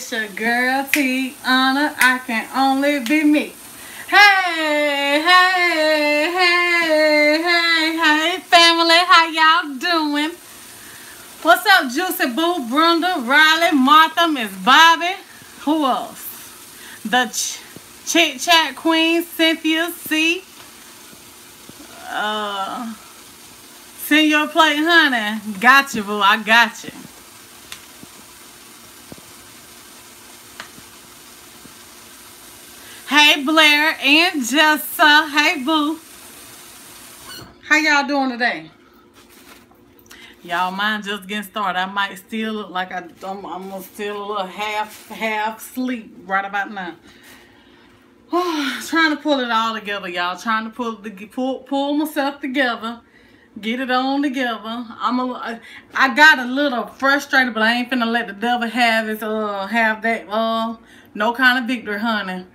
it's your girl T Honor. I can only be me. Hey, hey, hey, hey, hey, family, how y'all doing? What's up, Juicy Boo, Brenda, Riley, Martha, Miss Bobby? Who else? The ch- Chit Chat Queen, Cynthia C. Uh, send your plate, honey. Got you, boo. I got you. Hey Blair and Jessa. Hey Boo. How y'all doing today? Y'all mind just getting started. I might still look like I, I'm, I'm gonna still a little half half sleep right about now. trying to pull it all together, y'all. Trying to pull the pull pull myself together. Get it on together. I'm a, I got a little frustrated, but I ain't finna let the devil have his uh have that uh no kind of victory, honey.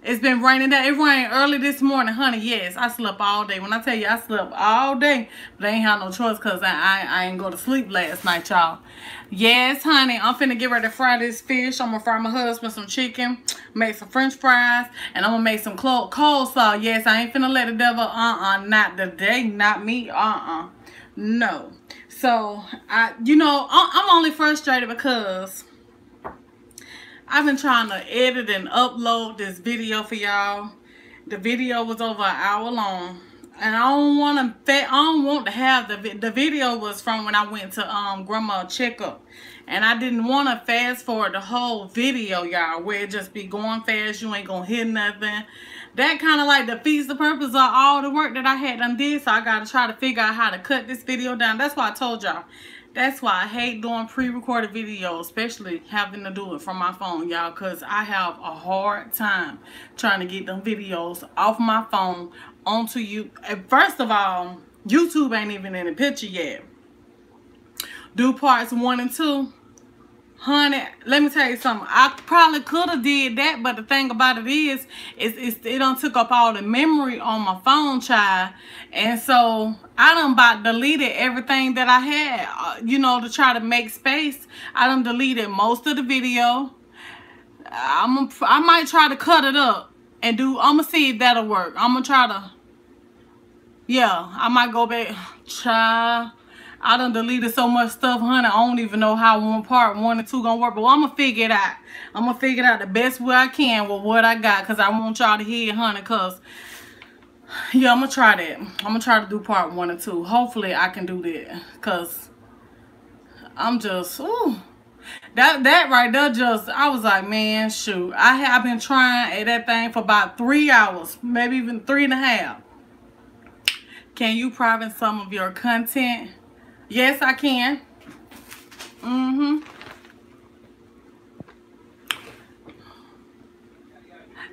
It's been raining that it rained early this morning, honey. Yes, I slept all day. When I tell you I slept all day, but I ain't had no choice because I, I, I ain't go to sleep last night, y'all. Yes, honey, I'm finna get ready to fry this fish. I'm gonna fry my husband some chicken, make some french fries, and I'm gonna make some cold coleslaw. Yes, I ain't finna let the devil, uh-uh, not today, not me, uh-uh. No. So, I, you know, I'm only frustrated because I've been trying to edit and upload this video for y'all. The video was over an hour long. And I don't want to I don't want to have the the video was from when I went to um grandma checkup. And I didn't want to fast forward the whole video, y'all, where it just be going fast, you ain't gonna hear nothing. That kind of like defeats the purpose of all the work that I had done did. So I gotta try to figure out how to cut this video down. That's why I told y'all that's why I hate doing pre-recorded videos, especially having to do it from my phone, y'all, because I have a hard time trying to get them videos off my phone onto you. First of all, YouTube ain't even in the picture yet. Do parts one and two honey let me tell you something. I probably could have did that but the thing about it is is, it don't took up all the memory on my phone child. And so i done about deleted everything that i had uh, you know to try to make space. I done deleted most of the video. I'm i might try to cut it up and do i'm gonna see if that'll work. I'm gonna try to yeah i might go back child I done deleted so much stuff, honey. I don't even know how one part one and two gonna work. But I'm gonna figure it out. I'm gonna figure it out the best way I can with what I got. Cause I want y'all to hear, honey. Cause yeah, I'm gonna try that. I'm gonna try to do part one and two. Hopefully I can do that. Cause I'm just ooh. That that right there just I was like, man, shoot. I have been trying at that thing for about three hours, maybe even three and a half. Can you private some of your content? Yes, I can. Mm-hmm.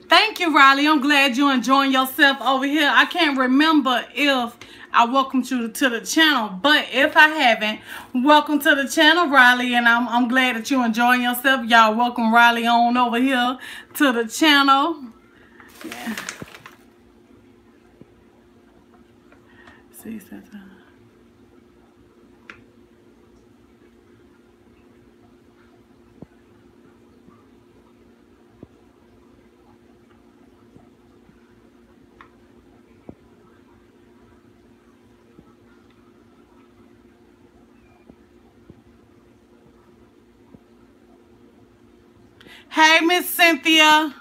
Thank you, Riley. I'm glad you're enjoying yourself over here. I can't remember if I welcomed you to the channel, but if I haven't, welcome to the channel, Riley, and I'm, I'm glad that you're enjoying yourself. Y'all welcome Riley on over here to the channel. Yeah. See, Hey, Miss Cynthia.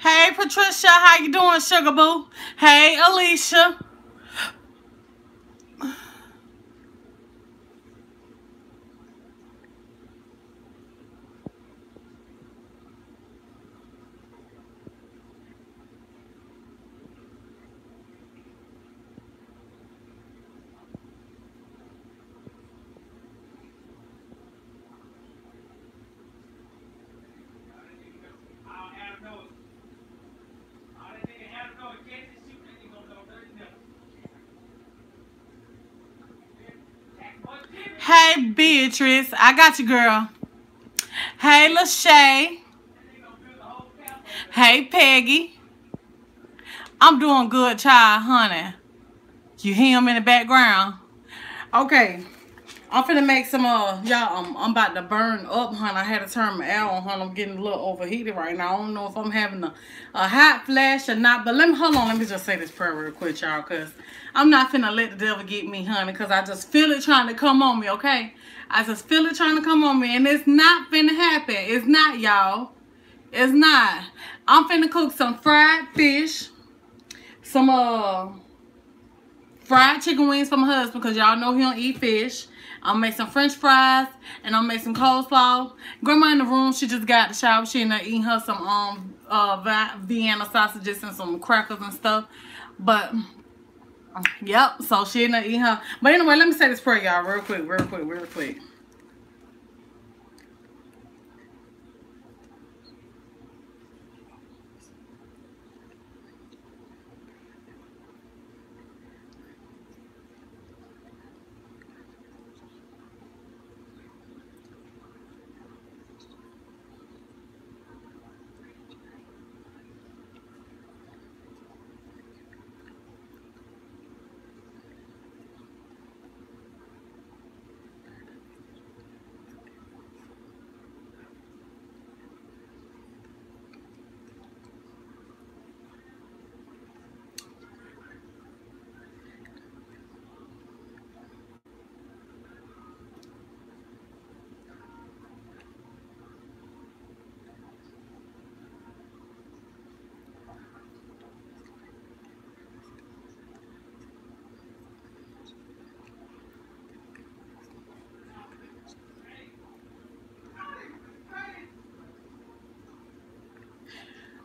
Hey, Patricia, how you doing, sugar boo? Hey, Alicia. Hey, Beatrice. I got you, girl. Hey, Lachey. Hey, Peggy. I'm doing good, child, honey. You hear him in the background? Okay. I'm finna make some, uh, y'all, I'm, I'm about to burn up, honey. I had to turn my air on, honey. I'm getting a little overheated right now. I don't know if I'm having a, a hot flash or not. But let me, hold on. Let me just say this prayer real quick, y'all, because I'm not finna let the devil get me, honey, because I just feel it trying to come on me, okay? I just feel it trying to come on me, and it's not finna happen. It's not, y'all. It's not. I'm finna cook some fried fish, some, uh, fried chicken wings for my husband, because y'all know he don't eat fish. I'll make some french fries and I'll make some coleslaw. Grandma in the room, she just got the shower. She ended up eating her some um uh Vienna sausages and some crackers and stuff. But yep, so she ended up eating her. But anyway, let me say this prayer, y'all, real quick, real quick, real quick.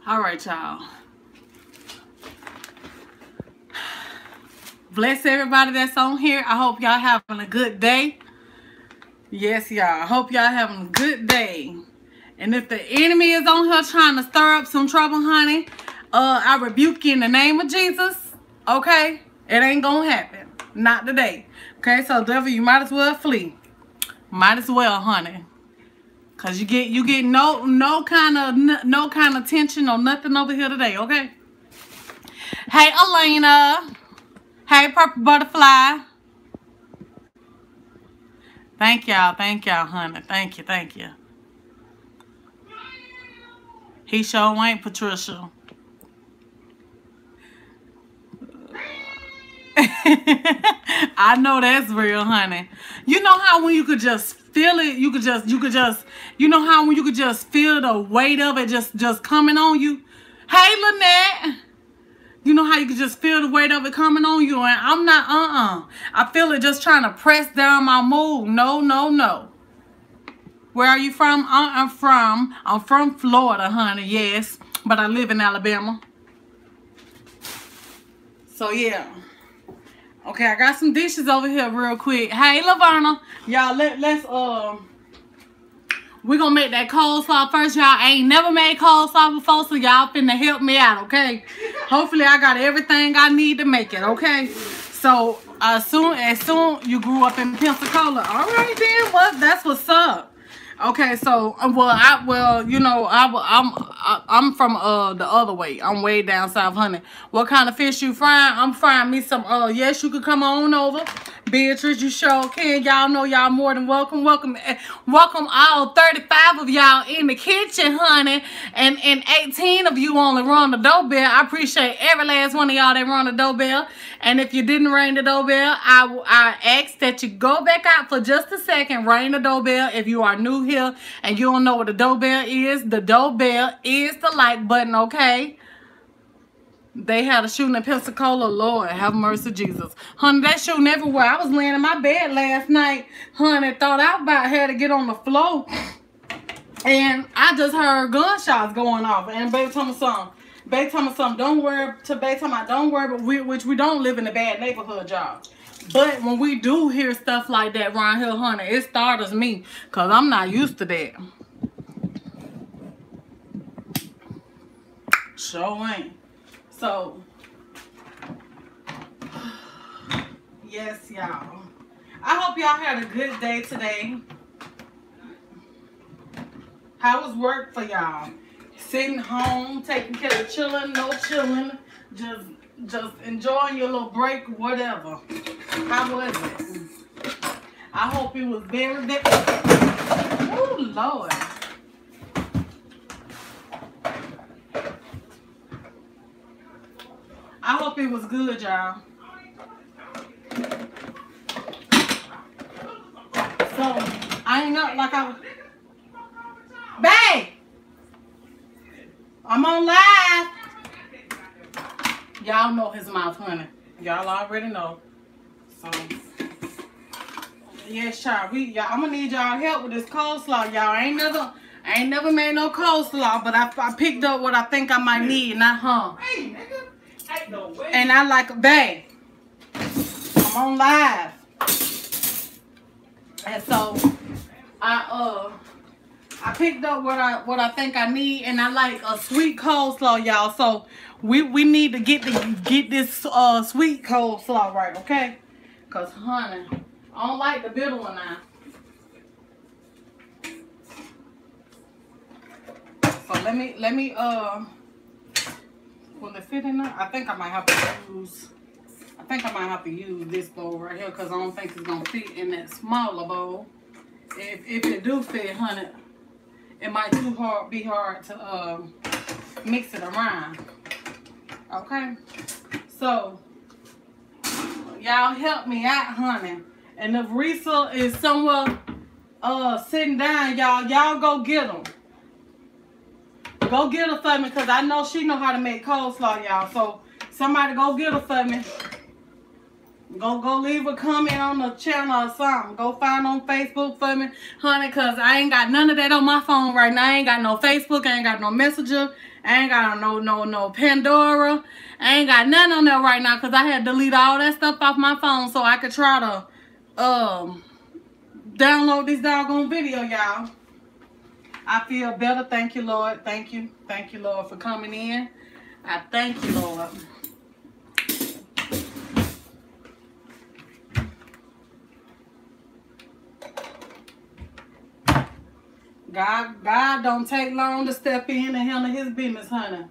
All right, y'all. Bless everybody that's on here. I hope y'all having a good day. Yes, y'all. I hope y'all having a good day. And if the enemy is on here trying to stir up some trouble, honey, uh, I rebuke you in the name of Jesus. Okay? It ain't gonna happen. Not today. Okay, so devil, you might as well flee. Might as well, honey. Cause you get you get no no kind of no kind of tension or nothing over here today, okay? Hey Elena. Hey Purple Butterfly. Thank y'all, thank y'all, honey. Thank you, thank you. He sure ain't Patricia. I know that's real, honey. You know how when you could just feel it, you could just, you could just, you know how when you could just feel the weight of it just, just coming on you? Hey, Lynette. You know how you could just feel the weight of it coming on you and I'm not, uh-uh. I feel it just trying to press down my mood. No, no, no. Where are you from? Uh, I'm from, I'm from Florida, honey, yes. But I live in Alabama. So, yeah. Okay, I got some dishes over here real quick. Hey, Laverna. Y'all, let, let's, um, we're going to make that coleslaw first. Y'all ain't never made coleslaw before, so y'all finna help me out, okay? Hopefully, I got everything I need to make it, okay? So, as soon as soon you grew up in Pensacola, all right then, well, that's what's up. Okay, so uh, well, I well, you know, I I'm I, I'm from uh the other way. I'm way down south, honey. What kind of fish you frying? I'm frying me some. Uh, yes, you could come on over. Beatrice, you sure can. Y'all know y'all more than welcome. Welcome, eh, welcome all 35 of y'all in the kitchen, honey. And, and 18 of you only run the doorbell. I appreciate every last one of y'all that run the doorbell. And if you didn't ring the doorbell, I, I ask that you go back out for just a second, ring the doorbell. If you are new here and you don't know what the doorbell is, the doorbell is the like button, okay? They had a shooting in Pensacola. Lord, have mercy, Jesus. Honey, that shooting everywhere. I was laying in my bed last night, honey, thought I about had to get on the floor. And I just heard gunshots going off. And baby told me something. Baby told me something. Don't worry. To baby told me, don't worry, but we, which we don't live in a bad neighborhood, y'all. But when we do hear stuff like that around here, honey, it startles me. Because I'm not used to that. Sure ain't. So, yes, y'all. I hope y'all had a good day today. How was work for y'all? Sitting home, taking care of chilling, no chilling, just just enjoying your little break, whatever. How was it? I hope it was very, very. Oh Lord. I hope it was good, y'all. So, I ain't not like I was. Babe! I'm on live. Y'all know his mouth, honey. Y'all already know. So, yes, child. We, y'all, I'm gonna need y'all help with this coleslaw, y'all. Ain't never, I ain't never made no coleslaw, but I, I picked up what I think I might need, not huh. Hey, nigga. And I like, babe, I'm on live. And so, I, uh, I picked up what I what I think I need, and I like a sweet coleslaw, y'all. So we we need to get the get this uh sweet coleslaw right, okay? Cause honey, I don't like the bitter one now. So let me let me uh will it fit in there? I think I might have to use I think I might have to use this bowl right here because I don't think it's gonna fit in that smaller bowl. If if it do fit, honey, it might too hard be hard to uh, mix it around. Okay, so y'all help me out, honey. And if Risa is somewhere uh sitting down, y'all, y'all go get them. Go get her for me because I know she know how to make coleslaw, y'all. So somebody go get her for me. Go go leave a comment on the channel or something. Go find on Facebook for me, honey, because I ain't got none of that on my phone right now. I ain't got no Facebook. I ain't got no Messenger. I ain't got no no no Pandora. I ain't got none on there right now because I had to delete all that stuff off my phone so I could try to um download this doggone video, y'all. I feel better. Thank you, Lord. Thank you. Thank you, Lord, for coming in. I thank you, Lord. God, God don't take long to step in and handle his business, honey.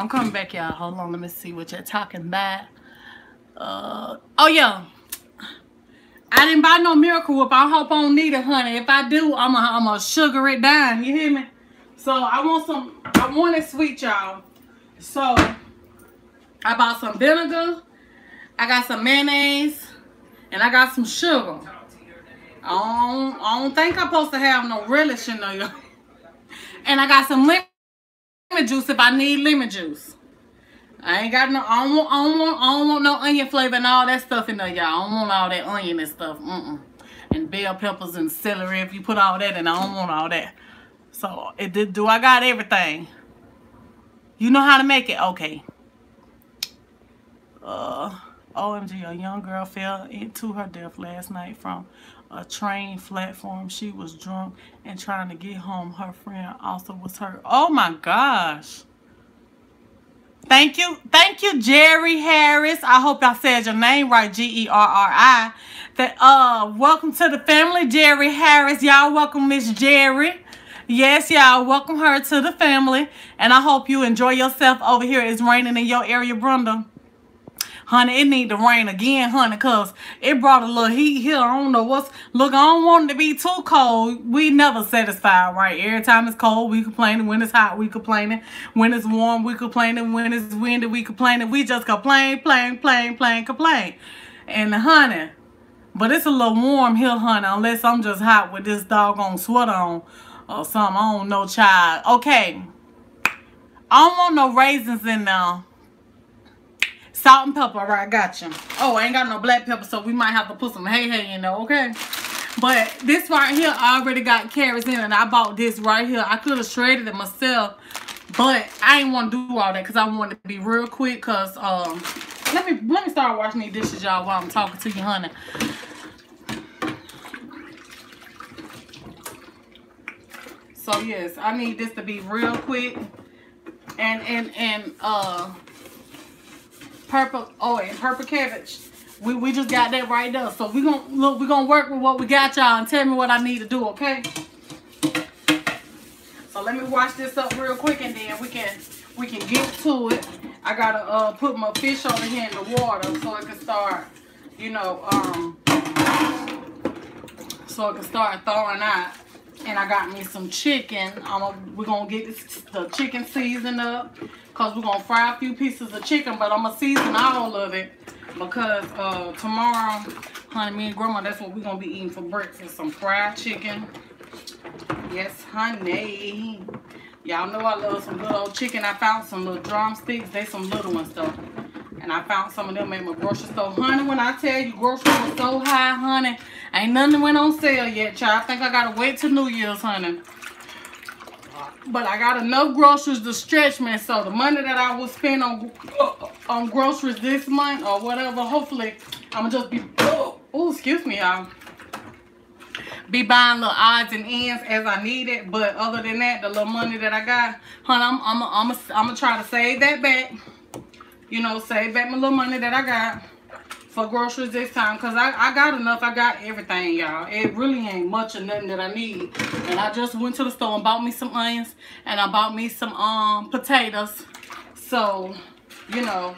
I'm coming back, y'all. Hold on, let me see what you're talking about. Uh, oh, yeah. I didn't buy no Miracle Whip. I hope I don't need it, honey. If I do, I'm going I'm to sugar it down. You hear me? So, I want some, I want it sweet, y'all. So, I bought some vinegar. I got some mayonnaise. And I got some sugar. I don't, I don't think I'm supposed to have no relish in there. And I got some lemon juice if I need lemon juice. I ain't got no, I don't want, I don't want, I don't want no onion flavor and all that stuff in there, y'all. I don't want all that onion and stuff. Mm-mm. And bell peppers and celery. If you put all that in, I don't want all that. So, it did, do I got everything? You know how to make it? Okay. Uh, OMG, a young girl fell into her death last night from a train platform. She was drunk and trying to get home. Her friend also was hurt. Oh my gosh. Thank you. Thank you, Jerry Harris. I hope I said your name right, G-E-R-R-I. That uh welcome to the family, Jerry Harris. Y'all welcome Miss Jerry. Yes, y'all welcome her to the family. And I hope you enjoy yourself over here. It's raining in your area, Brenda. Honey, it need to rain again, honey, because it brought a little heat here. I don't know what's... Look, I don't want it to be too cold. We never satisfied, right? Every time it's cold, we complaining. When it's hot, we complaining. When it's warm, we complaining. When it's windy, we complaining. We just complain, complain, complain, complain, complain. And honey, but it's a little warm here, honey, unless I'm just hot with this doggone sweater on or something. I don't know, child. Okay. I don't want no raisins in there. Salt and pepper, right, got you. Oh, I ain't got no black pepper, so we might have to put some hay hay in there, okay? But this right here, I already got carrots in and I bought this right here. I could have shredded it myself, but I ain't want to do all that because I want to be real quick because um, let me let me start washing these dishes, y'all, while I'm talking to you, honey. So yes, I need this to be real quick. And and and uh purple oh and purple cabbage. We we just got that right there. So we're gonna look we're gonna work with what we got y'all and tell me what I need to do, okay? So let me wash this up real quick and then we can we can get to it. I gotta uh put my fish over here in the water so it can start, you know, um so it can start thawing out and I got me some chicken. I'm a, we're gonna get this, the chicken seasoned up because we're gonna fry a few pieces of chicken, but I'm gonna season all of it because uh, tomorrow, honey, me and grandma, that's what we're gonna be eating for breakfast. Some fried chicken. Yes, honey. Y'all know I love some good old chicken. I found some little drumsticks. They some little ones though. And I found some of them at my grocery store. Honey, when I tell you groceries are so high, honey, ain't nothing went on sale yet, child. I think I got to wait till New Year's, honey. But I got enough groceries to stretch me. So the money that I will spend on on groceries this month or whatever, hopefully, I'm going to just be... Oh, excuse me, y'all be buying little odds and ends as I need it. But other than that, the little money that I got, honey, I'm I'm I'm I'm gonna try to save that back you know, save back my little money that I got for groceries this time because I, I got enough. I got everything, y'all. It really ain't much of nothing that I need. And I just went to the store and bought me some onions and I bought me some um potatoes. So, you know,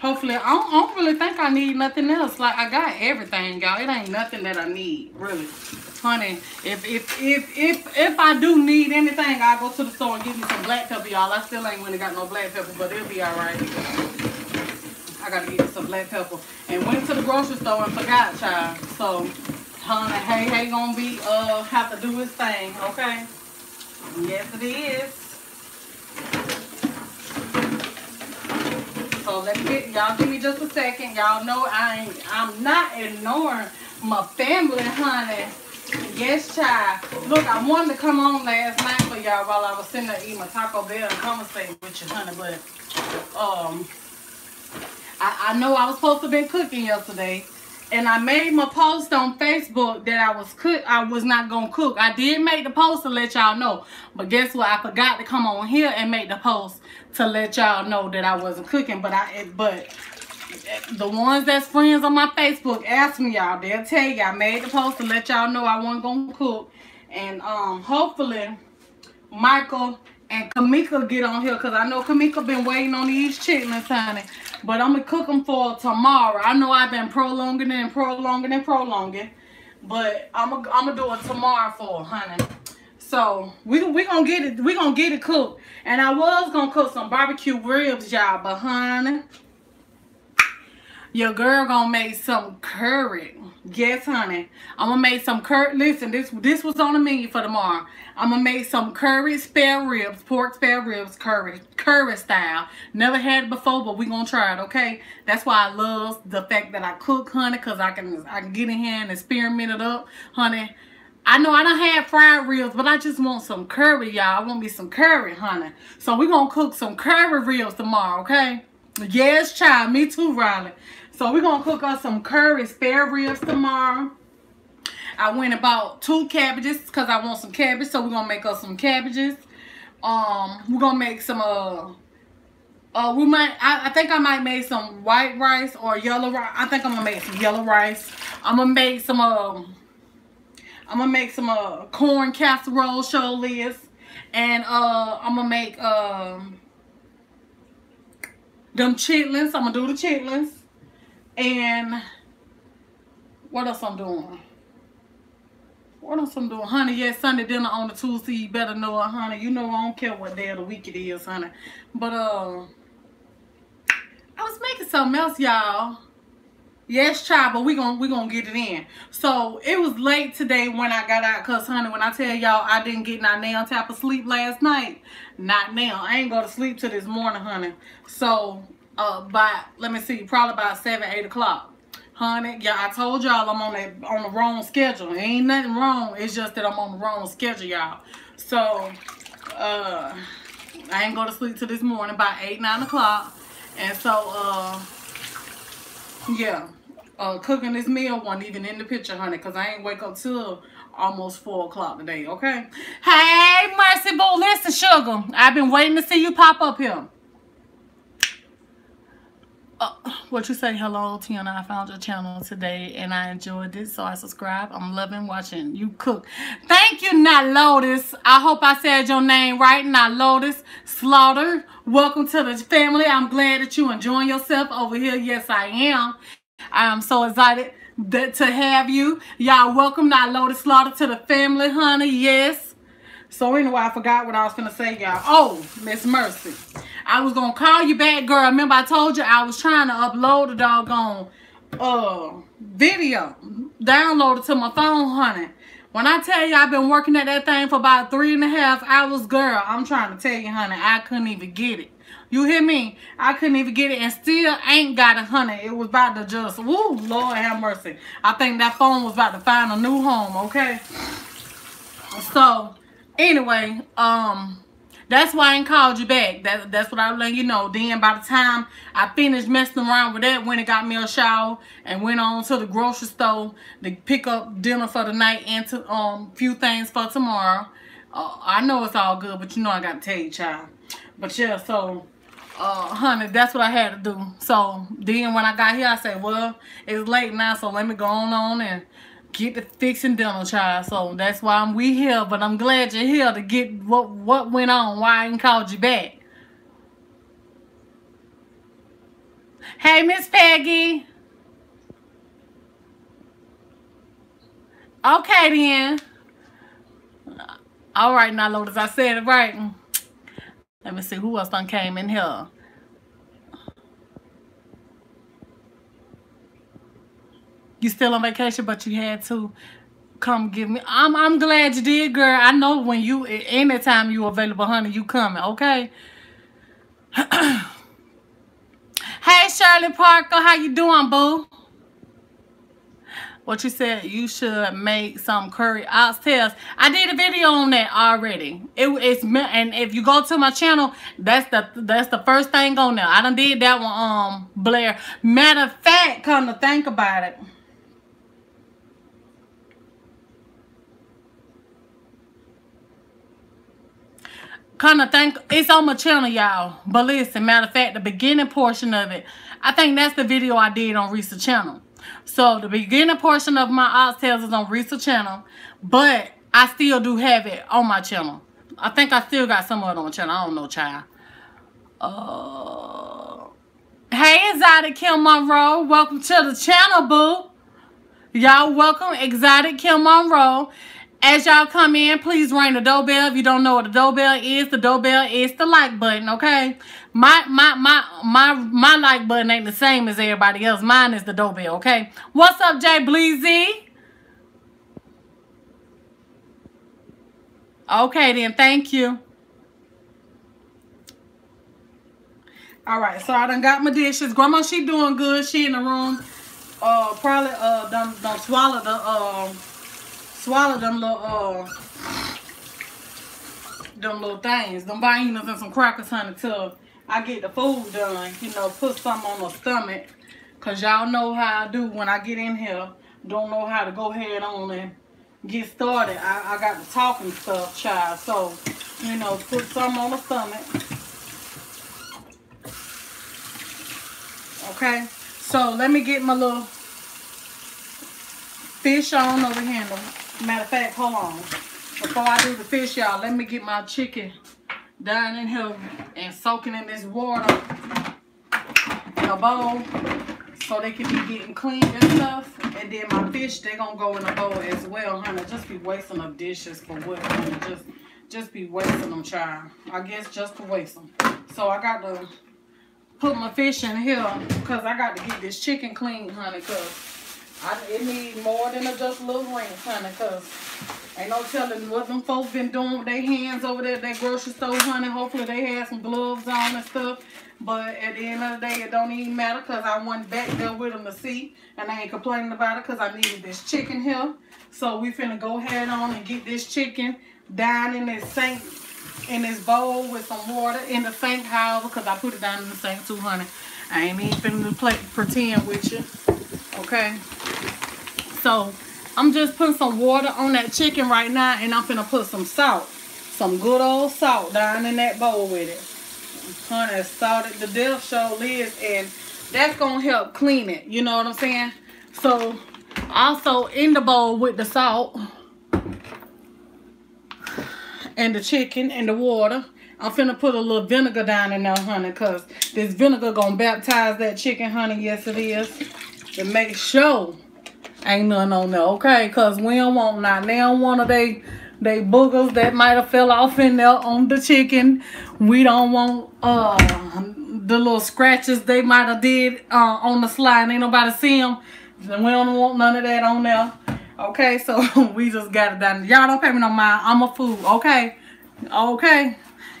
hopefully, I don't, I don't really think I need nothing else. Like, I got everything, y'all. It ain't nothing that I need, really. Honey, if if if if if I do need anything, I'll go to the store and get me some black pepper, y'all. I still ain't really got no black pepper, but it'll be all right. I gotta get some black pepper. And went to the grocery store and forgot, child. So, honey, hey, hey, gonna be, uh, have to do his thing, okay? Yes, it is. So let me get, y'all give me just a second. Y'all know I ain't, I'm not ignoring my family, honey. Yes, child. Look, I wanted to come on last night for y'all while I was sitting there eating my Taco Bell and conversating with you, honey, but, um, I, I know I was supposed to be cooking yesterday. And I made my post on Facebook that I was cook I was not gonna cook. I did make the post to let y'all know. But guess what? I forgot to come on here and make the post to let y'all know that I wasn't cooking. But I but the ones that's friends on my Facebook ask me y'all. They'll tell you I made the post to let y'all know I wasn't gonna cook. And um hopefully Michael and Kamika get on here because I know Kamika been waiting on these chitlins, honey. But I'm going to cook them for tomorrow. I know I've been prolonging and prolonging and prolonging. But I'm going I'm to do it tomorrow for honey. So we we gonna get it. We gonna get it cooked. And I was gonna cook some barbecue ribs, y'all. But honey, your girl gonna make some curry. Yes, honey. I'm gonna make some curry. Listen, this this was on the menu for tomorrow. I'm gonna make some curry spare ribs, pork spare ribs, curry, curry style. Never had it before, but we gonna try it, okay? That's why I love the fact that I cook, honey, cause I can I can get in here and experiment it up, honey. I know I don't have fried ribs, but I just want some curry, y'all. I want me some curry, honey. So we gonna cook some curry ribs tomorrow, okay? Yes, child. Me too, Riley. So we're going to cook us some curry spare ribs tomorrow. I went about two cabbages because I want some cabbage. So we're going to make us some cabbages. Um, We're going to make some... uh. Uh, we might, I, I, think I might make some white rice or yellow rice. I think I'm gonna make some yellow rice. I'm gonna make some, um, I'm gonna make some, uh, corn casserole, show Liz. And, uh, I'm gonna make, um, them chitlins. I'm gonna do the chitlins. And what else I'm doing? What else I'm doing? Honey, yes, Sunday dinner on the Tuesday. You better know it, honey. You know I don't care what day of the week it is, honey. But, uh, I was making something else, y'all. Yes, child, but we gonna we gonna get it in. So it was late today when I got out, cause honey, when I tell y'all I didn't get not nail tap of sleep last night, not now. I ain't go to sleep till this morning, honey. So uh, by let me see, probably about seven, eight o'clock honey. Yeah, I told y'all I'm on that on the wrong schedule. Ain't nothing wrong. It's just that I'm on the wrong schedule, y'all. So, uh, I ain't go to sleep till this morning by eight, nine o'clock. And so, uh, yeah, uh, cooking this meal wasn't even in the picture, honey, because I ain't wake up till almost 4 o'clock today, okay? Hey, Mercy Boo, listen, sugar. I've been waiting to see you pop up here. Uh, what you say hello tiana? I found your channel today and i enjoyed it so i subscribe. I'm loving watching you cook. Thank you not lotus. I hope i said your name right not lotus slaughter. Welcome to the family. I'm glad that you enjoying yourself over here. Yes i am. I am so excited that to have you. Y'all welcome not lotus slaughter to the family honey. Yes so anyway i forgot what i was gonna say y'all oh miss mercy I was gonna call you back, girl. Remember I told you I was trying to upload the doggone uh video. Download it to my phone, honey. When I tell you I've been working at that thing for about three and a half hours, girl, I'm trying to tell you, honey, I couldn't even get it. You hear me? I couldn't even get it and still ain't got it, honey. It was about to just, woo, Lord have mercy. I think that phone was about to find a new home, okay? So, anyway, um, that's why I ain't called you back. That, that's what I was letting you know. Then by the time I finished messing around with that, went and got me a shower and went on to the grocery store to pick up dinner for the night and to um few things for tomorrow. Uh, I know it's all good, but you know I got to tell you, child. But yeah, so uh, honey, that's what I had to do. So then when I got here, I said, well, it's late now, so let me go on on and get the fixing dinner, child. So that's why I'm we here. But I'm glad you're here to get what what went on. Why I ain't called you back. Hey, Miss Peggy. Okay, then. All right, now, Lotus, I said it right. Let me see who else done came in here. You still on vacation, but you had to come give me. I'm I'm glad you did, girl. I know when you anytime you available, honey, you coming, okay? hey Shirley Parker, how you doing, boo? What you said, you should make some curry oxtails. I did a video on that already. It, it's and if you go to my channel, that's the that's the first thing on there. I done did that one, um, Blair. Matter of fact, come to think about it. Kind of think it's on my channel y'all. But listen matter of fact the beginning portion of it i think that's the video i did on Risa channel. So the beginning portion of my oxtails is on Risa channel but i still do have it on my channel. I think i still got some of it on my channel. I don't know child. Uh hey exotic kim monroe. Welcome to the channel boo. Y'all welcome exotic kim monroe as y'all come in, please ring the doorbell. If you don't know what the doorbell is, the doorbell is the like button, okay? My my my my my like button ain't the same as everybody else. Mine is the doorbell, okay? What's up, Jay Bleezy? Okay, then. Thank you. All right, so I done got my dishes. Grandma, she doing good. She in the room. Uh, probably uh done done swallow the uh swallow them little uh them little things, them vitamins and some crackers, honey, till I get the food done. You know, put something on the stomach. Cause y'all know how I do when I get in here. Don't know how to go ahead on and get started. I, I got the talking stuff, child. So, you know, put something on the stomach. Okay. So let me get my little fish on over here. Matter of fact, hold on. Before I do the fish, y'all, let me get my chicken down in here and soaking in this water in a bowl so they can be getting clean and stuff. And then my fish, they gonna go in the bowl as well, honey. Just be wasting of dishes for what, honey? Just, just be wasting them, child. I guess just to waste them. So I got to put my fish in here because I got to get this chicken clean, honey, because I, it need more than a just little rinse, honey, because ain't no telling what them folks been doing with their hands over there at that grocery store, honey. Hopefully they had some gloves on and stuff. But at the end of the day, it don't even matter because I went back there with them to see. And I ain't complaining about it because I needed this chicken here. So we finna go ahead on and get this chicken down in this sink, in this bowl with some water in the sink, however, because I put it down in the sink too, honey. I ain't even finna play, pretend with you. Okay. So I'm just putting some water on that chicken right now and I'm finna put some salt. Some good old salt down in that bowl with it. Honey, salted the death show is and that's gonna help clean it. You know what I'm saying? So also in the bowl with the salt and the chicken and the water. I'm finna put a little vinegar down in there, honey, because this vinegar gonna baptize that chicken, honey. Yes, it is. To make sure ain't nothing on there, okay? Because we don't want not now one of they they boogers that might have fell off in there on the chicken. We don't want uh the little scratches they might have did uh, on the slide. Ain't nobody see them. We don't want none of that on there. Okay, so we just got it done. Y'all don't pay me no mind. I'm a fool, okay? Okay.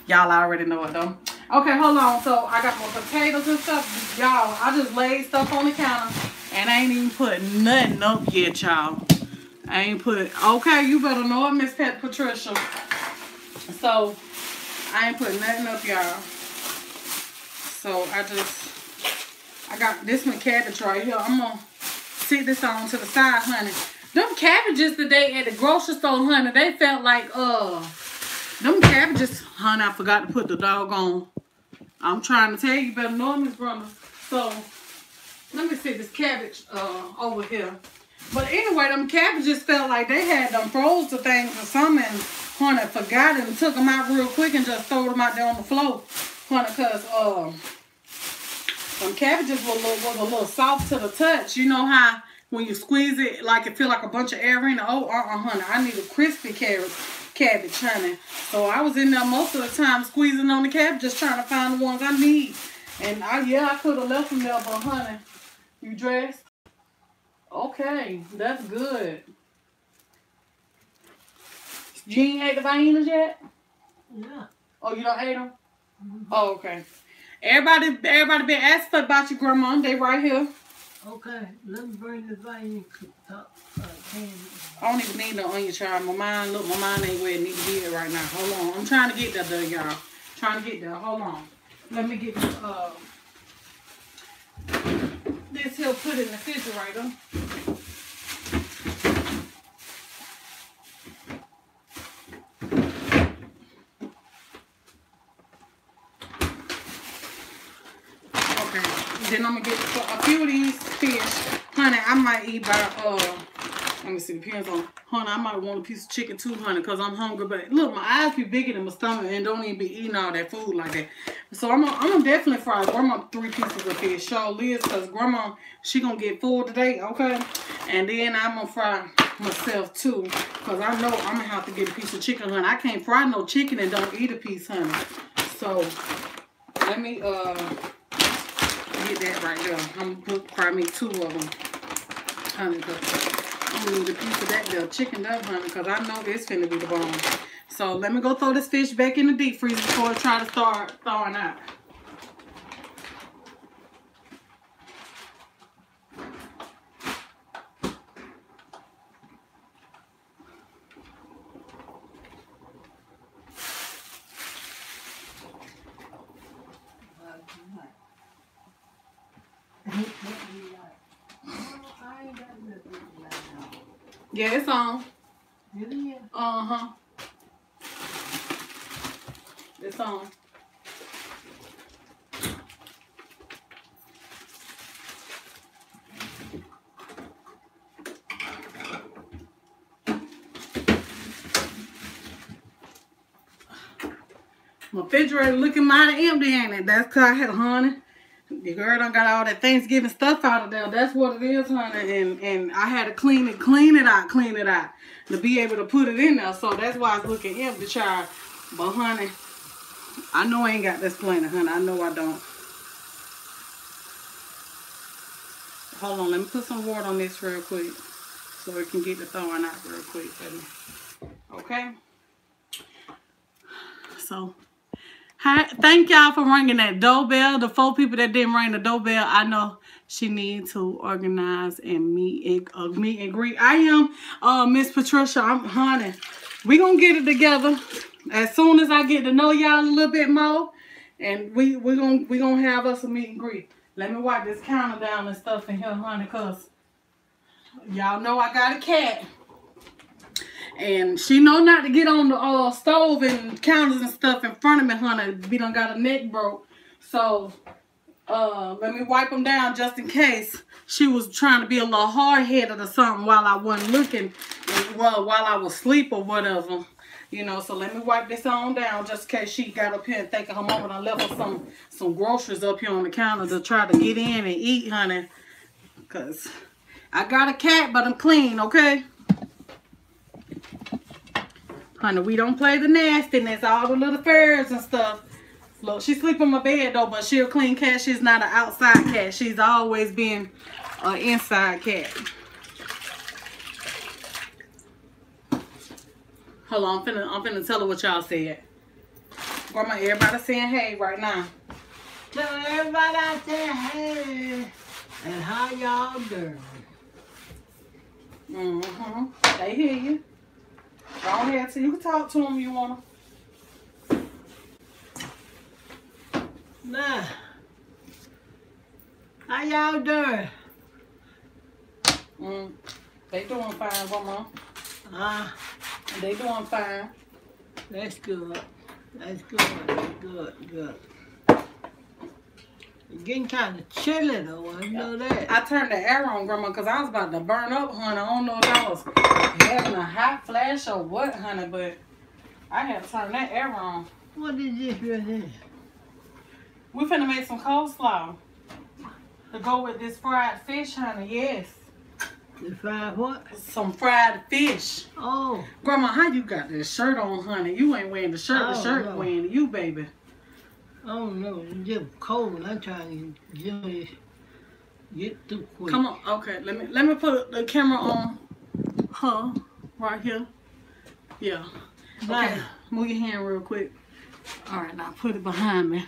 Y'all already know it though. Okay, hold on. So I got my potatoes and stuff. Y'all, I just laid stuff on the counter. And I ain't even put nothing up yet, y'all. I ain't put, okay, you better know it, Miss Pat Patricia. So, I ain't put nothing up, y'all. So, I just, I got this one cabbage right here. I'm to sit this on to the side, honey. Them cabbages today at the grocery store, honey, they felt like, uh, them cabbages, honey, I forgot to put the dog on. I'm trying to tell you, better know Miss Brother. So, let me see this cabbage uh, over here. But anyway, them cabbages felt like they had them frozen things or something. And honey, forgot and took them out real quick and just threw them out there on the floor. Honey, because uh, some cabbages was a, little, a little soft to the touch. You know how when you squeeze it, like it feel like a bunch of air in it. Oh, uh-uh, honey, I need a crispy carrot, cabbage, honey. So I was in there most of the time squeezing on the cabbage, just trying to find the ones I need. And I, yeah, I could have left them there, but honey, you dressed? Okay, that's good. You ain't ate the viennas yet? Yeah. Oh, you don't ate them? Mm -hmm. Oh, okay. Everybody, everybody been asking about your grandma. They right here. Okay, let me bring the vienna uh, candy. I don't even need no onion, child. My mind, look, my mind ain't where it need to be right now. Hold on, I'm trying to get that done, y'all. Trying to get that. Hold on. Let me get the, uh, this he'll put in the refrigerator. Okay, then I'm gonna get a few of these fish. Honey, I might eat by uh let me see, depends on, honey, I might want a piece of chicken too, honey, because I'm hungry. But look, my eyes be bigger than my stomach and don't even be eating all that food like that. So I'm gonna, I'm gonna definitely fry grandma three pieces of fish. Show Liz, because grandma, she gonna get full today, okay? And then I'm gonna fry myself too, because I know I'm gonna have to get a piece of chicken, honey. I can't fry no chicken and don't eat a piece, honey. So let me uh get that right there. I'm gonna fry me two of them, honey. I'm gonna need a piece of that chicken up, honey, because I know this finna be the bone. So let me go throw this fish back in the deep freezer before I try to start thawing out. Yeah, it's on. Is. Uh-huh. It's on. My refrigerator looking mighty empty, ain't it? That's because I had honey. Your girl done got all that Thanksgiving stuff out of there. That's what it is, honey. And and I had to clean it, clean it out, clean it out to be able to put it in there. So that's why it's looking empty, child. But honey, I know I ain't got this plenty, honey. I know I don't. Hold on, let me put some water on this real quick so it can get the thawing out real quick me. Okay? So, hi, thank y'all for ringing that doorbell. The four people that didn't ring the doorbell, I know she need to organize and meet and, uh, meet and greet. I am uh, Miss Patricia. I'm honey. We gonna get it together as soon as I get to know y'all a little bit more, and we we gonna we gonna have us a meet and greet. Let me wipe this counter down and stuff in here, honey, cause y'all know I got a cat. And she know not to get on the uh, stove and counters and stuff in front of me, honey. We done got a neck broke. So, uh, let me wipe them down just in case she was trying to be a little hard-headed or something while I wasn't looking, well, while I was asleep or whatever. You know, so let me wipe this on down just in case she got up here and thinking her mama done left her some, some groceries up here on the counter to try to get in and eat, honey. Because I got a cat, but I'm clean, okay? Honey, we don't play the nastiness, all the little furs and stuff. Look, she sleep on my bed though, but she a clean cat. She's not an outside cat. She's always been an inside cat. Hold on, I'm finna, I'm finna tell her what y'all said. Grandma, everybody saying hey right now. Tell everybody I said hey. And how y'all doing? Mm-hmm. They hear you. Go ahead, so you can talk to them if you wanna. Nah. How y'all doing? Mm. They doing fine, Grandma. Ah, They doing fine. that's good. That's good. Good. Good. Getting kind of chilly though. I know that. I turned the air on, Grandma, because I was about to burn up, honey. I don't know if I was having a hot flash or what, honey, but I had to turn that air on. What is this right here? We finna make some coleslaw to go with this fried fish, honey. Yes, The fried what? some fried fish. Oh, Grandma, how you got this shirt on, honey? You ain't wearing the shirt. The Oh, shirt no. wearing you, baby. Oh no, it's just cold. I'm trying to just get through quick. Come on. Okay, let me let me put the camera on her right here. Yeah. Okay. Bye. Move your hand real quick. All right, now put it behind me.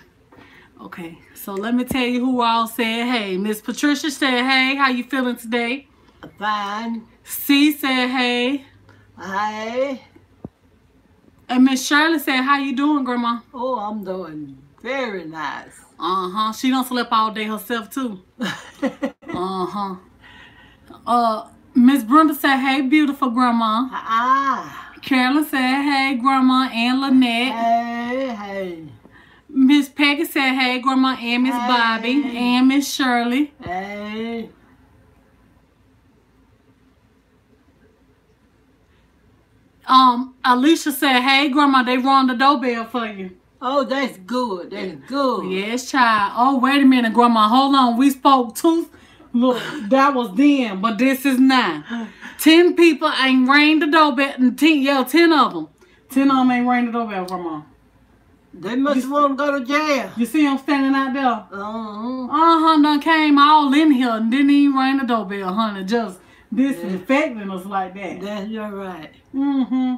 Okay, so let me tell you who all said hey. Miss Patricia said hey. How you feeling today? Fine. C said hey. Hey. And Miss Shirley said how you doing, Grandma? Oh, I'm doing very nice. Uh huh. She don't sleep all day herself too. Uh huh. Uh, Miss Brenda said hey, beautiful Grandma. ah. Carolyn said hey, Grandma and Lynette. Hey, hey, Miss Peggy said hey, Grandma and Miss Bobby and Miss Shirley. hey. Um, Alicia said hey, Grandma. They rung the doorbell for you. Oh, that's good. That's good. Yes, child. Oh, wait a minute, Grandma. Hold on. We spoke two. Look, that was then, but this is now. Ten people ain't rang the doorbell. and Ten, yeah, ten of them. Ten of them ain't rang the doorbell, Grandma. They must want to go to jail. You see them standing out there? Uh-huh. Uh-huh, done came all in here and didn't even ring the doorbell, honey. Just disinfecting us like that. That's your right. Mm-hmm.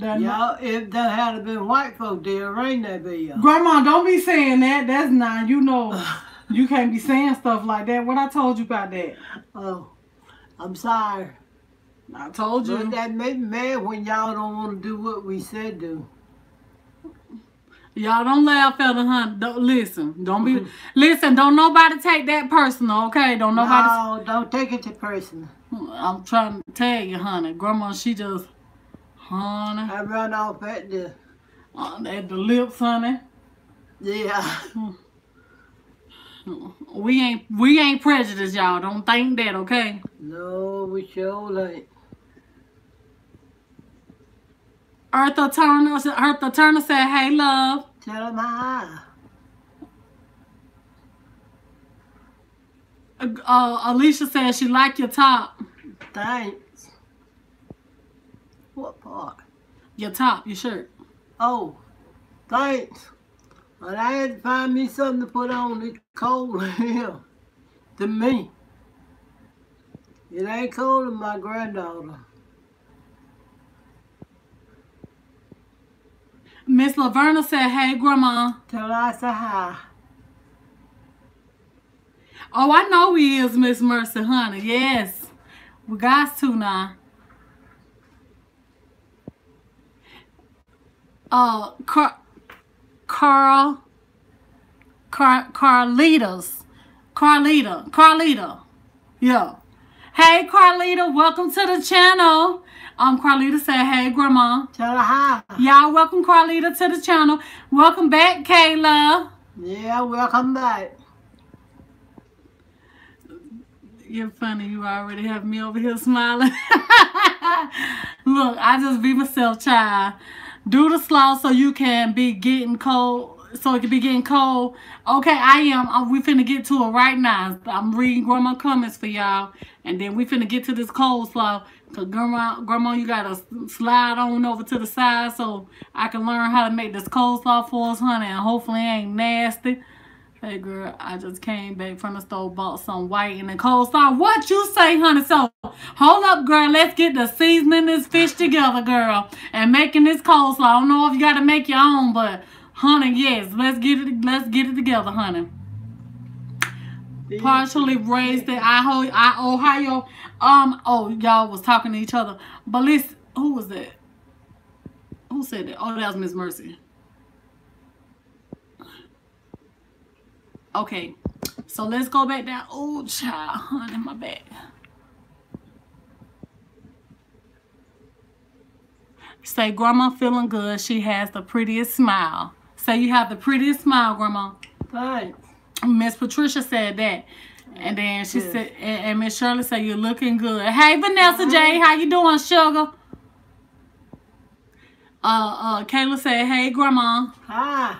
That Y'all, if that had been white folk, they'd ring that bell. Grandma, don't be saying that. That's not, you know, you can't be saying stuff like that. What I told you about that? Oh, I'm sorry. I told But you. that make me mad when y'all don't want to do what we said do. Y'all don't laugh at her, honey. Don't, listen, don't be, listen, don't nobody take that personal, okay? Don't nobody, No, don't take it to personal. I'm trying to tell you, honey. Grandma, she just, honey, I run off at the, uh, at the lips, honey. yeah. We ain't, we ain't prejudiced, y'all. Don't think that, okay? No, we sure ain't. Eartha Turner, Eartha Turner said, hey, love. Tell them hi. uh, Alicia said she like your top. Thanks. What part? Your top, your shirt. Oh, thanks. But I had to find me something to put on. It's cold here. To me. It ain't cold to my granddaughter. Miss Laverna said, hey, Grandma. Tell I say hi. Oh, I know he is, Miss Mercy, honey. Yes. We got to now. Uh, Car Carl, Car Carlitos, Carlita, Carlita, yeah. Hey, Carlita, welcome to the channel. Um, Carlita said, hey, Grandma. Tell her hi. Y'all welcome Carlita to the channel. Welcome back, Kayla. Yeah, welcome back. You're funny. You already have me over here smiling. Look, I just be myself, child. Do the slaw so you can be getting cold. So it can be getting cold. Okay, I am. Uh, we finna get to it right now. I'm reading grandma comments for y'all. And then we finna get to this cold slaw. Cause grandma, grandma, you gotta slide on over to the side so I can learn how to make this coleslaw for us, honey. And hopefully it ain't nasty. Hey girl, I just came back from the store, bought some white and the coleslaw. What you say, honey? So hold up, girl. Let's get the seasoning this fish together, girl, and making this coleslaw. I don't know if you got to make your own, but honey, yes, let's get it. Let's get it together, honey. Partially raised in Ohio, Ohio. Um. Oh, y'all was talking to each other, but listen, who was that? Who said that? Oh, that was Miss Mercy. Okay, so let's go back down. Oh, child, honey, my back. Say, Grandma feeling good. She has the prettiest smile. Say, you have the prettiest smile, Grandma. Thanks. Miss Patricia said that. And then she yes. said, and, Miss Shirley said, you're looking good. Hey, Vanessa Hi. J, how you doing, sugar? Uh, uh, Kayla said, hey, Grandma. Hi.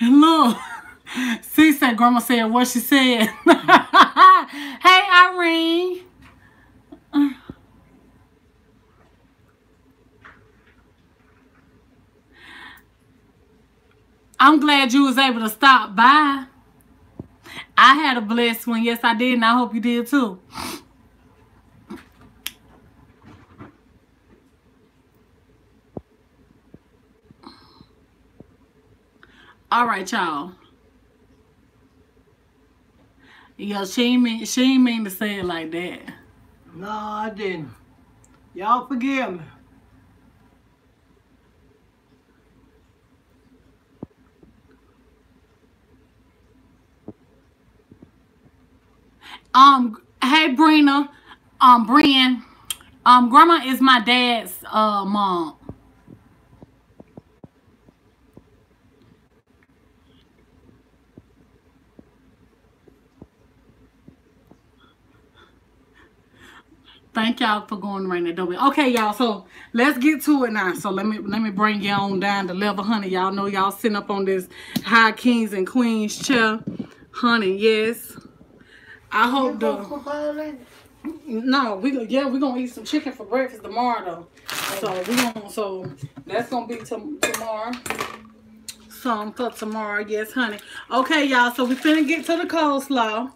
And look, see said grandma said what she said. hey Irene. I'm glad you was able to stop by. I had a blessed one. Yes, I did, and I hope you did too. All right, y'all. Yo, she ain't mean she ain't mean to say it like that. No, I didn't. Y'all forgive me. Um, hey Brina, um, Brian, um, grandma is my dad's uh mom. Thank y'all for going right there, Dobie. Okay, y'all. So let's get to it now. So let me let me bring y'all on down to level, honey. Y'all know y'all sitting up on this high kings and queens chair, honey. Yes. I hope the. No, we yeah we gonna eat some chicken for breakfast tomorrow though. So we gonna so that's gonna be to, tomorrow. Some for tomorrow, yes, honey. Okay, y'all. So we finna get to the coleslaw.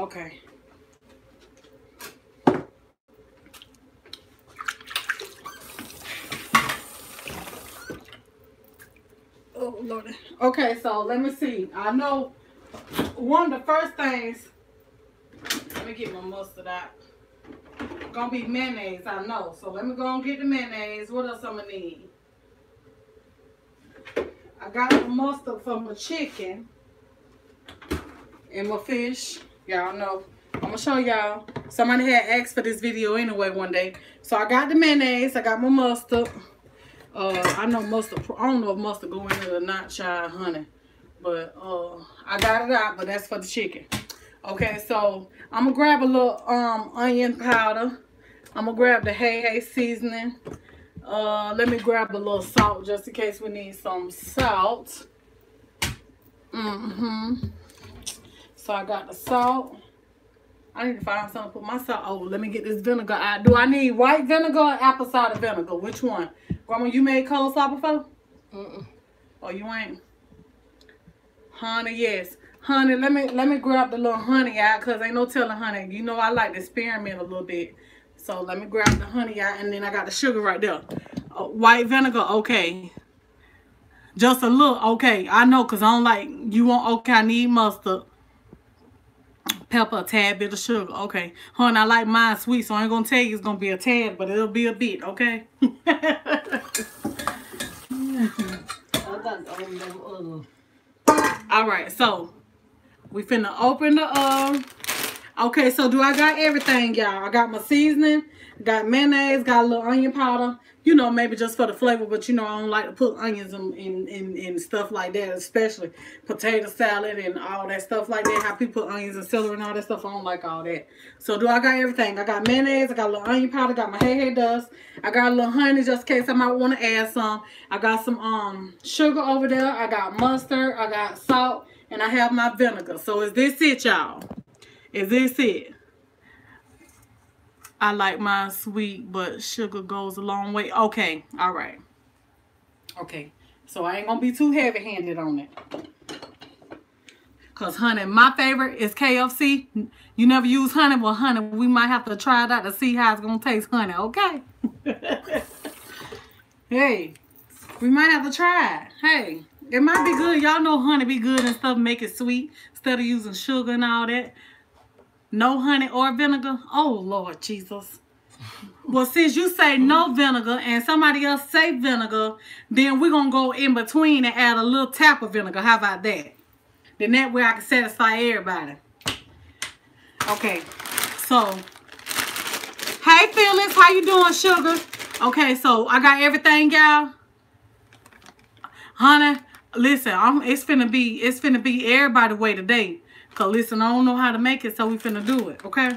Okay. Oh, Lord. Okay, so let me see. I know one of the first things, let me get my mustard out. Gonna be mayonnaise, I know. So let me go and get the mayonnaise. What else I'm gonna need? I got the mustard for my chicken and my fish. Y'all know. I'm going to show y'all. Somebody had asked for this video anyway one day. So I got the mayonnaise. I got my mustard. Uh, I know mustard. I don't know if mustard go in or not, child, honey. But uh, I got it out, but that's for the chicken. Okay, so I'm gonna grab a little um onion powder. I'm gonna grab the hey hey seasoning. Uh, let me grab a little salt just in case we need some salt. Mm-hmm. So I got the salt. I need to find something to put my salt. Oh, let me get this vinegar out. Do I need white vinegar or apple cider vinegar? Which one? Grandma, you made coleslaw before? Mm-mm. Oh, you ain't? Honey, yes. Honey, let me let me grab the little honey out because ain't no telling honey. You know I like to experiment a little bit. So let me grab the honey out and then I got the sugar right there. Uh, white vinegar, okay. Just a little, okay. I know because I don't like, you want, okay, I need mustard. Pepper, a tad bit of sugar. Okay. Honey, I like mine sweet, so I ain't going to tell you it's going to be a tad, but it'll be a bit, okay? All right, so we finna open the, uh, okay, so do I got everything, y'all? I got my seasoning, got mayonnaise, got a little onion powder, you know, maybe just for the flavor, but you know, I don't like to put onions in, in, in, in, stuff like that, especially potato salad and all that stuff like that. How people put onions and celery and all that stuff, I don't like all that. So do I got everything? I got mayonnaise, I got a little onion powder, got my Hey Hey dust, I got a little honey just in case I might want to add some. I got some um sugar over there, I got mustard, I got salt, and I have my vinegar. So is this it, y'all? Is this it? I like mine sweet, but sugar goes a long way. Okay, all right. Okay, so I ain't gonna be too heavy-handed on it. Cause honey, my favorite is KFC. You never use honey, well honey, we might have to try it out to see how it's gonna taste, honey, okay? hey, we might have to try it. Hey, it might be good. Y'all know honey be good and stuff, make it sweet instead of using sugar and all that. No honey or vinegar? Oh, Lord Jesus. Well, since you say no vinegar and somebody else say vinegar, then we're going to go in between and add a little tap of vinegar. How about that? Then that way I can satisfy everybody. Okay, so, hey Phyllis, how you doing, sugar? Okay, so I got everything, y'all. Honey, listen, I'm, it's be, it's finna be everybody way today. Cause listen, I don't know how to make it, so we finna do it, okay?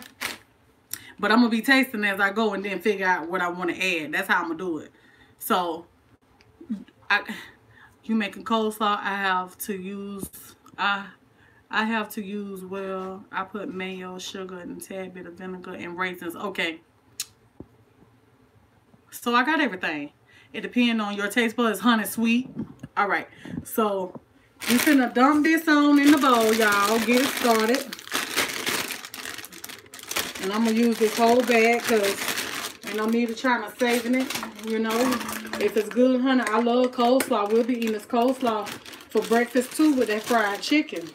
But I'm gonna be tasting as I go and then figure out what I want to add. That's how I'm gonna do it. So, I, you making coleslaw, I have to use, I, I have to use, well, I put mayo, sugar, and a tad bit of vinegar and raisins. Okay. So I got everything. It depends on your taste buds, honey sweet. All right. So we finna dump this on in the bowl, y'all. Get it started. And I'm gonna use this whole bag because ain't no need to try to saving it. You know, if it's good, honey, I love coleslaw. We'll be eating this coleslaw for breakfast too with that fried chicken.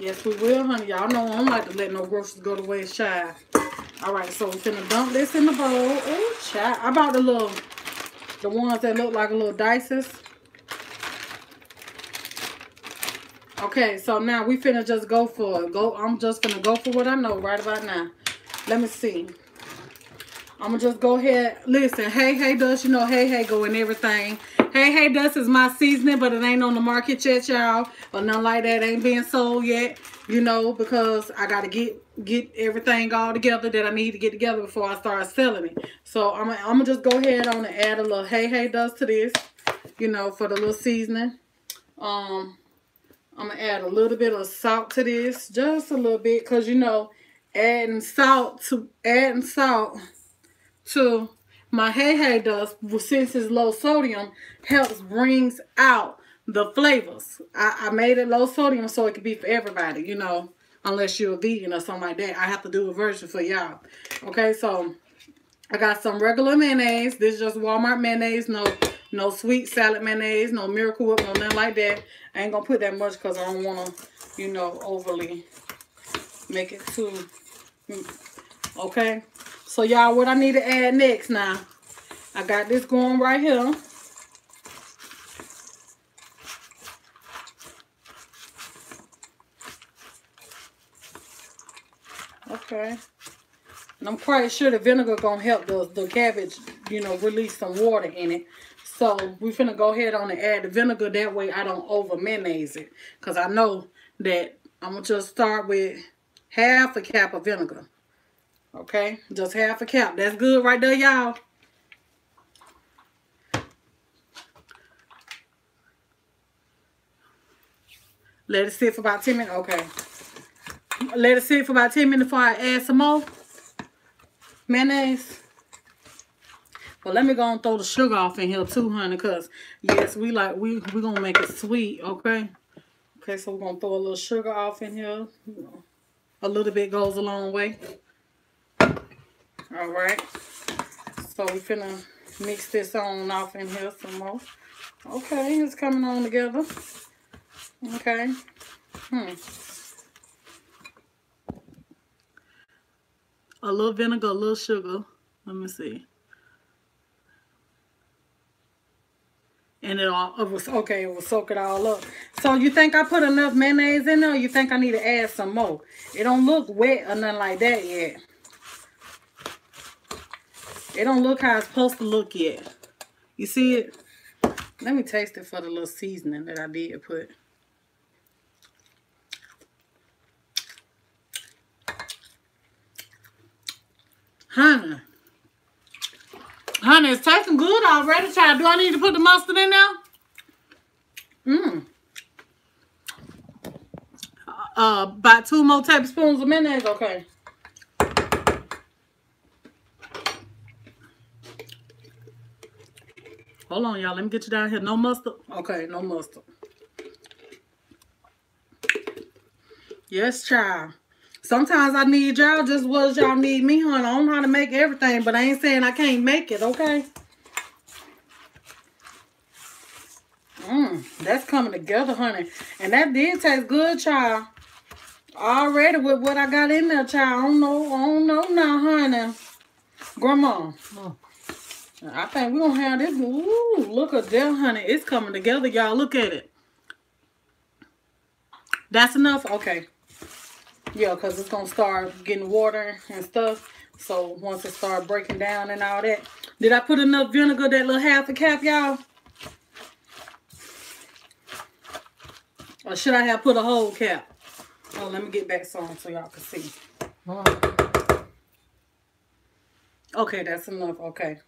Yes, we will, honey. Y'all know I don't like to let no groceries go to waste, child. All right, so we're finna dump this in the bowl. Oh, child. I bought the little, the ones that look like a little dices. Okay, so now we finna just go for it. Go, I'm just gonna go for what I know right about now. Let me see. I'm gonna just go ahead. Listen, hey, hey, dust, you know, hey, hey, go and everything. Hey, hey, dust is my seasoning, but it ain't on the market yet, y'all. Or nothing like that. Ain't being sold yet, you know, because I gotta get get everything all together that I need to get together before I start selling it. So I'm gonna, I'm gonna just go ahead on and add a little hey, hey, dust to this, you know, for the little seasoning. Um, I'm going to add a little bit of salt to this. Just a little bit. Because, you know, adding salt to adding salt to my hey hey dust, since it's low sodium, helps brings out the flavors. I, I made it low sodium so it could be for everybody, you know, unless you're a vegan or something like that. I have to do a version for y'all. Okay, so I got some regular mayonnaise. This is just Walmart mayonnaise. No no sweet salad mayonnaise, no Miracle Whip, no nothing like that. I ain't going to put that much because I don't want to, you know, overly make it too, mm, okay? So, y'all, what I need to add next now, I got this going right here. Okay. And I'm quite sure the vinegar going to help the, the cabbage, you know, release some water in it. So we finna go ahead on and add the vinegar. That way I don't over mayonnaise it. Because I know that I'm going to just start with half a cap of vinegar. Okay, just half a cap. That's good right there, y'all. Let it sit for about 10 minutes. Okay. Let it sit for about 10 minutes before I add some more mayonnaise. Well, let me go and throw the sugar off in here too, honey, because, yes, we like, we, we to make it sweet, okay? Okay, so we're to throw a little sugar off in here. A little bit goes a long way. All right. So we finna mix this on off in here some more. Okay, it's coming on together. Okay. Hmm. A little vinegar, a little sugar. Let me see. And it all it was okay, it will soak it all up. So you think I put enough mayonnaise in there you think I need to add some more? It don't look wet or nothing like that yet. It don't look how it's supposed to look yet. You see it? Let me taste it for the little seasoning that I did put. Honey. Honey, it's tasting good already, child. Do I need to put the mustard in now? Mmm. Uh, about two more tablespoons of mayonnaise. Okay. Hold on, y'all. Let me get you down here. No mustard? Okay, no mustard. Yes, child. Sometimes I need y'all just as y'all need me, honey. I don't know how to make everything, but I ain't saying I can't make it, okay? Mmm, that's coming together, honey. And that did taste good, child. Already with what I got in there, child. I don't know, I don't know now, honey. Grandma. Oh. I think we're going to have this. Ooh, look at that, honey. It's coming together, y'all. Look at it. That's enough? Okay. Yeah, because it's to start getting water and stuff. So once it start breaking down and all that. Did I put enough vinegar, that little half a cap, y'all? Or should I have put a whole cap? Oh, let me get back some so y'all can see. Okay, that's enough. Okay.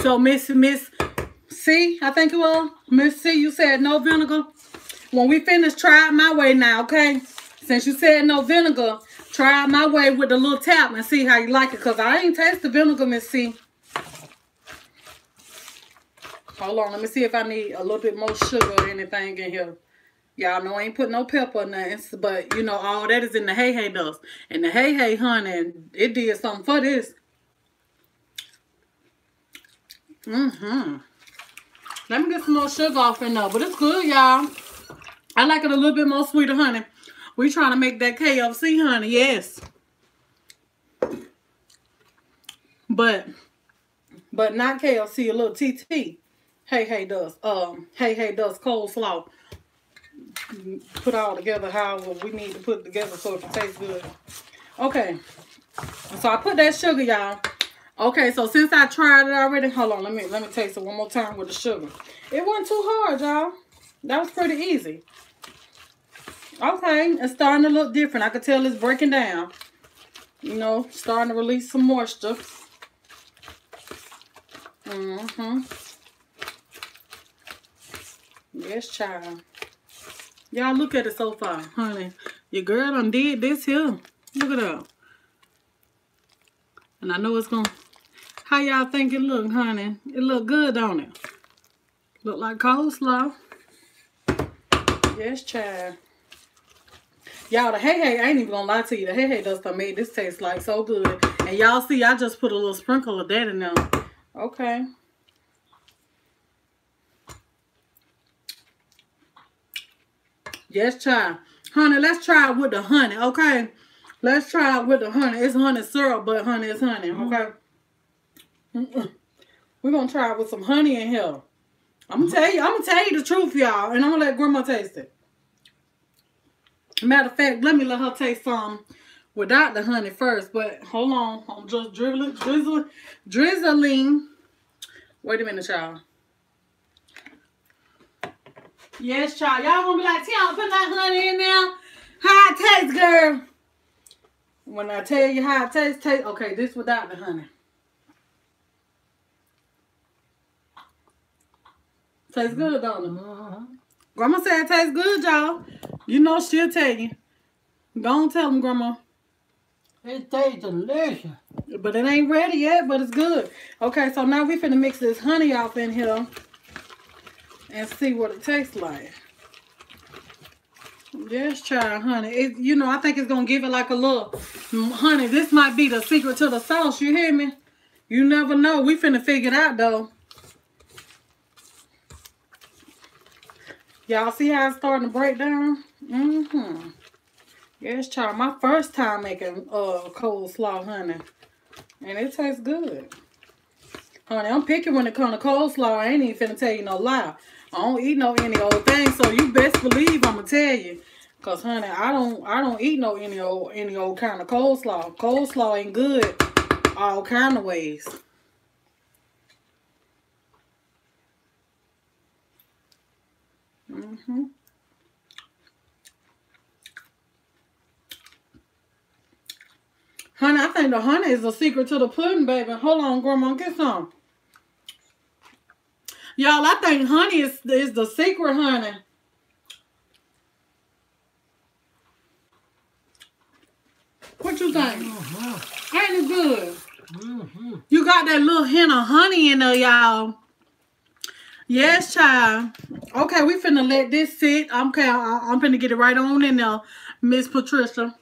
So Miss Miss C, I think it was. Miss C, you said no vinegar. When we finish, try it my way now, okay? Since you said no vinegar, try it my way with the little tap and see how you like it. Because I ain't taste the vinegar, Miss C. Hold on, let me see if I need a little bit more sugar or anything in here. Y'all know I ain't put no pepper or nothing, but you know, all that is in the hey hey dust. And the hey hey honey, it did something for this. Mm-hmm. Let me get some more sugar off in there, but it's good, y'all. I like it a little bit more sweeter, honey. We trying to make that KFC, honey. Yes. But, but not KFC, a little TT. Hey, hey, dust. Um, hey, hey, dust coleslaw. Put all together however we need to put it together so it can taste good. Okay. So I put that sugar, y'all. Okay, so since I tried it already, hold on, let me let me taste it one more time with the sugar. It wasn't too hard, y'all. That was pretty easy. Okay, it's starting to look different. I could tell it's breaking down. You know, starting to release some moisture. Mm-hmm. Yes, child. Y'all look at it so far, honey. Your girl done did this here. Look at that. And I know it's going to... How y'all think it look, honey? It look good, don't it? Look like coleslaw. Yes, child. Y'all, the hey hey, I ain't even gonna lie to you. The hey hey dust to made this taste like so good. And y'all see, I just put a little sprinkle of that in there. Okay. Yes, child. Honey, let's try it with the honey, okay? Let's try it with the honey. It's honey syrup, but honey is honey, okay? Mm -mm. We're gonna try it with some honey in here. I'm gonna tell you, I'm gonna tell you the truth, y'all, and I'm gonna let grandma taste it. Matter of fact, let me let her taste some without the honey first. But hold on. I'm just drizzling, drizzling, drizzling Wait a minute, y'all. Yes, child. Y'all gonna be like, Tiana, put that honey in there. How it tastes, girl? When I tell you how it tastes, taste okay, this without the honey. Tastes good, don't it? Uh-huh. Grandma said it tastes good, y'all. You know she'll tell you. Don't tell them, Grandma. It tastes delicious. But it ain't ready yet, but it's good. Okay, so now we finna mix this honey off in here and see what it tastes like. Yes, child, honey. It, you know, I think it's gonna give it like a little mm, honey. This might be the secret to the sauce. You hear me? You never know. We finna figure it out though. Y'all see how it's starting to break down? Mm-hmm. Yes, child. My first time making uh coleslaw, honey. And it tastes good. Honey, I'm picky when it comes to coleslaw. I ain't even finna tell you no lie. I don't eat no any old thing, so you best believe I'ma tell you. Cause honey, I don't I don't eat no any old any old kind of coleslaw. Coleslaw ain't good all kind of ways. Mm-hmm. Honey, I think the honey is the secret to the pudding, baby. Hold on, Grandma, get some. Y'all, I think honey is, is the secret, honey. What you think? Uh-huh. Ain't it good? Mm-hmm. You got that little hint of honey in there, y'all. Yes, child. Okay, we finna let this sit. Okay, I, I'm finna get it right on in there, Miss Patricia.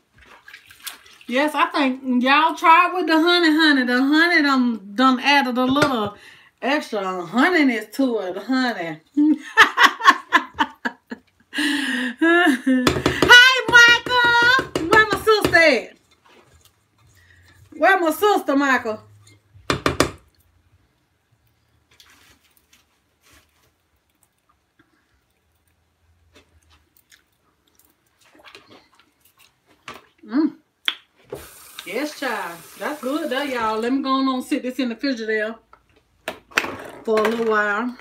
Yes, I think y'all tried with the honey, honey. The honey done, done added a little extra honeyness to it, honey. Hi, Michael. Where my sister at? Where my sister, Michael? Mm. Yes, child. That's good there, y'all. Let me go on and sit this in the refrigerator for a little while.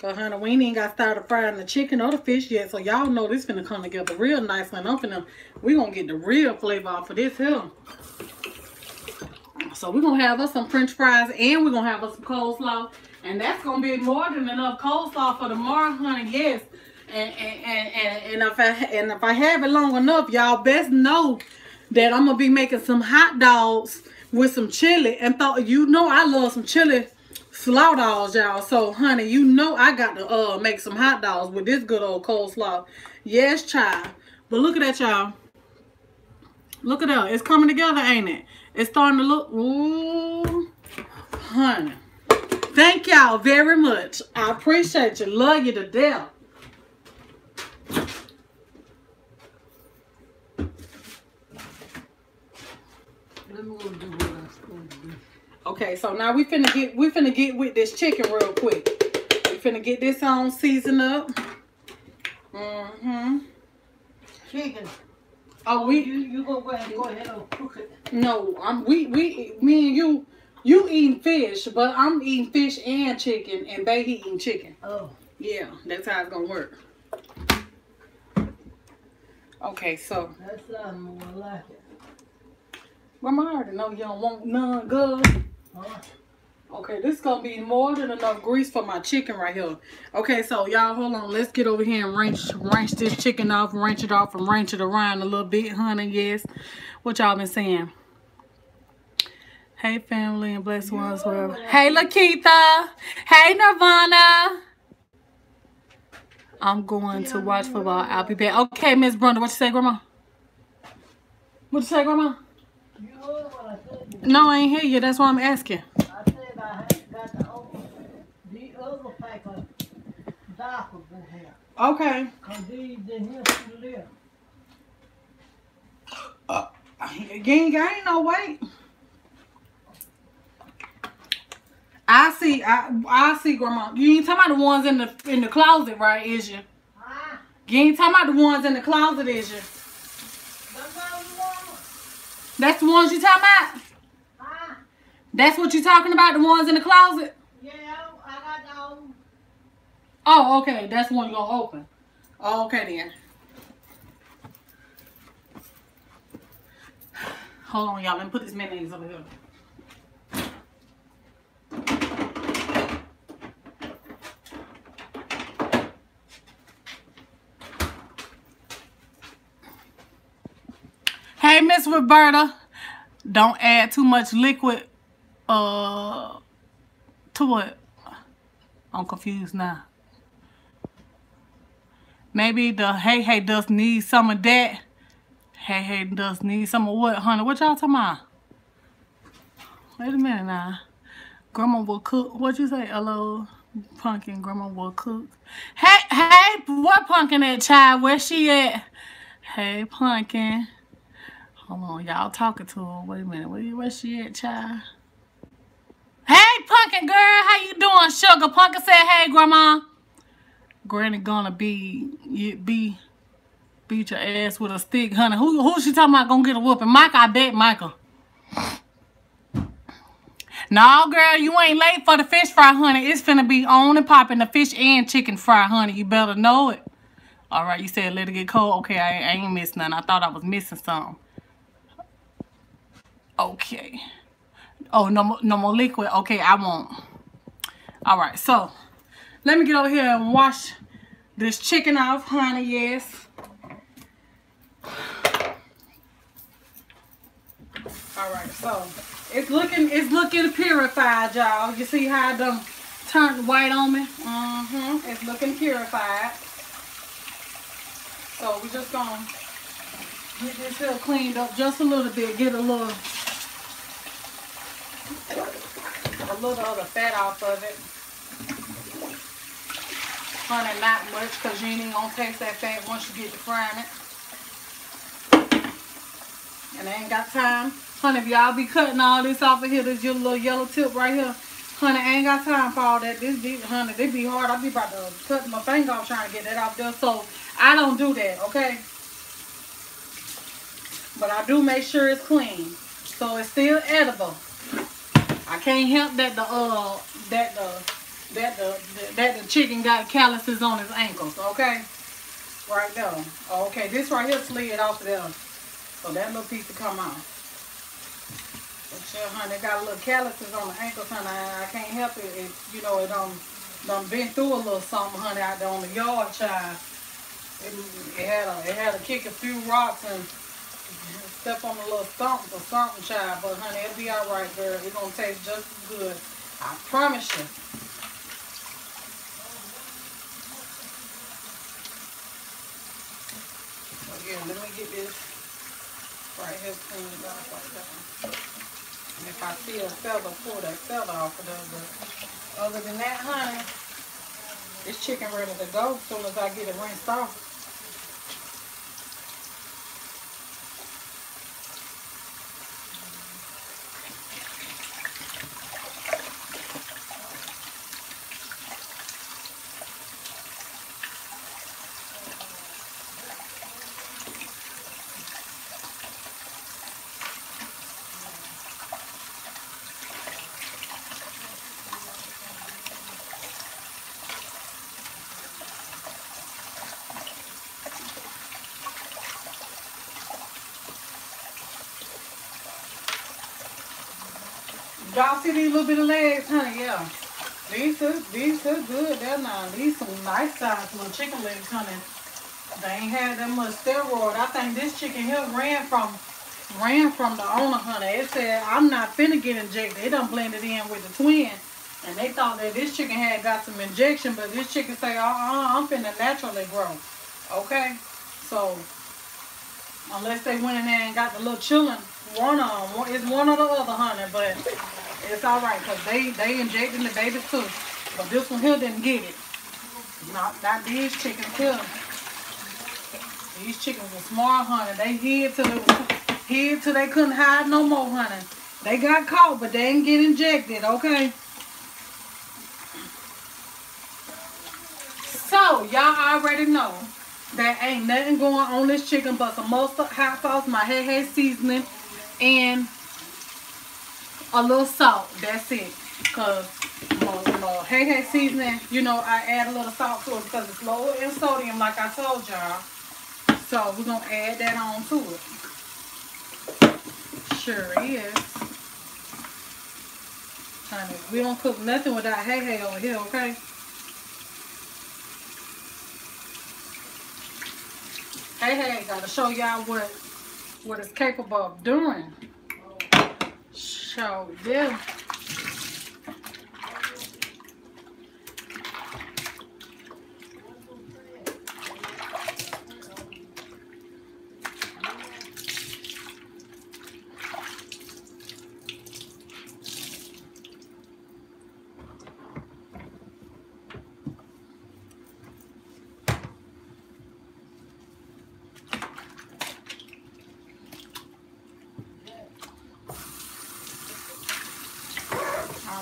Cause honey, we ain't got started frying the chicken or the fish yet. So y'all know this is finna come together real nice. And I'm finna, we gonna get the real flavor off of this here. So we're gonna have us some french fries and we're gonna have us some coleslaw. And that's gonna be more than enough coleslaw for tomorrow, honey. Yes. And and, and, and, and if I and if I have it long enough, y'all best know that I'm gonna be making some hot dogs with some chili. And thought you know I love some chili slaw dogs, y'all. So, honey, you know I got to uh make some hot dogs with this good old coleslaw. Yes, child. But look at that, y'all. Look at that. It's coming together, ain't it? It's starting to look. Ooh, honey. Thank y'all very much. I appreciate you. Love you to death. Let me go do what I'm supposed to do. Okay, so now we finna get we finna get with this chicken real quick. We finna get this on season up. Mm-hmm. Chicken. Oh, You we you go go ahead, go ahead and cook it. no, I'm we we me and you you eating fish, but I'm eating fish and chicken, and they eating chicken. Oh. Yeah, that's how it's gonna work. Okay, so That sounds more like it. Mama, I already know you don't want none good. Huh? Okay, this is gonna be more than enough grease for my chicken right here. Okay, so y'all hold on. Let's get over here and wrench wrench this chicken off, wrench it off, and wrench it around a little bit, honey. Yes. What y'all been saying? Hey family and blessed ones wherever. Hey Lakeitha. Hey Nirvana. I'm going to watch football. I'll be back. Okay, Miss Brenda, what you say, Grandma? What you say, Grandma? You. No, I ain't hear you. That's why I'm asking. Said I had got the open the other pack of diapers in here. Okay. Cause these in here still live. You ain't gain no weight. I see. I I see, Grandma. You ain't talking about the ones in the in the closet, right? Is you? You ain't talking about the ones in the closet, is you? that's the one. That's the ones you talking about. That's what you're talking about. The ones in the closet. yeah. I got those. Oh, okay. That's one you're gonna open. Oh, okay then. Hold on, y'all. Let me put this mayonnaise over here. Miss Roberta. Don't add too much liquid. Uh, to what? I'm confused now. Maybe the hey hey dust need some of that. Hey hey dust need some of what, honey? What y'all talking about? Wait a minute now. Grandma will cook. What you say? Hello, pumpkin. Grandma will cook. Hey hey, what pumpkin at child? Where she at? Hey pumpkin. Hold on, y'all talking to her. Wait a minute. Where, where she at, child? Hey, Pumpkin girl. How you doing, sugar? Pumpkin said, hey, grandma. Granny gonna be, be, beat your ass with a stick, honey. Who, who she talking about gonna get a whooping? Mike, I bet Michael. No, girl, you ain't late for the fish fry, honey. It's finna be on and popping the fish and chicken fry, honey. You better know it. All right, you said let it get cold. Okay, I, I ain't missing nothing. I thought I was missing something. Okay. Oh, no more, no more liquid. Okay, I won't. All right, so let me get over here and wash this chicken off, honey. Yes. All right, so it's looking it's looking purified, y'all. You see how them turned white on me? Mm-hmm. It's looking purified. So we just gonna get this here cleaned up just a little bit. Get a little a little of the fat off of it. Honey, not much because you ain't gonna taste that fat once you get to frying it. And I ain't got time. Honey, if y'all be cutting all this off of here, this your little yellow tip right here. Honey, I ain't got time for all that. This be, honey, this be hard. I be about to cut my finger off trying to get that off there. So I don't do that, okay? But I do make sure it's clean. So it's still edible. I can't help that the uh that the that the, that the chicken got calluses on his ankles, okay? Right there. Okay, this right here slid off of there. So that little piece will come out. But sure, honey, got a little calluses on the ankles, honey. I, I can't help it. it. You know, it um done been through a little something, honey, out there on the yard, child. It, it had a it had to kick a few rocks and step on a little stump or something, child. But honey, it'll be all right, girl. It's gonna taste just as good. I promise you. Yeah, let me get this right here cleaned off like that. And if I see a feather, pull that feather off of there. But other than that, honey, this chicken ready to go as soon as I get it rinsed off. Y'all see these little bit of legs, honey? Yeah. These are, these are good. They're not. These some nice size little chicken legs, honey. They ain't had that much steroid. I think this chicken here ran from ran from the owner, honey. It said, I'm not finna get injected. It done blended in with the twin. And they thought that this chicken had got some injection, but this chicken say, uh-uh, I'm finna naturally grow. Okay? So, unless they went in there and got the little chilling, one of them, it's one or the other, honey, but it's all right because they, they injected the babies too. But this one here didn't get it. Not, not these chickens here. These chickens were smart, honey. They hid till they, hid till they couldn't hide no more, honey. They got caught, but they didn't get injected, okay? So, y'all already know that ain't nothing going on this chicken but some mustard, hot sauce, my hey hey seasoning, and a little salt. That's it. Because hey hey seasoning. You know, I add a little salt to it because it's lower in sodium, like I told y'all. So we're gonna add that on to it. Sure is. Honey, we don't cook nothing without hey hey over here, okay? Hey hey, gotta show y'all what what it's capable of doing. Show you.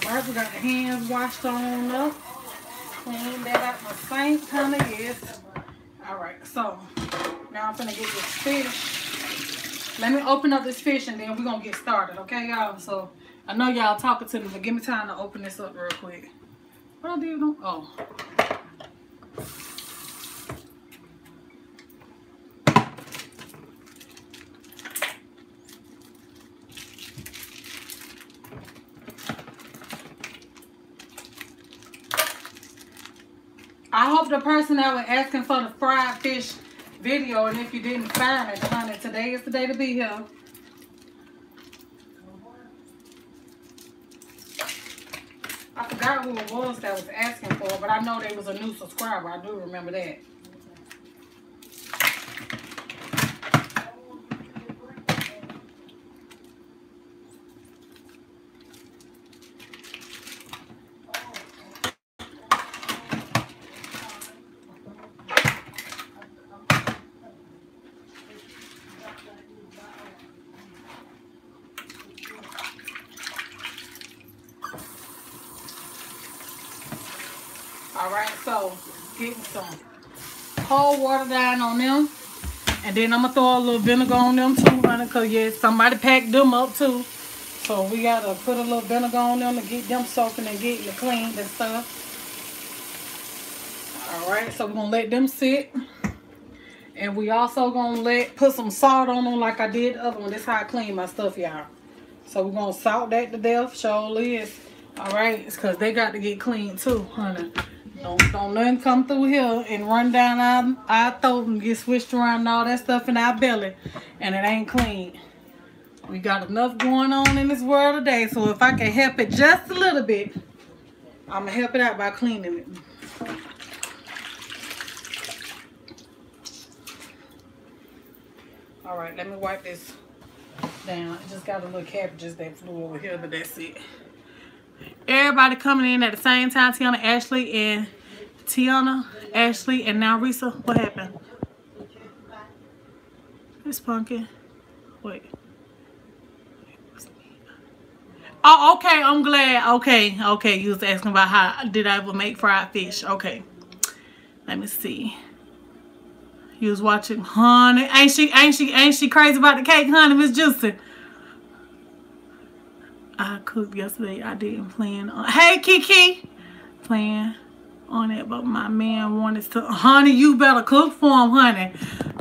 Alright, we got the hands washed on up. Clean that out my sink, honey, yes. Alright, so now I'm gonna get this fish. Let me open up this fish and then we're gonna get started, okay, y'all? So I know y'all talking to me, but give me time to open this up real quick. What I did? Oh. Person that was asking for the fried fish video, and if you didn't find it, honey, today is the day to be here. I forgot who it was that was asking for but I know they was a new subscriber. I do remember that. All right, so getting some cold water down on them. And then I'm going to throw a little vinegar on them too, honey, because, yeah, somebody packed them up too. So we got to put a little vinegar on them to get them soaking and getting cleaned and stuff. All right, so we're going to let them sit. And we also to let put some salt on them like I did the other one. This how I clean my stuff, y'all. So we're to salt that to death. Surely is. All right, it's because they got to get clean too, honey. Don't, don't nothing come through here and run down our, our throat and get switched around and all that stuff in our belly. And it ain't clean. We got enough going on in this world today. So if I can help it just a little bit, I'm going to help it out by cleaning it. All right, let me wipe this down. I just got a little cabbages that flew over here, but that's it. Everybody coming in at the same time. Tiana, Ashley, and Tiana, Ashley, and now Risa. What happened? This pumpkin. Wait. Oh, okay. I'm glad. Okay. Okay. You was asking about how did I ever make fried fish. Okay. Let me see. You was watching, honey. Ain't she, ain't she, ain't she crazy about the cake, honey, Miss Juicy? I cooked yesterday. I didn't plan on. Hey, Kiki. Plan on it, but my man wanted to. Honey, you better cook for him, honey.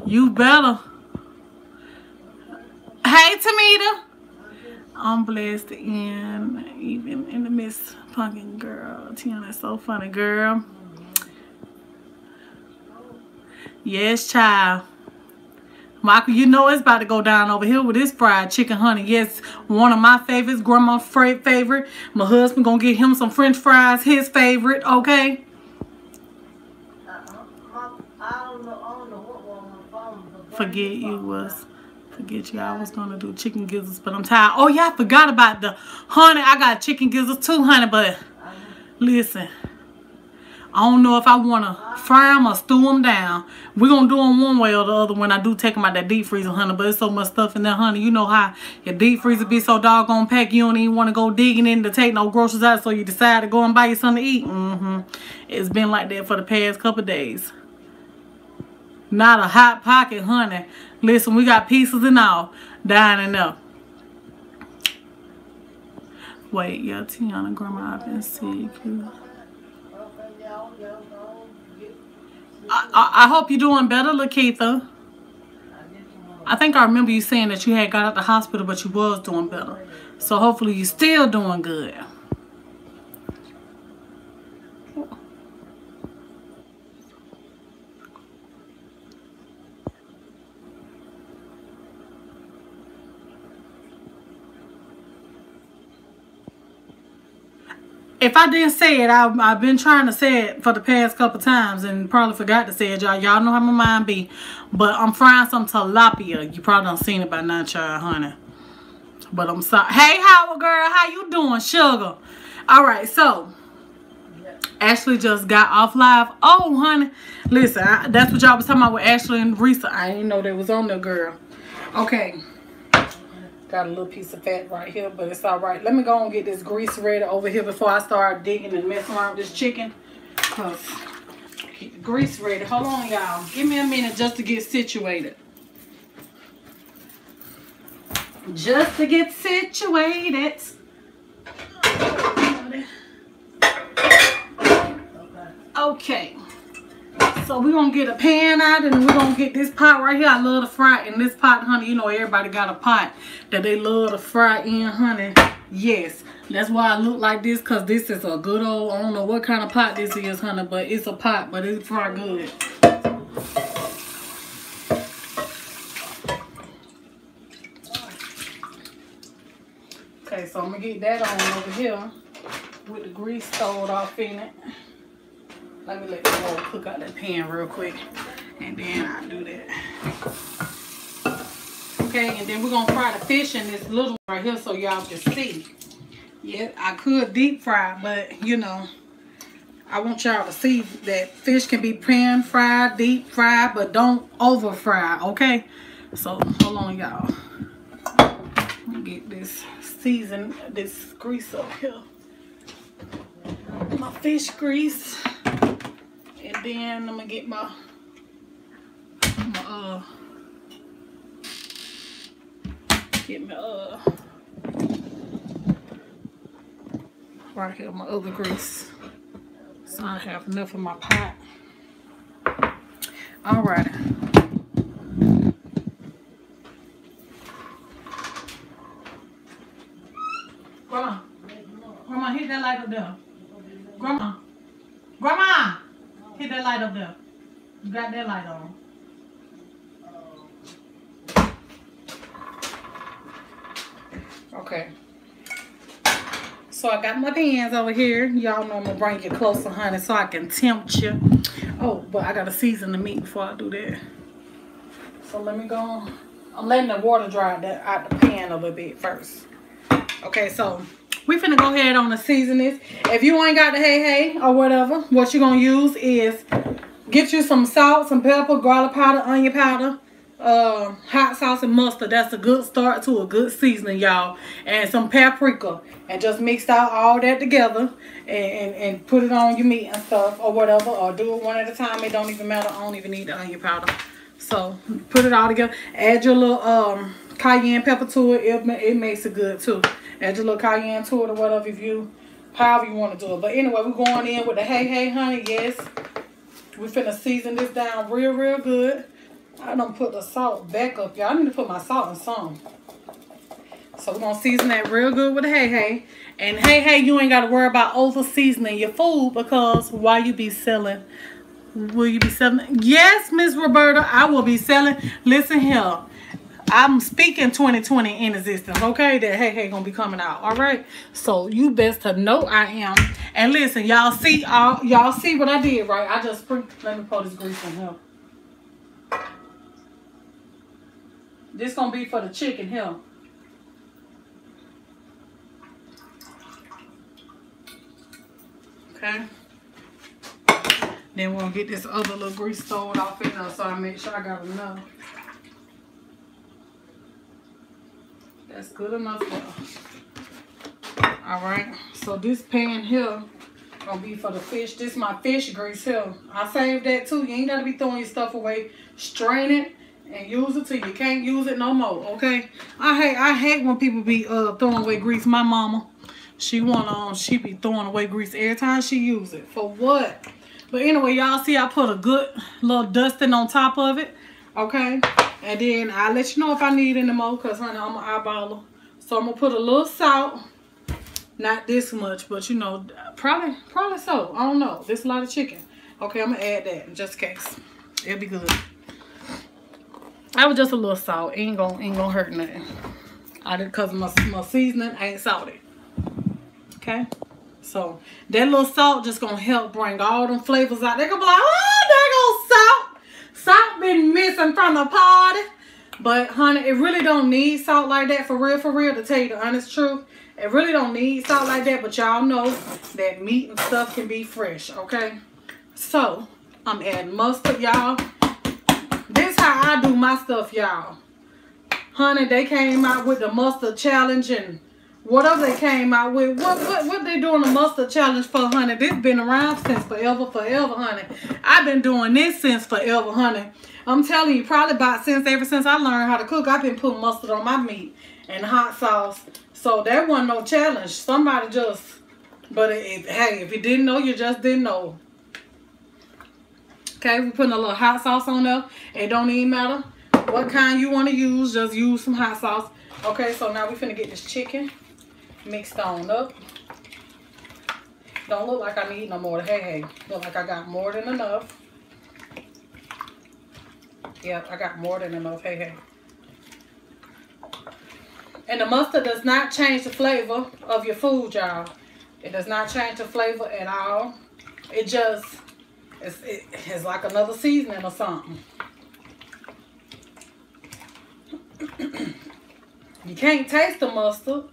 You better. Hey, Tamita. I'm blessed in even in the Miss Pumpkin girl. Tiana's so funny, girl. Yes, child. Michael, you know it's about to go down over here with this fried chicken, honey. Yes, one of my favorites, grandma's favorite. My husband gonna get him some french fries, his favorite, okay? Forget you was, forget you, I was gonna do chicken gizzards, but I'm tired. Oh yeah, I forgot about the, honey, I got chicken gizzards too, honey, but listen. I don't know if I want to fry them or stew them down. We're going to do them one way or the other when I do take them out that deep freezer, honey. But it's so much stuff in there, honey. You know how your deep freezer be so doggone packed. You don't even want to go digging in to take no groceries out. So you decide to go and buy you something to eat. Mm-hmm. It's been like that for the past couple days. Not a hot pocket, honey. Listen, we got pieces and all. Dining up. Wait, yeah, Tiana, Grandma, I've been sick. I, I, hope you're doing better, Lakeitha. I think I remember you saying that you had got out the hospital, but you was doing better. So hopefully you're still doing good. If I didn't say it, I, I've been trying to say it for the past couple times and probably forgot to say it, y'all. Y'all know how my mind be. But I'm frying some tilapia. You probably don't seen it by now, child, honey. But I'm sorry. Hey, Howard girl, how you doing, sugar? All right, so Ashley just got off live. Oh, honey, listen, I, that's what y'all was talking about with Ashley and Risa. I didn't know they was on there, girl. Okay. Got a little piece of fat right here, but it's all right. Let me go and get this grease ready over here before I start digging and messing around with this chicken. Cause grease ready. Hold on, y'all. Give me a minute just to get situated. Just to get situated. Okay. So we're going to get a pan out and we're going to get this pot right here. I love to fry in this pot, honey. You know everybody got a pot that they love to fry in, honey. Yes. That's why I look like this because this is a good old, I don't know what kind of pot this is, honey, but it's a pot, but it's fry good. Okay, so I'm going to get that on over here with the grease stored off in it. Let me let the oil cook out that pan real quick. And then I'll do that. Okay, and then we're going to fry the fish in this little right here so y'all can see. Yeah, I could deep fry, but you know, I want y'all to see that fish can be pan fried, deep fried, but don't over fry, okay? So, hold on, y'all. Let me get this season, this grease up here. My fish grease. And then I'm gonna get my, my uh get my uh right here my other grease. So I have enough of my pot. All right. Hit that light up there. Grandma, Grandma. Hit that light up there. You got that light on. Okay. So I got my pans over here. Y'all know I'm gonna bring you closer, honey, so I can tempt you. Oh, but I gotta season the meat before I do that. So let me go. I'm letting the water dry out the pan a little bit first. Okay, so we finna go ahead on the season this. If you ain't got the hey hey or whatever, what you're gonna use is get you some salt, some pepper, garlic powder, onion powder, uh, hot sauce and mustard. That's a good start to a good seasoning, y'all. And some paprika. And just mix out all that together and, and, and put it on your meat and stuff or whatever. Or do it one at a time. It don't even matter. I don't even need the onion powder. So put it all together. Add your little um, cayenne pepper to it. It, it makes it good too. Add your little cayenne to it or whatever if you, however you want to do it. But anyway, we're going in with the hey, hey, honey. Yes. We're finna season this down real, real good. I don't put the salt back up, y'all. I need to put my salt in some. So we're going to season that real good with the hey, hey. And hey, hey, you ain't got to worry about over seasoning your food because while you be selling, will you be selling? Yes, Miss Roberta, I will be selling. Listen here. I'm speaking 2020 in existence, okay? That hey hey gonna be coming out, all right? So you best to know I am. And listen, y'all see all y'all see what I did, right? I just let me pour this grease in here. This gonna be for the chicken here. Okay. Then gonna get this other little grease stored off in there so I make sure I got enough. That's good enough for All right. So this pan here gonna be for the fish. This my fish grease here. I saved that too. You ain't gotta be throwing your stuff away. Strain it and use it till you can't use it no more. Okay. I hate I hate when people be uh throwing away grease. My mama. She want on, she be throwing away grease every time she use it. For what? But anyway, y'all see I put a good little dusting on top of it. Okay. And then I'll let you know if I need any more because honey, I'm an eyeballer. So I'm gonna put a little salt. Not this much, but you know, probably probably so. I don't know. This a lot of chicken. Okay, I'm gonna add that in just in case. It'll be good. I was just a little salt. Ain't gonna ain't gonna hurt nothing. I did cause my my seasoning ain't salty. Okay. So that little salt just gonna help bring all them flavors out. They gonna be like, oh, there goes salt. Salt been missing from the party. But honey, it really don't need salt like that for real, for real, to tell you the honest truth. It really don't need salt like that, but y'all know that meat and stuff can be fresh, okay? So, I'm adding mustard, y'all. This how I do my stuff, y'all. Honey, they came out with the mustard challenge and whatever they came out with. What what what they doing the mustard challenge for, honey? This been around since forever, forever, honey. I've been doing this since forever, honey. I'm telling you, probably about since ever since I learned how to cook, I've been putting mustard on my meat and hot sauce. So that wasn't no challenge. Somebody just, but it, hey, if you didn't know, you just didn't know. Okay, we're putting a little hot sauce on there. It don't even matter what kind you want to use. Just use some hot sauce. Okay, so now we're finna get this chicken mixed on up. Don't look like I need no more. Hey, hey, look like I got more than enough. Yep, I got more than enough. Hey, hey. And the mustard does not change the flavor of your food, y'all. It does not change the flavor at all. It just, it's, it, it's like another seasoning or something. you can't taste the mustard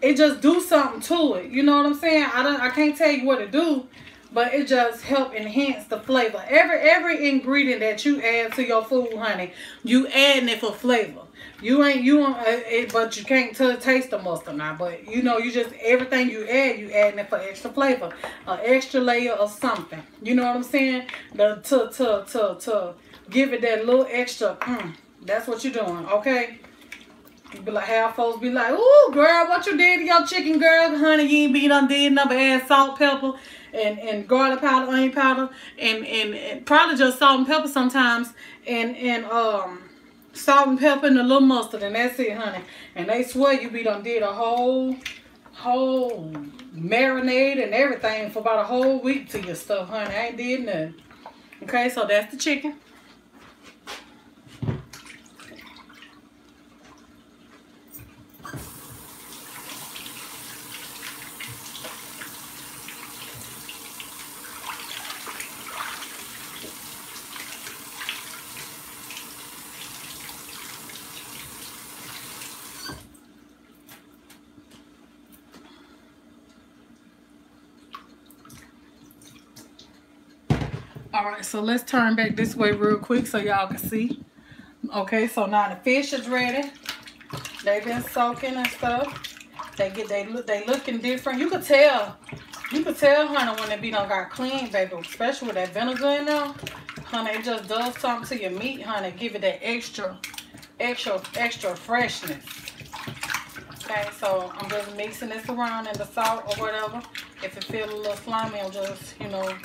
it just do something to it. You know what I'm saying? I don't I can't tell you what to do, but it just help enhance the flavor. Every every ingredient that you add to your food, honey, you adding it for flavor. You ain't you uh, it, but you can't taste the mustard now. But you know, you just everything you add, you adding it for extra flavor, an extra layer of something. You know what I'm saying? The to to to to give it that little extra. Mm, that's what you're doing, okay? Be like, half folks be like, ooh, girl, what you did to your chicken, girl? Honey, you ain't be done did number add salt, pepper, and, and garlic powder, onion powder, and, and, and probably just salt and pepper sometimes, and, and, um, salt and pepper and a little mustard, and that's it, honey. And they swear you be done did a whole, whole marinade and everything for about a whole week to your stuff, honey. I ain't did nothing. Okay, so that's the chicken. Right so let's turn back this way real quick so y'all can see. Okay so now the fish is ready. They've been soaking and stuff. They get they look they looking different. You could tell you could tell honey when they be done got clean baby especially with that vinegar in there. Honey it just does something to your meat honey give it that extra extra extra freshness. Okay so i'm just mixing this around in the salt or whatever. If it feels a little slimy i'll just you know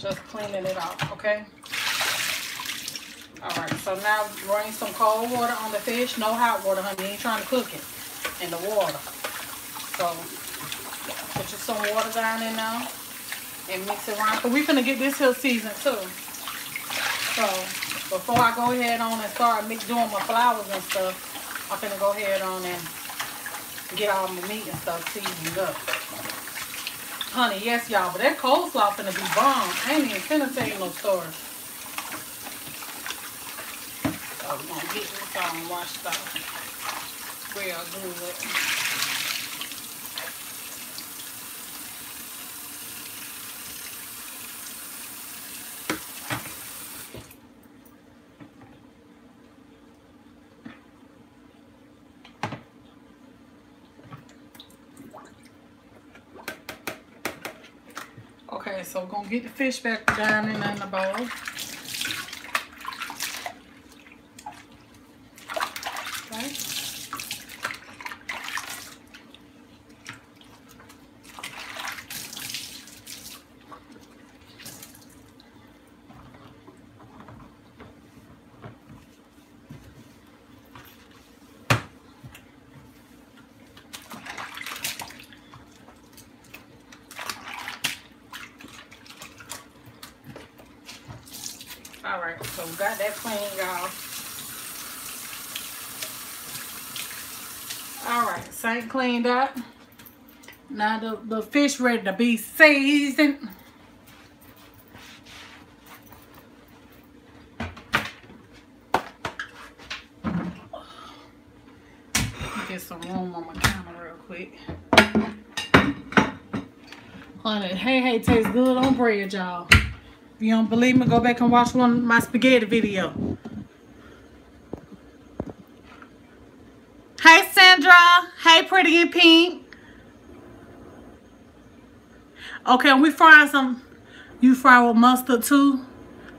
just cleaning it out, okay? All right, so now bring some cold water on the fish. No hot water, honey. You ain't trying to cook it in the water. So put your some water down in now and mix it around. But we finna get this here seasoned too. So before I go ahead on and start doing my flowers and stuff, I'm finna go ahead on and get all my meat and stuff seasoned up. Honey, yes, y'all. But that coleslaw finna be bomb. I ain't even finna tell you no story. Oh, so we're gonna get this all washed off real good. So we're going to get the fish back down in the bowl. Okay. All right, so we got that clean, y'all. All right, same cleaned up. Now the, the fish ready to be seasoned. Get some room on my counter real quick. Honey, hey, hey, tastes good on bread, y'all. If you don't believe me, go back and watch one of my spaghetti video. Hey, Sandra. Hey, Pretty in Pink. Okay, we frying some. You fry with mustard too?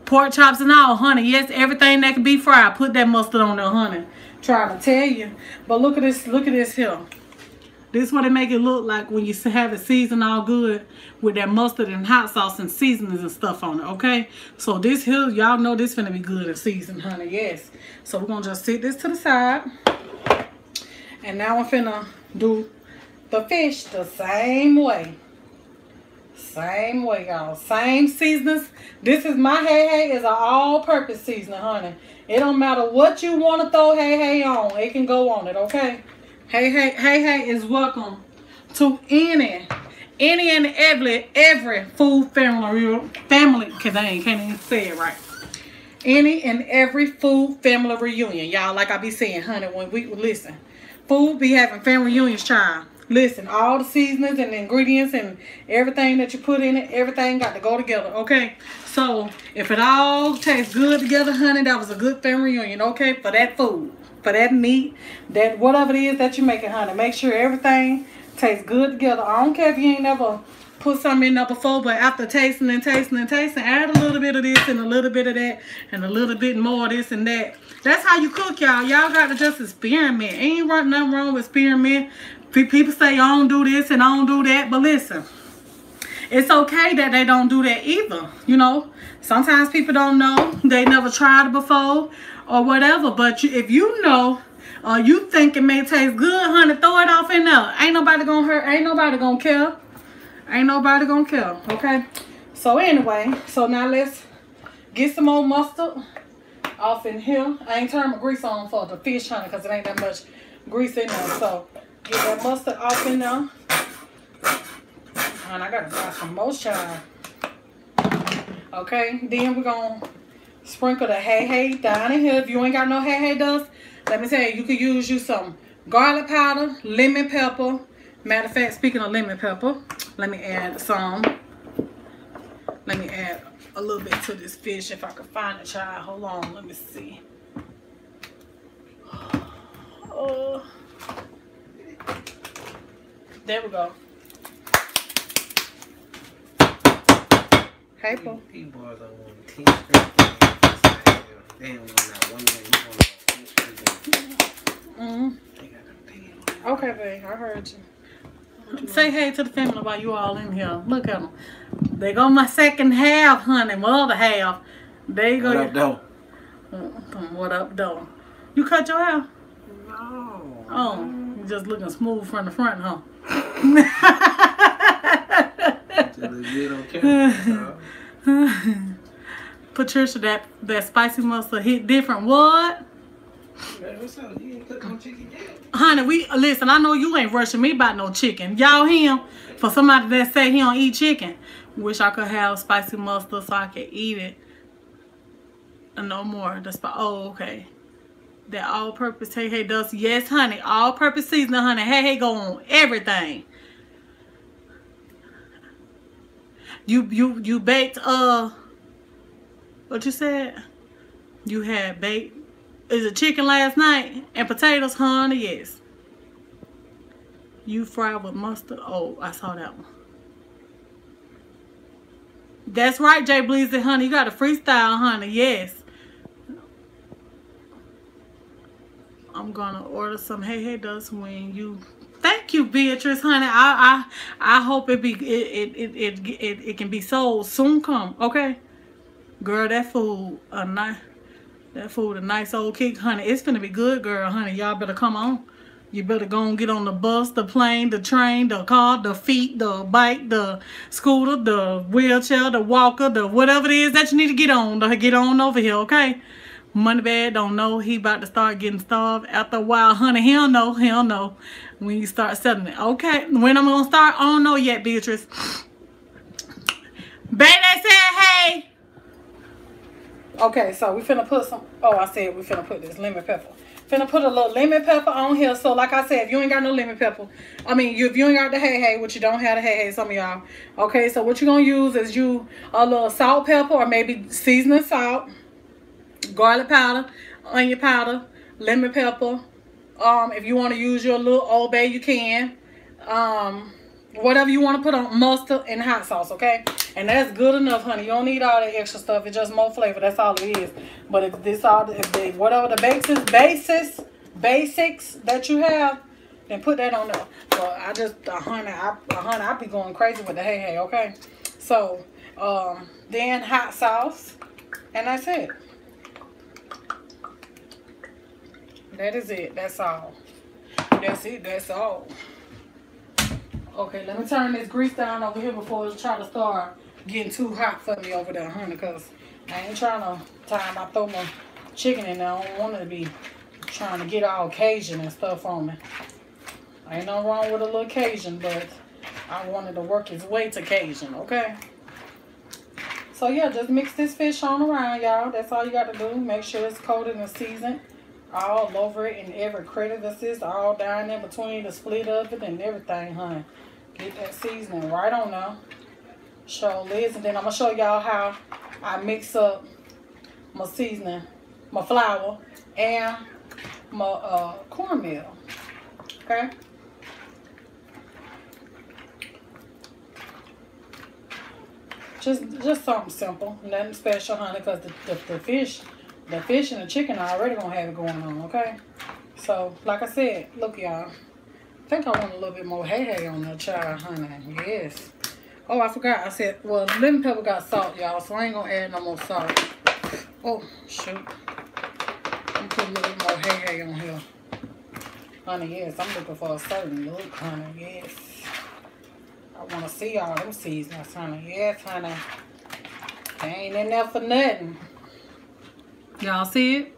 Pork chops and all, honey. Yes, everything that can be fried. Put that mustard on there, honey. Trying to tell you. But look at this. Look at this here. This is what it make it look like when you have it seasoned all good with that mustard and hot sauce and seasonings and stuff on it, okay? So this here, y'all know this finna be good and seasoned, honey, yes. So we're gonna just sit this to the side. And now I'm finna do the fish the same way. Same way, y'all. Same seasonings. This is my hey hey is an all-purpose seasoning, honey. It don't matter what you want to throw hey hey on. It can go on it, okay? Hey hey hey hey is welcome to any any and every every food family family cause I ain't can't even say it right. Any and every food family reunion, y'all. Like I be saying, honey, when we listen, food be having family reunions, child. Listen, all the seasonings and the ingredients and everything that you put in it, everything got to go together, okay? So, if it all tastes good together, honey, that was a good family reunion, okay? For that food, for that meat, that whatever it is that you're making, honey. Make sure everything tastes good together. I don't care if you ain't never put something in there before, but after tasting and tasting and tasting, add a little bit of this and a little bit of that and a little bit more of this and that. That's how you cook, y'all. Y'all got to just experiment. Ain't nothing wrong with experiment. People say, I don't do this and I don't do that. But listen, it's okay that they don't do that either. You know, sometimes people don't know. They never tried it before or whatever. But if you know or you think it may taste good, honey, throw it off in there. Ain't nobody gonna hurt. Ain't nobody gonna care. Ain't nobody gonna care. Okay. So anyway, so now let's get some more mustard off in here. I ain't turned my grease on for the fish, honey, because it ain't that much grease in there. So Get that mustard off in there. And I gotta buy some more child. Okay, then we're gonna sprinkle the hey hey down in here. If you ain't got no hey hey dust, let me tell you, you could use you some garlic powder, lemon pepper. Matter of fact, speaking of lemon pepper, let me add some. Let me add a little bit to this fish if I can find a child. Hold on, let me see. Oh. There we go. Hey, Paul. People are the one team Damn, one Mm -hmm. Okay, babe, I heard you. Say hey to the family while you all in here. Look at them. They go my second half, honey. My other half. They go. What up, though? Mm, what up, though? You cut your hair? No. Oh, you just looking smooth from the front, huh? Patricia, that that spicy mustard hit different. What? Honey, we listen. I know you ain't rushing me about no chicken. Y'all him for somebody that say he don't eat chicken. Wish I could have spicy mustard so I could eat it. And no more. That's spot. Oh, okay. That all-purpose hey hey does. Yes, honey. All-purpose seasoning, honey. Hey hey go on everything. You you you baked uh what you said? You had baked is it chicken last night and potatoes, honey? Yes. You fried with mustard. Oh, I saw that one. That's right, Jay Bleezy, honey. You got a freestyle, honey. Yes. I'm gonna order some Hey Hey Dust when you Thank you, Beatrice, honey. I I I hope it be it it it it, it, can be sold soon. Come, okay, girl. That food a nice. That food a nice old kick, honey. It's gonna be good, girl, honey. Y'all better come on. You better go and get on the bus, the plane, the train, the car, the feet, the bike, the scooter, the wheelchair, the walker, the whatever it is that you need to get on. To get on over here, okay? Money bad don't know he about to start getting starved. After a while, honey, he'll know. He'll know when you start selling it. Okay, when I'm gonna start, I don't know yet, Beatrice. Baby said, hey. Okay, so we finna put some, oh, I said we finna put this lemon pepper. Finna put a little lemon pepper on here. So like I said, if you ain't got no lemon pepper, I mean, if you ain't got the hey hey, which you don't have the hey hey, some of y'all. Okay, so what you gonna use is you a little salt pepper or maybe seasoning salt, garlic powder, onion powder, lemon pepper. Um, if you want to use your little Old Bay, you can. Um, whatever you want to put on mustard and hot sauce, okay? And that's good enough, honey. You don't need all that extra stuff. It's just more flavor. That's all it is. But if this all, if they, whatever the basis, basis, basics that you have, then put that on there. But I just, honey, I, a I be going crazy with the hey hey, okay? So, um, then hot sauce, and that's it. That is it. That's all. That's it. That's all. Okay, let me turn this grease down over here before it try to start getting too hot for me over there, honey, because I ain't trying to time I throw my chicken in there. I don't want it to be trying to get all Cajun and stuff on me. Ain't no wrong with a little Cajun, but I wanted to work its way to Cajun, okay? So yeah, just mix this fish on around, y'all. That's all you got to do. Make sure it's coated and seasoned all over it and every that's is all down in between the split of it and everything, honey. Get that seasoning right on now. Show Liz, and then I'm gonna show y'all how I mix up my seasoning, my flour, and my uh, cornmeal. Okay. Just, just something simple, nothing special, honey, because the, the, the fish the fish and the chicken are already gonna have it going on, okay? So, like I said, look y'all. I think I want a little bit more hey hey on the child, honey. Yes. Oh, I forgot. I said, well, lemon pepper got salt, y'all, so I ain't gonna add no more salt. Oh, shoot. I'm put a little bit more hey hey on here. Honey, yes, I'm looking for a certain look, honey, yes. I want to see all them seasonings, honey. Yes, honey. They ain't in there for nothing. Y'all see it?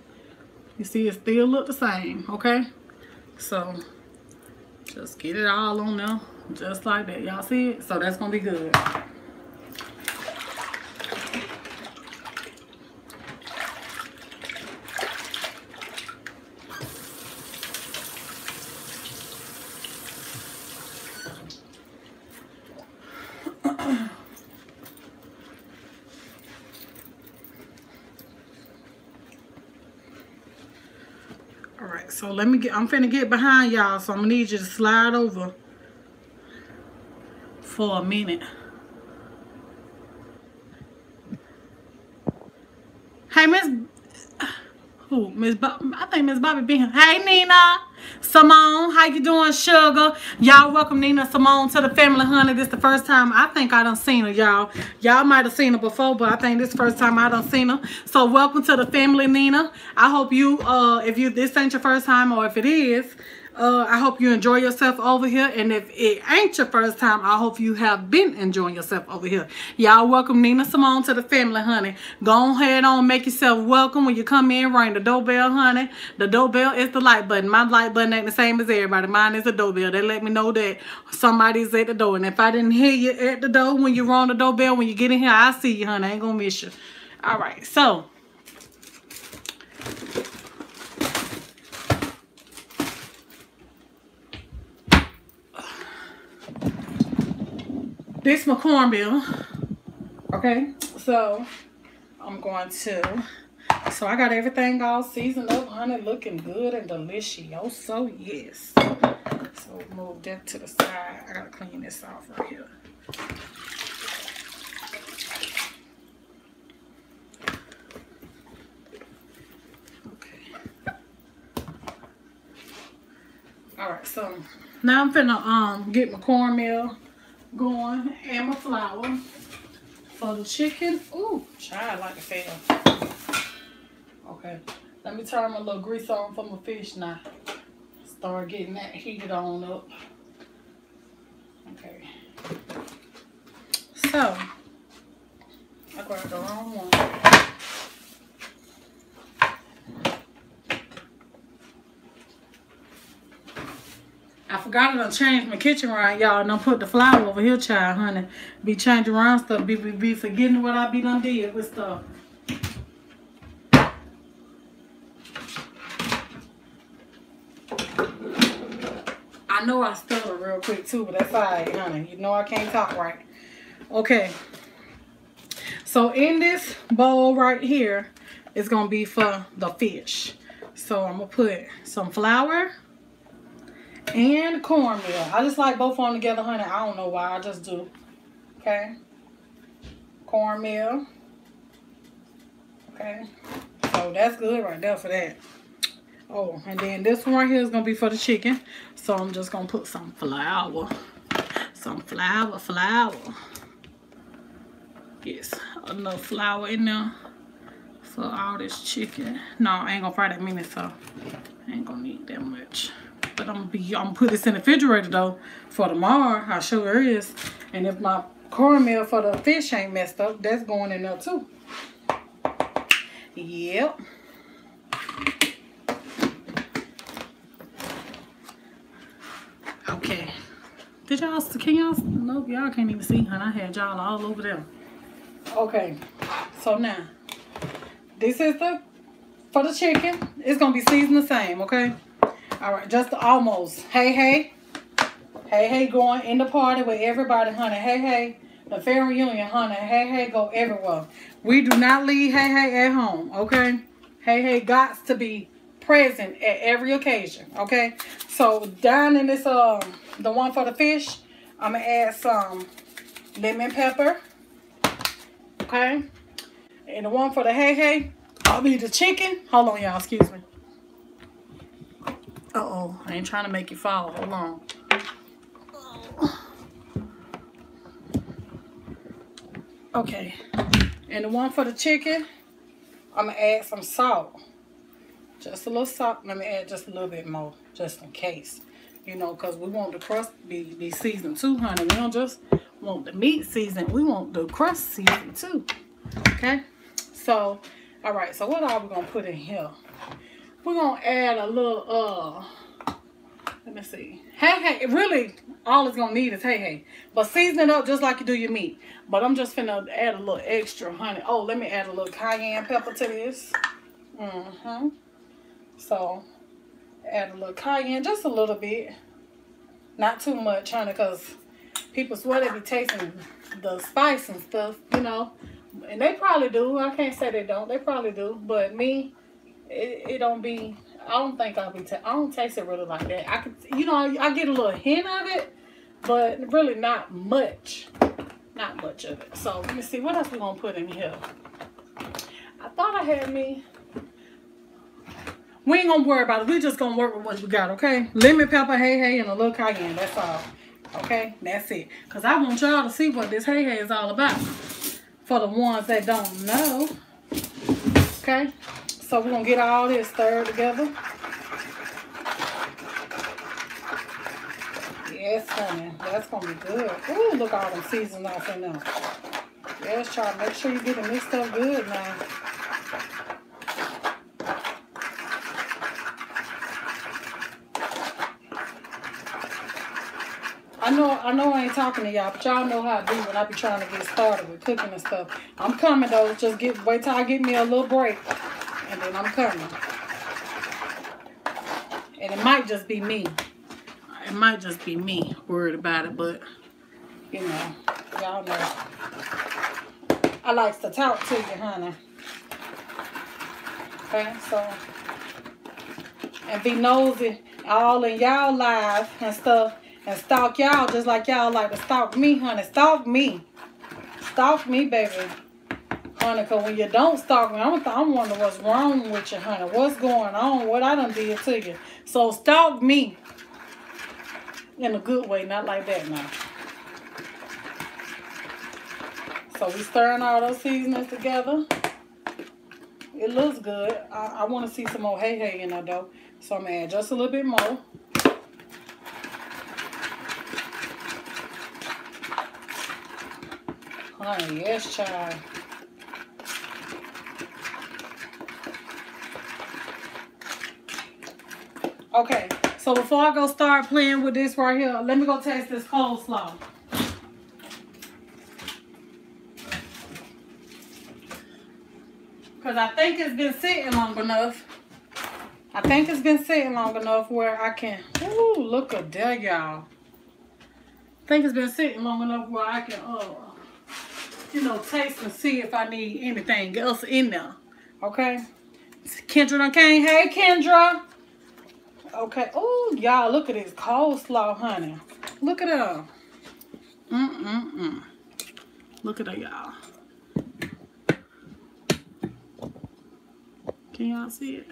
You see it still look the same, okay? So, just get it all on there, just like that. Y'all see it? So that's gonna be good. So let me get, I'm finna get behind y'all. So I'm gonna need you to slide over for a minute. Hey, Miss, who, Miss, I think Miss Bobby being Hey, Nina. Simone, how you doing, sugar? Y'all welcome Nina Simone to the family, honey. This the first time I think I done seen her, y'all. Y'all might have seen her before, but I think this first time I done seen her. So welcome to the family, Nina. I hope you, uh, if you this ain't your first time or if it is, uh, I hope you enjoy yourself over here. And if it ain't your first time, I hope you have been enjoying yourself over here. Y'all welcome Nina Simone to the family, honey. Go ahead on, make yourself welcome when you come in. Ring the doorbell, honey. The doorbell is the light button. My light button ain't the same as everybody. Mine is the doorbell. They let me know that somebody's at the door. And if I didn't hear you at the door when you rung the doorbell, when you get in here, I see you, honey. I ain't gonna miss you. All right, so this my cornmeal. Okay, so I'm going to, so I got everything all seasoned up, honey, looking good and delicious. So yes. So move that to the side. I gotta clean this off right here. Okay. All right, so now I'm finna um get my cornmeal going and my flour for the chicken. Ooh, child like a fail. Okay, let me turn my little grease on for my fish now. start getting that heated on up. Okay. So, I grabbed the wrong one. I forgot to change my kitchen right, y'all. And I put the flour over here, child, honey. Be changing around stuff. Be, be, be forgetting what I be done did with stuff. I know I stutter real quick too, but that's all right, honey. You know I can't talk right. Okay. So in this bowl right here, it's going to be for the fish. So I'm going to put some flour and cornmeal. I just like both them together, honey. I don't know why. I just do. Okay. Cornmeal. Okay. So that's good right there for that. Oh, and then this one right here is going to be for the chicken. So I'm just going to put some flour. Some flour, flour. Yes, enough flour in there for all this chicken. No, I ain't going to fry that many, so I ain't going to need that much. But I'm gonna be I'm gonna put this in the refrigerator though for tomorrow. I sure is. And if my cornmeal for the fish ain't messed up, that's going in there too. Yep. Okay. Did y'all see? can y'all nope y'all can't even see honey. I had y'all all over there. Okay. So now this is the for the chicken. It's gonna be seasoned the same, okay? All right, just almost. Hey, hey. Hey, hey, going in the party with everybody, honey. Hey, hey. The family reunion, honey. Hey, hey, go everywhere. We do not leave hey, hey at home, okay? Hey, hey, got to be present at every occasion, okay? So, down in this, um, the one for the fish, I'm going to add some lemon pepper, okay? And the one for the hey, hey, I'll be the chicken. Hold on, y'all, excuse me. Uh-oh, I ain't trying to make you fall. Hold on. Okay, and the one for the chicken, I'm going to add some salt. Just a little salt. Let me add just a little bit more, just in case. You know, because we want the crust be, be seasoned too, honey. We don't just want the meat seasoned. We want the crust seasoned too. Okay? So, all right. So, what are we going to put in here? We're gonna add a little uh let me see. Hey hey really all it's gonna need is hey hey. But season it up just like you do your meat. But i'm just gonna add a little extra honey. Oh let me add a little cayenne pepper to this. Mm-hmm. So add a little cayenne just a little bit. Not too much honey because people swear they be tasting the spice and stuff you know. And they probably do. I can't say they don't. They probably do. But me it, it don't be I don't think I'll be I don't taste it really like that. I could you know I get a little hint of it, but really not much. Not much of it. So let me see what else we gonna put in here. I thought I had me. We ain't gonna worry about it. we just gonna work with what we got, okay? Lemon pepper, hey hey, and a little cayenne. That's all. Okay, that's it. Cause I want y'all to see what this hey hey is all about. For the ones that don't know. Okay. So we're going to get all this stirred together. Yes, honey. That's going to be good. Ooh, look all them seasonings off in there. Yes, child. Make sure you get the mixed up good now. I know I know I ain't talking to y'all, but y'all know how I do when I be trying to get started with cooking and stuff. I'm coming though. Just get wait till I get me a little break and then I'm coming. And it might just be me. It might just be me worried about it, but you know, y'all know. I likes to talk to you, honey. Okay, so and be nosy all in y'all live and stuff and stalk y'all just like y'all like to stalk me, honey. Stalk me. Stalk me, baby Monica, because when you don't stalk me, I'm, I'm wondering what's wrong with you, honey. What's going on? What I done did to you? So stalk me in a good way, not like that now. So we stirring all those seasonings together. It looks good. I, I want to see some more hay hey in there though. So I'm going to add just a little bit more. Honey, yes, child. Okay, so before I go start playing with this right here, let me go taste this coleslaw. Because I think it's been sitting long enough. I think it's been sitting long enough where I can... Ooh, look at that, y'all. I think it's been sitting long enough where I can, uh, you know, taste and see if I need anything else in there. Okay? Kendra done came. Hey, Kendra. Okay. Oh, y'all, look at this coleslaw, honey. Look at that. Mm-mm-mm. Look at that, y'all. Can y'all see it?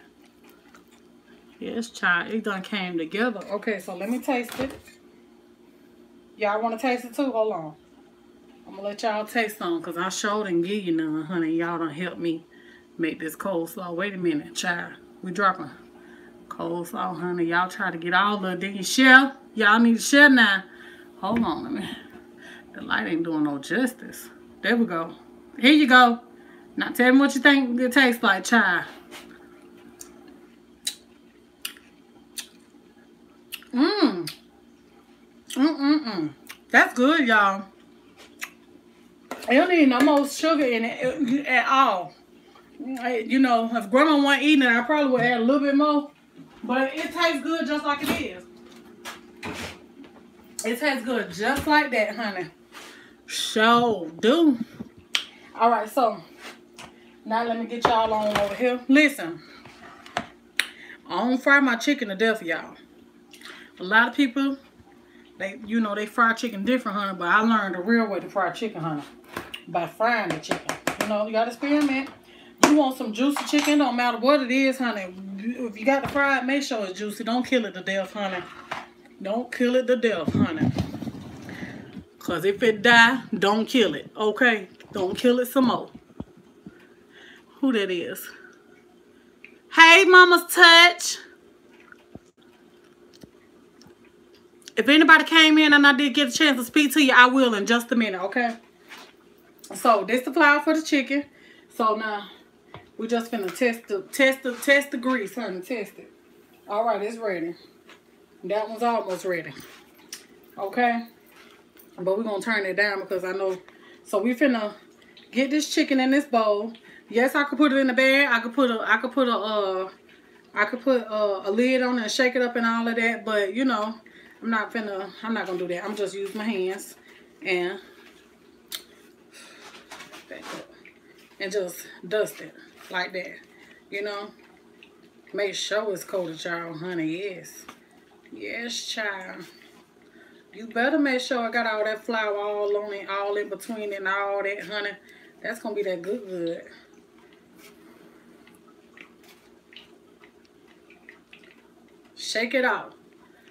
Yes, child. It done came together. Okay, so let me taste it. Y'all want to taste it too? Hold on. I'm going to let y'all taste some because I showed and give you none, honey. Y'all done help me make this coleslaw. Wait a minute, child. We dropping coleslaw, honey. Y'all try to get all it. Then share. Y'all need to share now. Hold on a minute. The light ain't doing no justice. There we go. Here you go. Now tell me what you think it tastes like, child. Mmm. Mm-mm-mm. That's good, y'all. You don't need no more sugar in it uh, at all. You know, if grandma wasn't eating it, I probably would add a little bit more. But it tastes good just like it is. It tastes good just like that, honey. So do. Alright, so now let me get y'all on over here. Listen. I don't fry my chicken to death, y'all. A lot of people, they you know, they fry chicken different, honey, but I learned the real way to fry chicken, honey. By frying the chicken. You know, you gotta experiment. You want some juicy chicken, don't matter what it is, honey. If you got the fry make sure it's juicy. Don't kill it to death, honey. Don't kill it to death, honey. Because if it die, don't kill it, okay? Don't kill it some more. Who that is? Hey, Mama's Touch. If anybody came in and I did get a chance to speak to you, I will in just a minute, okay? So, this the flour for the chicken. So, now, we just finna test the, test the, test the grease, honey, test it. All right, it's ready. That one's almost ready. Okay? But we're to turn it down because I know. So, we finna get this chicken in this bowl. Yes, I could put it in the bag. I could put a, I could put a, uh, I could put a, a lid on it and shake it up and all of that. But, you know, I'm not finna, I'm not gonna do that. I'm just use my hands and and just dust it like that. You know? Make sure it's coated, y'all, honey. Yes. Yes, child. You better make sure I got all that flour all on it, all in between and all that, honey. That's gonna be that good good. Shake it out.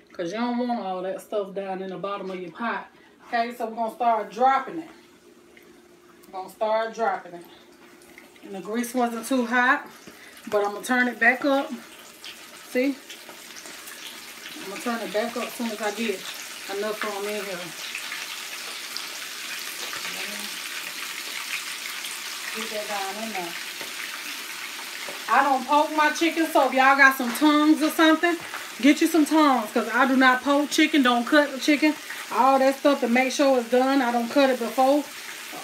Because you don't want all that stuff down in the bottom of your pot. Okay, so we're going to start dropping it. We're going to start dropping it. And the grease wasn't too hot. But I'm going to turn it back up. See? I'm going to turn it back up as soon as I get enough from in here. Get that down in. I don't poke my chicken, so if y'all got some tongues or something, Get you some tongs because I do not poke chicken. Don't cut the chicken. All that stuff to make sure it's done. I don't cut it before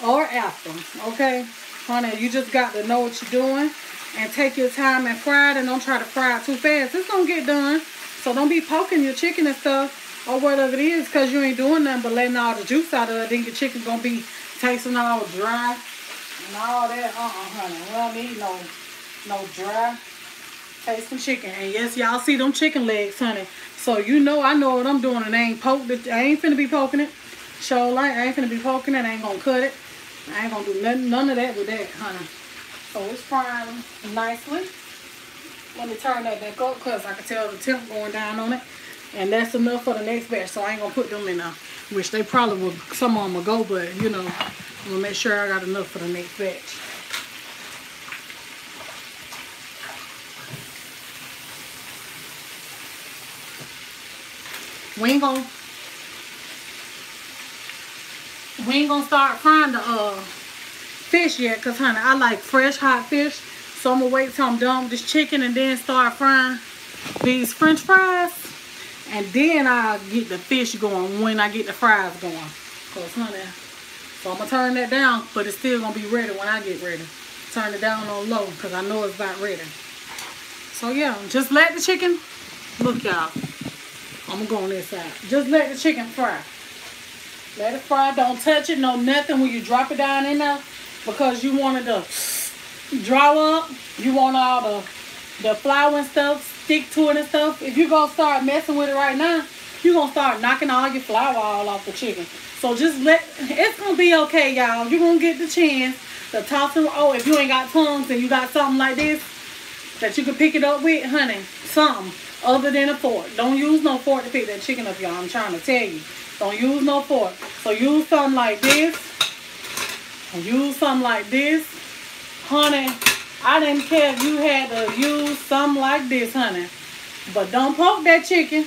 or after. Okay? Honey, you just got to know what you're doing and take your time and fry it and don't try to fry it too fast. It's going to get done. So don't be poking your chicken and stuff or whatever it is because you ain't doing nothing but letting all the juice out of it. Then your chicken going to be tasting all dry and all that. Uh-uh, honey. We don't need no, no dry tasting chicken. And yes, y'all see them chicken legs, honey. So you know I know what I'm doing and I ain't it. I ain't finna be poking it. Show like I ain't finna be poking it. I ain't gonna cut it. I ain't gonna do nothing, none of that with that, honey. So it's frying nicely. Let me turn that back up because I can tell the temp going down on it. And that's enough for the next batch. So I ain't gonna put them in there. Which they probably will, some of them will go, but you know, I'm gonna make sure I got enough for the next batch. We ain't gonna we ain't gonna start frying the uh fish yet, cause honey, I like fresh hot fish. So I'm gonna wait till I'm done with this chicken and then start frying these french fries. And then I'll get the fish going when I get the fries going. Cause honey, so I'm gonna turn that down, but it's still gonna be ready when I get ready. Turn it down on low, cause I know it's about ready. So yeah, just let the chicken, look y'all. I'm gonna go on this side. Just let the chicken fry. Let it fry. Don't touch it. No nothing when you drop it down in there because you want it to draw up. You want all the the flour and stuff stick to it and stuff. If you're gonna start messing with it right now, you're gonna start knocking all your flour all off the chicken. So just let it's gonna be okay, y'all. You're gonna get the chance to toss them. Oh, if you ain't got tongues and you got something like this that you can pick it up with, honey, something other than a fork. Don't use no fork to pick that chicken up, y'all. I'm trying to tell you. Don't use no fork. So use something like this. Use something like this. Honey, I didn't care if you had to use something like this, honey. But don't poke that chicken.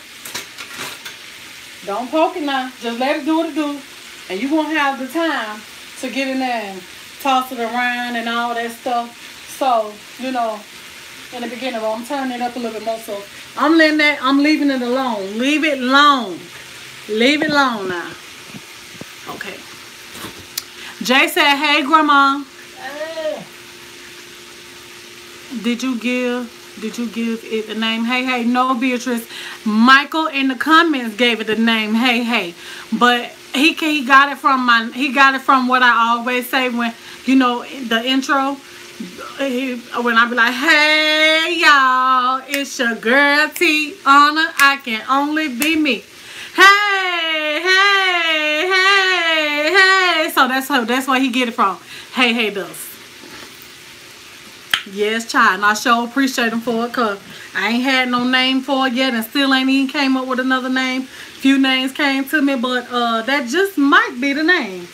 Don't poke it now. Just let it do what it do. And you're going to have the time to get in there and toss it around and all that stuff. So, you know, in the beginning, I'm turning it up a little bit more. So I'm letting that, I'm leaving it alone. Leave it alone. Leave it alone now. Okay. Jay said, hey, Grandma. Hey. Did you give did you give it the name Hey Hey? No, Beatrice. Michael in the comments gave it the name Hey Hey. But he he got it from my he got it from what I always say when you know the intro. He, when I be like, hey y'all, it's your girl T Honor. I can only be me. Hey, hey, hey, hey. So that's how that's where he get it from. Hey, hey, dust. Yes, child. And I sure appreciate him for it because I ain't had no name for it yet and still ain't even came up with another name. Few names came to me, but uh, that just might be the name.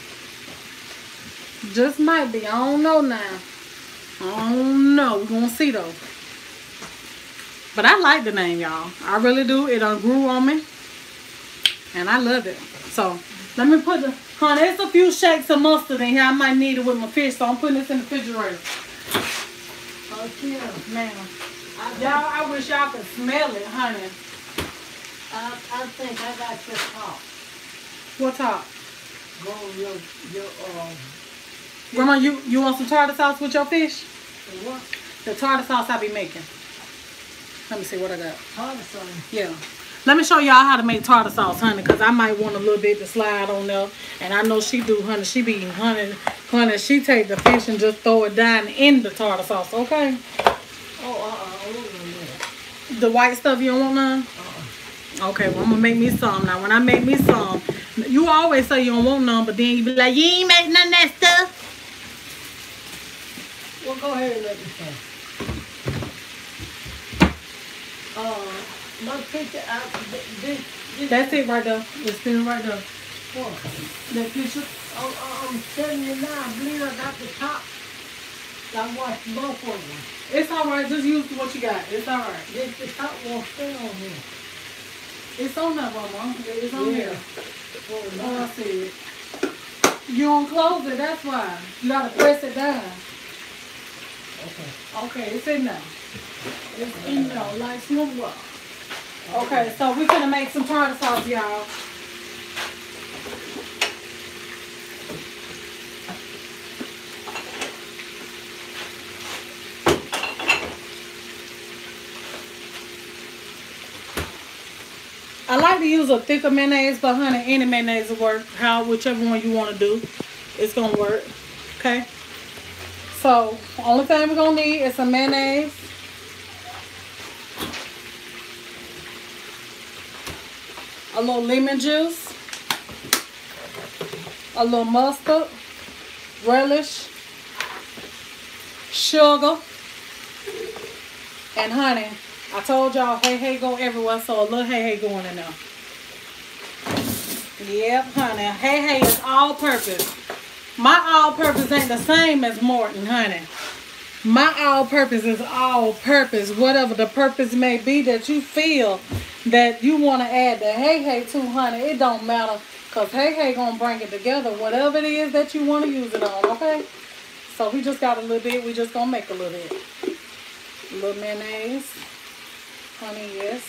Just might be. I don't know now. I don't know. We're going to see though. But I like the name, y'all. I really do. It done grew on me. And I love it. So, let me put the... Honey, there's a few shakes of mustard in here. I might need it with my fish, so I'm putting this in the refrigerator. Oh, Kim, Man, y'all, I wish y'all could smell it, honey. I, I think I got your top. What top? Go on your, your, um, Grandma, you, you want some tartar sauce with your fish? what? The tartar sauce I be making. Let me see what I got. Tartar sauce. Yeah. Let me show y'all how to make tartar sauce, honey, because I might want a little bit to slide on there. And I know she do, honey. She be, eating, honey, honey, she take the fish and just throw it down in the tartar sauce, okay? Oh, uh, uh, hold on a minute. The white stuff, you don't want none? Uh-uh. Okay, well, I'm going to make me some. Now, when I make me some, you always say you don't want none, but then you be like, you ain't make none of that stuff. Well, go ahead and let me say. Uh, my picture, th- this, this, That's it right there. It's sitting right there. what? That picture? I'm, I'm telling you now, I believe I got the top. I watched both of them. It's all right. Just use what you got. It's all right. This the top won't stay on here. It's on there, Mama. It's on Yeah. here. Oh, Oh, no. Oh, I see it. You don't close it. That's why. You gotta press it down. Okay. Okay, it's in there. It's in there like rock. Okay, so we're gonna make some tartar sauce, y'all. I like to use a thicker mayonnaise, but honey, any mayonnaise will work. How whichever one you want to do, it's gonna work. Okay. So only thing we're gonna need is some mayonnaise. A little lemon juice. A little mustard. Relish. Sugar. And honey. I told y'all hey hey go everywhere, so a little hey hey going in there. Yep, honey. Hey hey is all purpose. My all purpose ain't the same as Morton, honey. My all purpose is all purpose, whatever the purpose may be that you feel that you want to add the hey hey to, honey. It don't matter. Because hey hey gonna bring it together, whatever it is that you want to use it on, okay? So we just got a little bit. We just gonna make a little bit. A little mayonnaise. Honey, yes.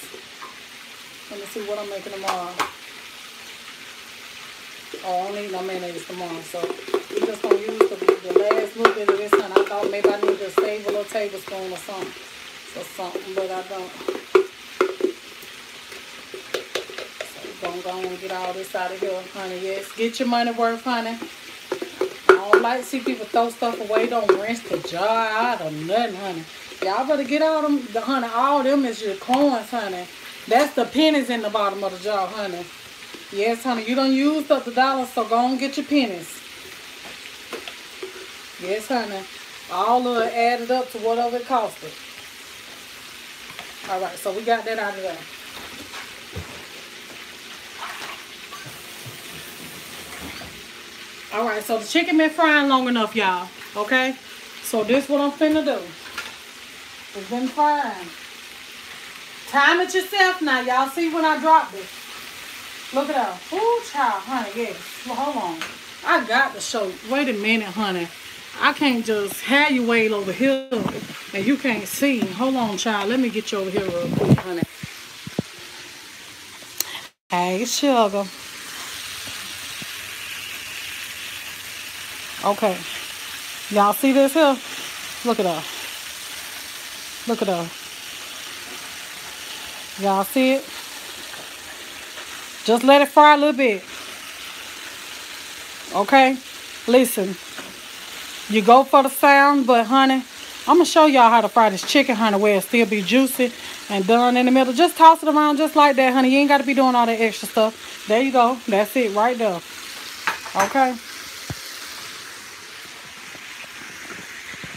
Let me see what I'm making tomorrow. Oh, I don't need no mayonnaise tomorrow, so we just gonna use the, the last little bit of this, thought maybe I need a little tablespoon or something, or something, but I don't. So we're gonna go and get all this out of here, honey. Yes, get your money worth, honey. I don't like to see people throw stuff away. Don't rinse the jar out or nothing, honey. Y'all better get all them, the honey. All them is your coins, honey. That's the pennies in the bottom of the jar, honey. Yes, honey, you don't use up the dollars, so go and get your pennies. Yes, honey. All of it added up to whatever it costed. All right, so we got that out of there. All right, so the chicken been frying long enough, y'all. Okay? So this what I'm finna do. It's been frying. Time it yourself now. Y'all see when I dropped it. Look at that. Ooh, child, honey, yes. Well, hold on. I got to show you. Wait a minute, honey. I can't just have you wait over here and you can't see. Hold on, child. Let me get you over here real quick, honey. Hey, sugar. Okay. Y'all see this here? Look at her. Look at her. Y'all see it? Just let it fry a little bit. Okay? Listen. You go for the sound, but honey, I'm going to show y'all how to fry this chicken, honey, where it still be juicy and done in the middle. Just toss it around just like that, honey. You ain't got to be doing all that extra stuff. There you go. That's it right there. Okay?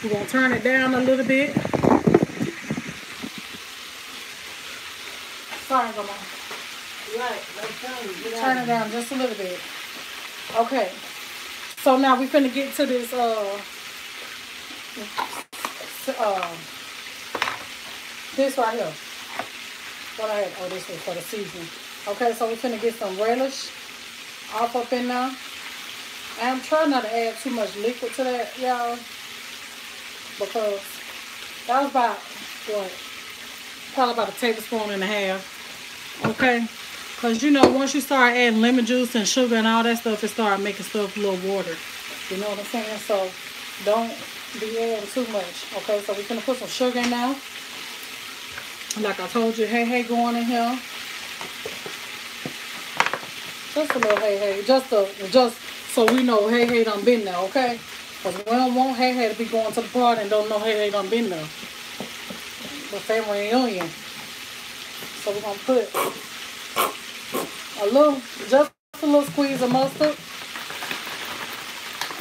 We're going to turn it down a little bit. Sorry, Grandma. Right, that's time. Get Turn it down just a little bit. Okay. So now we finna get to this uh uh this right here. What I had oh this was for the seasoning. Okay, so we finna get some relish off up in there. I'm trying not to add too much liquid to that, y'all. Because that was about what? Probably about a tablespoon and a half. Okay? Because, you know, once you start adding lemon juice and sugar and all that stuff, it start making stuff a little water. You know what I'm saying? So, don't be adding too much. Okay? So, we're going to put some sugar in now. Like I told you, hey, hey, going in here. Just a little hey, hey. Just, to, just so we know hey, hey done been there, okay? Because we don't want hey, hey to be going to the party and don't know hey, hey done been there. The family reunion. So we're gonna put a little, just a little squeeze of mustard.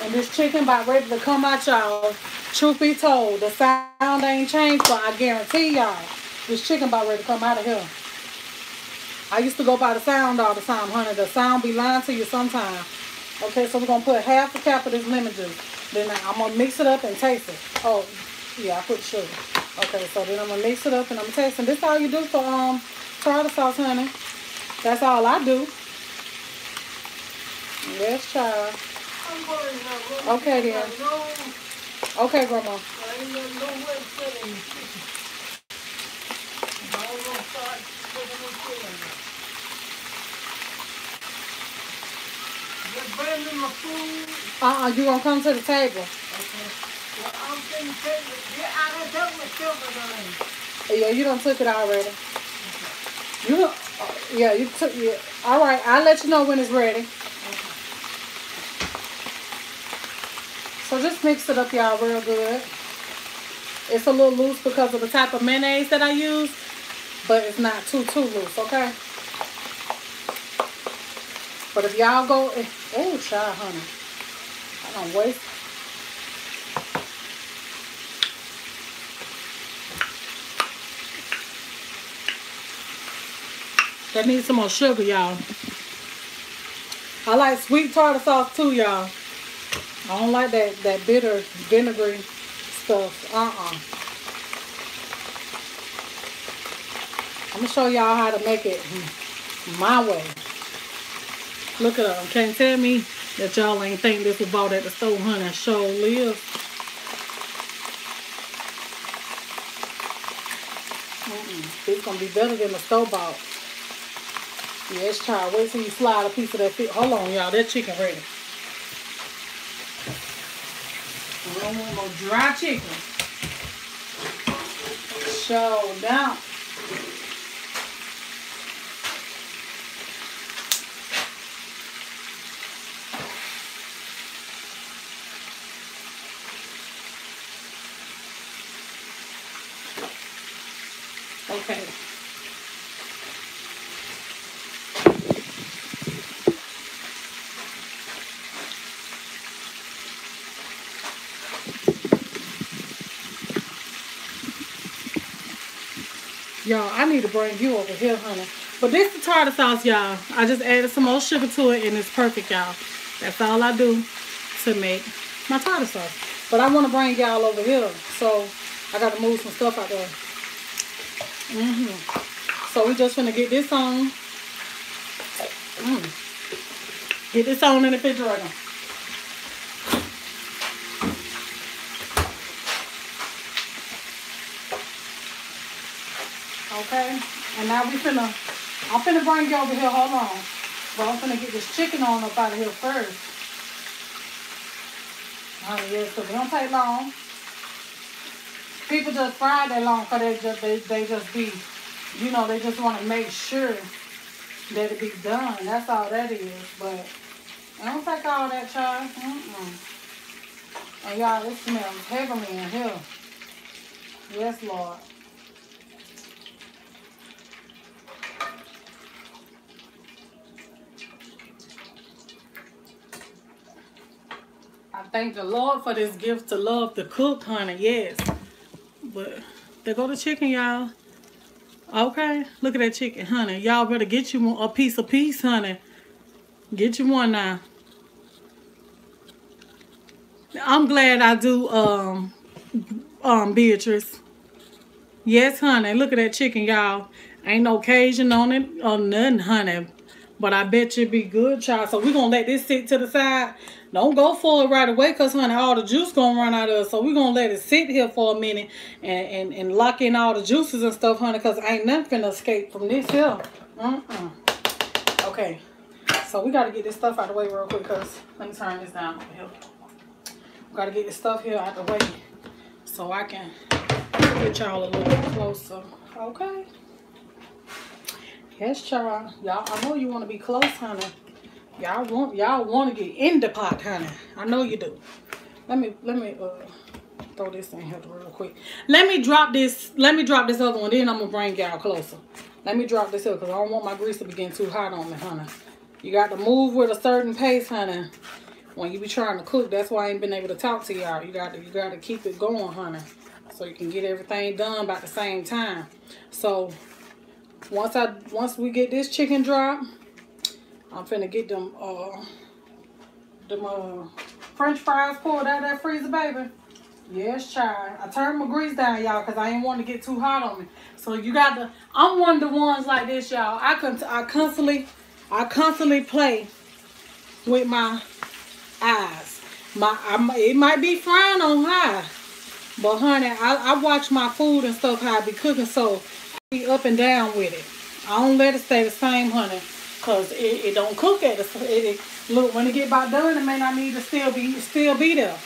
And this chicken about ready to come out, y'all. Truth be told, the sound ain't changed, but I guarantee y'all, this chicken about ready to come out of here. I used to go by the sound all the time, honey. The sound be lying to you sometime. Okay, so we're gonna put half a cup of this lemon juice. Then I'm gonna mix it up and taste it. Oh, yeah, I put sugar. Okay, so then I'm gonna mix it up and I'm gonna taste tasting. This all you do for um tartar sauce, honey. That's all I do. Yes, child. I'm worried about what Okay, then. Okay, grandma. I ain't got no way to put in the chicken. I'm gonna start putting the chicken in. Just bring me my food. Uh-uh, you gonna come to the table. Okay. Well, I'm finna take it. Yeah, I done took my sugar already. Yeah, you done took it already. You, uh, yeah, you took it. All right, I'll let you know when it's ready. So just mix it up, y'all, real good. It's a little loose because of the type of mayonnaise that I use, but it's not too, too loose, okay? But if y'all go, oh, child, honey. I don't waste. That needs some more sugar, y'all. I like sweet tartar sauce too, y'all. I don't like that that bitter vinegary stuff. Uh-uh. I'm going to show y'all how to make it my way. Look at them. Can't tell me that y'all ain't think this was bought at the store, honey. Show live. Mm -mm. It's going to be better than the store bought. Yes, child. Wait till you slide a piece of that fit. Hold on, y'all. That chicken ready. We don't want no dry chicken. So down. Okay. Y'all, I need to bring you over here, honey. But this the tartar sauce, y'all. I just added some more sugar to it and it's perfect, y'all. That's all I do to make my tartar sauce. But I want to bring y'all over here. So I got to move some stuff out there. Mm -hmm. So we just gonna get this on. Mm. Get this on in the refrigerator. Okay? And now we finna, I'm finna bring you over here, hold on. But I'm finna get this chicken on up out of here first. Yeah, so it don't take long people just fry that long because they just, they, they just be, you know, they just want to make sure that it be done. That's all that is. But I don't take all that, child. Mm -mm. And y'all, it smells heavily in here. Yes, Lord. I thank the Lord for this gift to love to cook, honey. Yes. But there go the chicken, y'all. Okay, look at that chicken, honey. Y'all better get you a piece of piece, honey. Get you one now. I'm glad I do, um, um, Beatrice. Yes, honey. Look at that chicken, y'all. Ain't no Cajun on it or nothing, honey. But I bet you be good, child. So we're going to let this sit to the side. Don't go for it right away because, honey, all the juice going to run out of us. So we're going to let it sit here for a minute and, and, and lock in all the juices and stuff, honey, because ain't nothing to escape from this here. Mm-mm. Okay. So we got to get this stuff out of the way real quick because let me turn this down over here. Got to get this stuff here out of the way so I can get y'all a little bit closer. Okay. Yes, child. Y'all, I know you want to be close, honey. Y'all want y'all want to get in the pot, honey. I know you do. Let me let me uh throw this in here real quick. Let me drop this. Let me drop this other one. Then I'm gonna bring y'all closer. Let me drop this here because I don't want my grease to be getting too hot on me, honey. You got to move with a certain pace, honey. When you be trying to cook, that's why I ain't been able to talk to y'all. You got to you got to keep it going, honey, so you can get everything done by the same time. So once I once we get this chicken drop, I'm finna get them uh them uh french fries pulled out of that freezer, baby. Yes, child. I turned my grease down, y'all, because I ain't want to get too hot on me. So you got to, I'm one of the ones like this, y'all. I can I constantly, I constantly play with my eyes. My, I, it might be frying on high. But honey, I, I watch my food and stuff how I be cooking, so be up and down with it. I don't let it stay the same, honey. Cause it, it don't cook at the it, it, look when it get about done it may not need to still be still be there.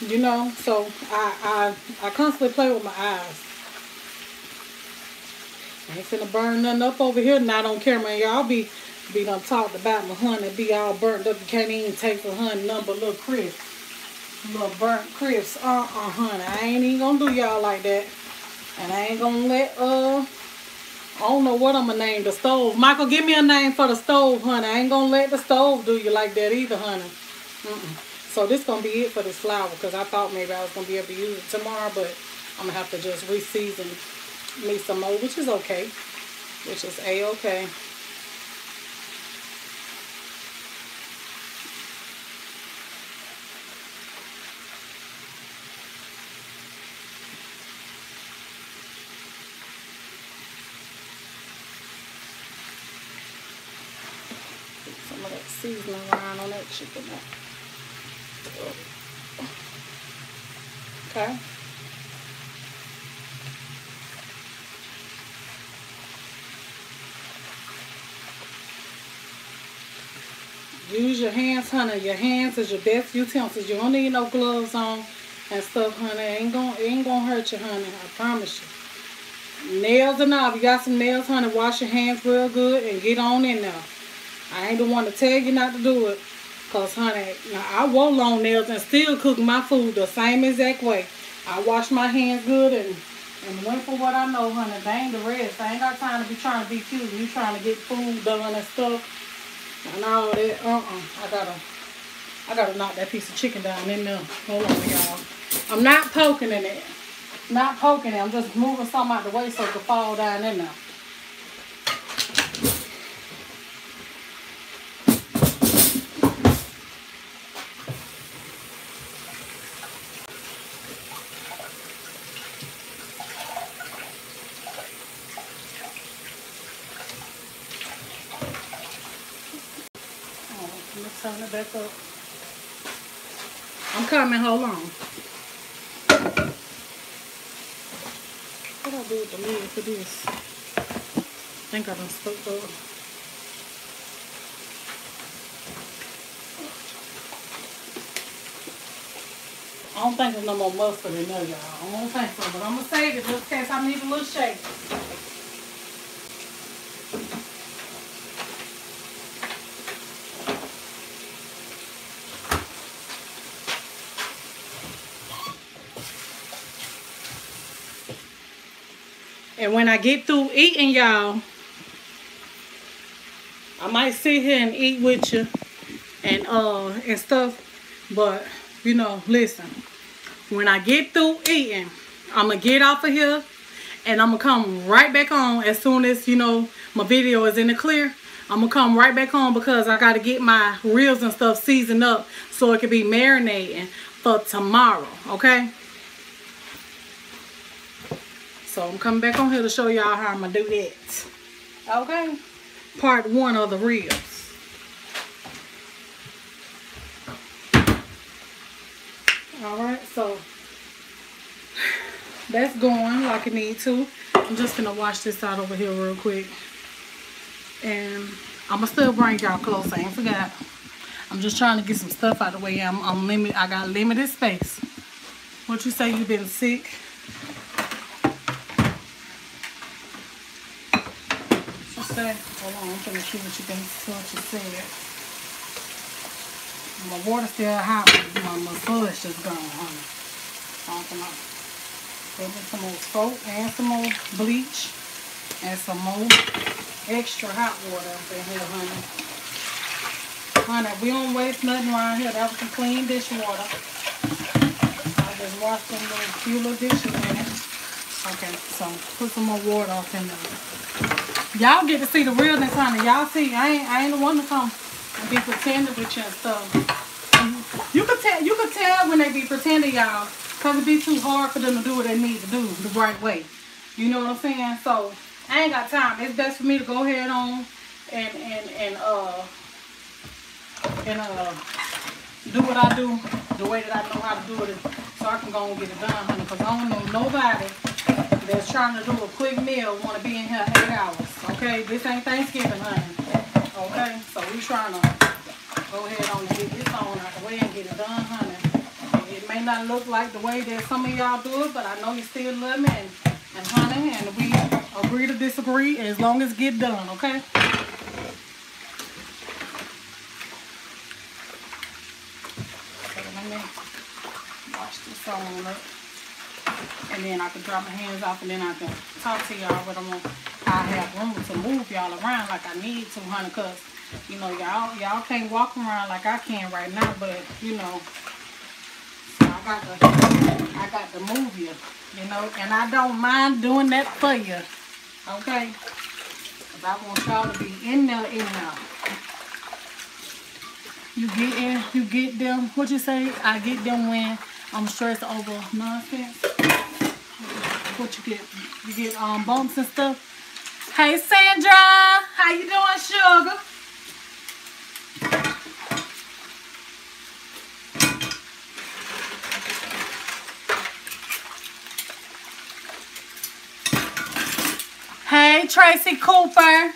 You know, so I I I constantly play with my eyes. I ain't finna burn nothing up over here not on camera. Y'all be be done talked about my honey be all burnt up. You can't even take the honey number little crisp. Little burnt crisps. Uh-uh honey. I ain't even gonna do y'all like that. And I ain't gonna let uh I don't know what I'm gonna name the stove. Michael, give me a name for the stove, honey. I ain't gonna let the stove do you like that either, honey. Mm -mm. So this gonna be it for this flour because I thought maybe I was gonna be able to use it tomorrow, but I'm gonna have to just reseason me some more, which is okay. Which is a-okay. some of that seasoning around on that chicken. Okay. Use your hands, honey. Your hands is your best utensils. You don't need no gloves on and stuff, honey. It ain't gonna, ain't gonna hurt you, honey. I promise you. Nails and all. If you got some nails, honey, wash your hands real good and get on in there. I ain't the one to tell you not to do it. Because, honey, now I wore long nails and still cook my food the same exact way. I wash my hands good and, and went for what I know, honey. They ain't the rest. I ain't got time to be trying to be cute. You trying to get food done and stuff and all that. Uh-uh. I gotta I gotta knock that piece of chicken down in there. Hold on, y'all. I'm not poking in it. Not poking it. I'm just moving something out the way so it can fall down in there. turn it back up. I'm coming, hold on. What I do with the lid for this? I think I done stuck up. I don't think there's no more mustard in there, y'all. I don't think so, but I'm gonna save it just in case I need a little shake. And when I get through eating, y'all, I might sit here and eat with you and uh and stuff. But you know, listen, when I get through eating, I'm gonna get off of here and I'm gonna come right back on as soon as you know my video is in the clear. I'm gonna come right back on because I gotta get my ribs and stuff seasoned up so it can be marinating for tomorrow. Okay. So I'm coming back on here to show y'all how I'm going to do that. Okay? Part one of the ribs. Alright, so that's going like it need to. I'm just going to wash this out over here real quick. And I'm going to still bring y'all close. I ain't forgot. I'm just trying to get some stuff out of the way. I'm, I'm limit. I got limited space. What you say you been sick? Say? Hold on, I'm trying to see what you can what you said. My water's still hot, but my, fudge just gone, honey. Talking put putting some more soap and some more bleach and some more extra hot water up in here, honey. Honey, we don't waste nothing around here. That was some clean dishwater. I just washed them little few little dishes in it. Okay, so put some more water up in there. Y'all get to see the realness, honey. Y'all see, I ain't, I ain't the one to come and be pretending with you and stuff. You could tell, you could tell when they be pretending, y'all, cause it be too hard for them to do what they need to do the right way. You know what I'm saying? So I ain't got time. It's best for me to go ahead on and and and uh and uh do what I do the way that I know how to do it, so I can go and get it done, honey. Cause I don't know nobody that's trying to do a quick meal want to be in here eight hours. Okay, this ain't Thanksgiving, honey. Okay, so we trying to go ahead on and get this on out the way and get it done, honey. It may not look like the way that some of y'all do it, but I know you still love me and, and honey, and we agree to disagree as long as get done, okay? Okay, let this on up. And then I can drop my hands off and then I can talk to y'all but I'm gonna I have room to move y'all around like I need to honey cause you know y'all y'all can't walk around like I can right now but you know so I got to I got to move you you know and I don't mind doing that for you okay? Cause I want y'all to be in there in there you get in you get them what you say? I get them when I'm sure it's over nonsense. What you get? You get um bumps and stuff. Hey Sandra, how you doing, sugar? Hey Tracy Cooper.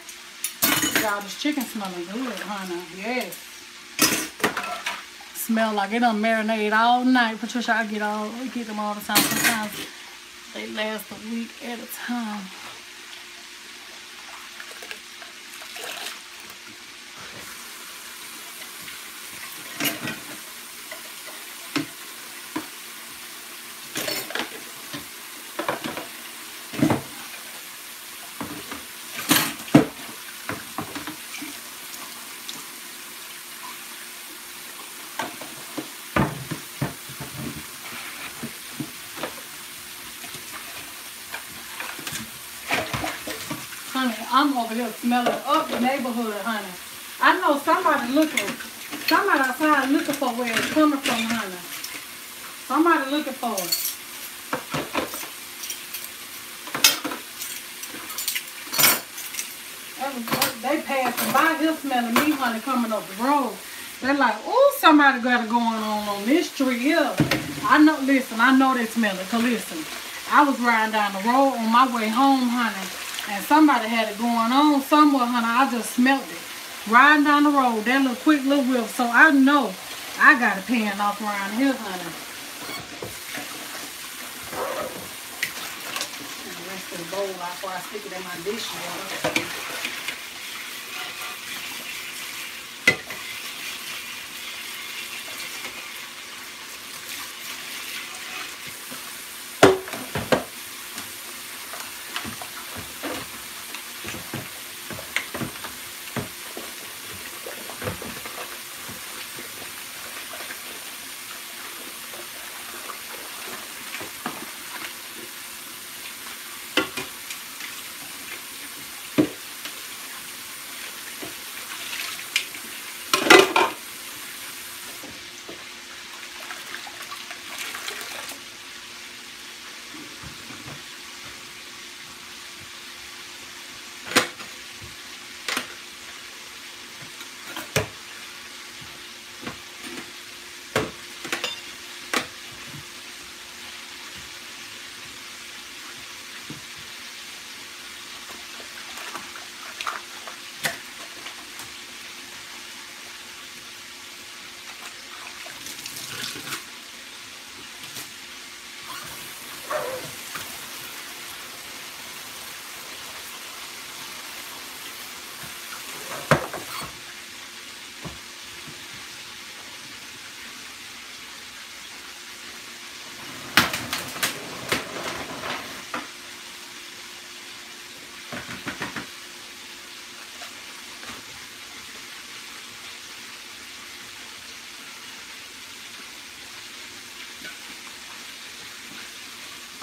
Y'all, this chicken smelling good, honey. Yes. Smell like it done marinate all night. Patricia, I get all, we get them all the time. Sometimes they last a week at a time. Honey, Smelling up the neighborhood, honey. I know somebody looking, somebody outside looking for where it's coming from, honey. Somebody looking for it. They passing by here smelling me, honey, coming up the road. They're like, oh, somebody got it going on on this street here. I know, listen, I know they smell it. Cause listen, I was riding down the road on my way home, honey, and somebody had it going on somewhere, honey. I just smelled it. Riding down the road, that little quick little whiff. So I know I got a paying off around here, honey. And the rest of the bowl stick it in my dishwater.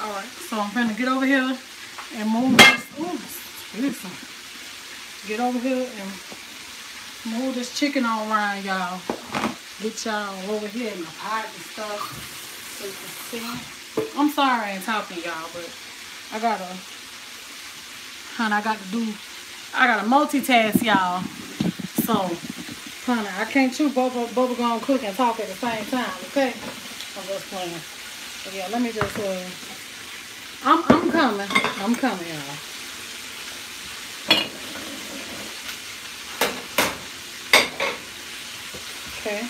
All right, so I'm gonna get over here and move this. Ooh, listen. Get over here and move this chicken all around, y'all. Get y'all over here in the pot and stuff so you can see. I'm sorry I ain't talking, y'all, but I gotta, honey, I got to do, I gotta multitask, y'all. So, honey, I can't chew bubble, bubble gum, cook, and talk at the same time, okay? I'm just playing. But yeah, let me just, uh, coming. I'm coming, y'all. Okay.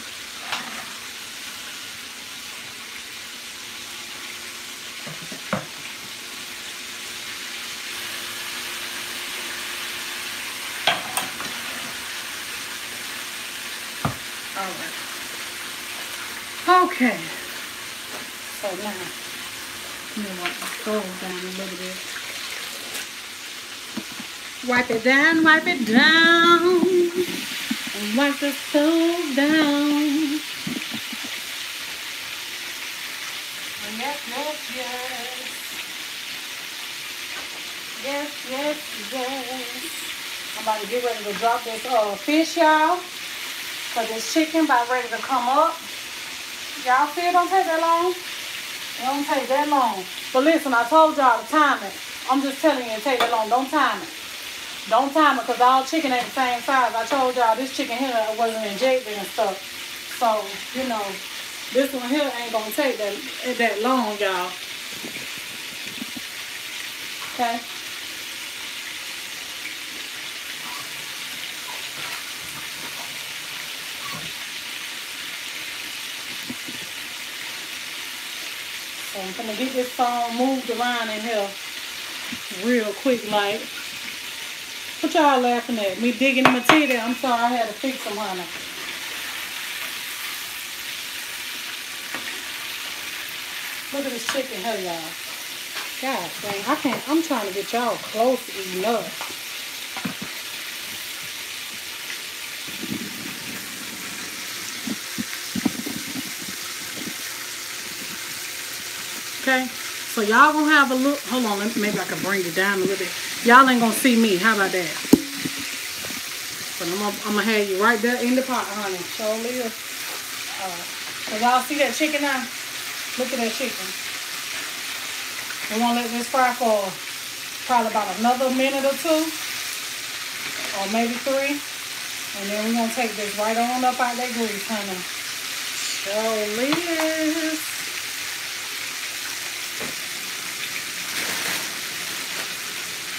All right. Okay. So now. You know what? Scroll down a little bit. Wipe it down, wipe it down. And wipe the stove down. Yes, yes, yes. Yes, yes, yes. I'm about to get ready to drop this uh, fish, y'all. So this chicken about ready to come up. Y'all see it don't take that long? It don't take that long. But listen, I told y'all to time it. I'm just telling you it take that long. Don't time it. Don't time it because all chicken ain't the same size. I told y'all this chicken here wasn't injected and stuff. So, you know, this one here ain't going to take that, that long, y'all. Okay. So I'm going to get this phone moved around in here real quick like. What y'all laughing at? Me digging in my titty? I'm sorry, I had to fix them, honey. Look at this chicken here, y'all. God dang, I can't, I'm trying to get y'all close enough. Okay, so y'all gonna have a look. Hold on, maybe I can bring it down a little bit. Y'all ain't gonna see me. How about that? But I'm gonna, I'm gonna have you right there in the pot, honey. Show. Alright. So y'all see that chicken now? Look at that chicken. We want to let this fry for probably about another minute or two. Or maybe three. And then we're to take this right on up out that grease, honey. Show live.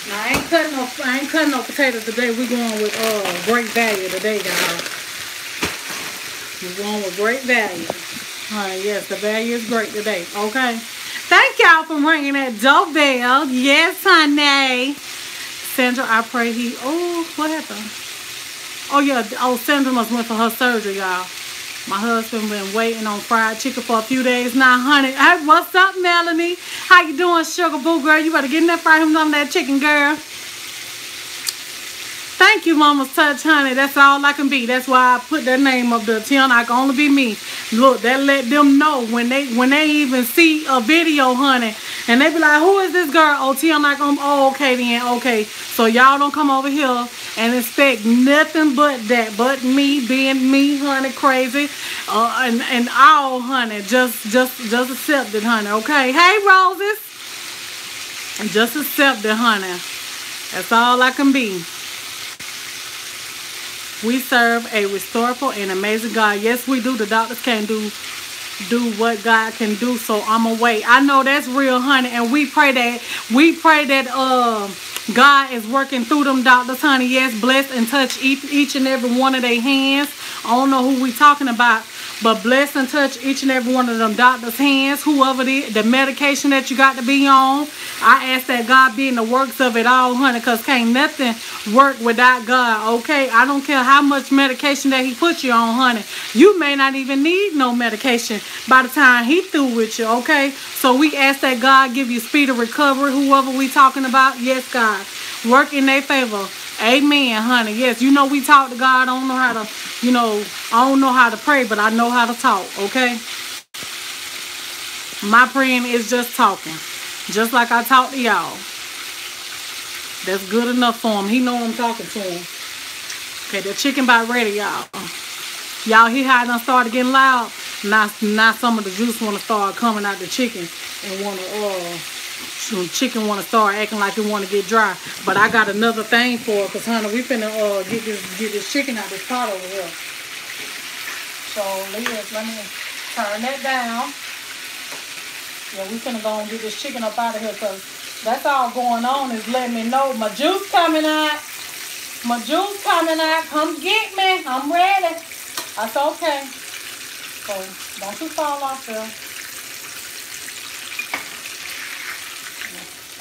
Now, I ain't cutting no, I ain't cutting no potatoes today. We're going with uh great value today, guys. We're going with great value. All right, yes, the value is great today. Okay. Thank y'all for ringing that doorbell. Yes, honey. Sandra, I pray he. Oh, what happened? Oh yeah. Oh, Sandra must went for her surgery, y'all. My husband been waiting on fried chicken for a few days now, honey. Hey, what's up, Melanie? How you doing, sugar boo girl? You better get in there, fry him some of that chicken, girl. Thank you, Mama's Touch, honey. That's all I can be. That's why I put that name up there. Tiana, I can only be me. Look, that let them know when they when they even see a video, honey, and they be like, "Who is this girl?" Oh, Tiana, like, oh, okay, then, okay. So y'all don't come over here and expect nothing but that, but me being me, honey, crazy, uh, and and all, honey, just just just accept it, honey. Okay, hey, roses, just accept it, honey. That's all I can be. We serve a restorable and amazing God. Yes, we do. The doctors can't do do what God can do. So I'm away. I know that's real, honey. And we pray that we pray that um God is working through them doctors, honey. Yes, bless and touch each, each and every one of their hands. I don't know who we talking about, but bless and touch each and every one of them doctors' hands, whoever the, the medication that you got to be on. I ask that God be in the works of it all, honey, because can't nothing work without God, okay? I don't care how much medication that he put you on, honey. You may not even need no medication by the time he through with you, okay? So we ask that God give you speed of recovery, whoever we talking about. Yes, God. Work in their favor. Amen, honey. Yes, you know we talk to God. I don't know how to, you know, I don't know how to pray, but I know how to talk, okay? My praying is just talking. Just like I talk to y'all. That's good enough for him. He know I'm talking to him. Okay, the chicken about ready, y'all. Y'all hear how done started getting loud? Now, now some of the juice want to start coming out the chicken and want to, uh, some chicken want to start acting like it want to get dry. But I got another thing for it, because, honey, we finna uh, get this get this chicken out of this pot over here. So, Liz, let me turn that down. Yeah, we finna go and get this chicken up out of here, because that's all going on is letting me know my juice coming out. My juice coming out. Come get me. I'm ready. That's okay. So, don't you fall off there.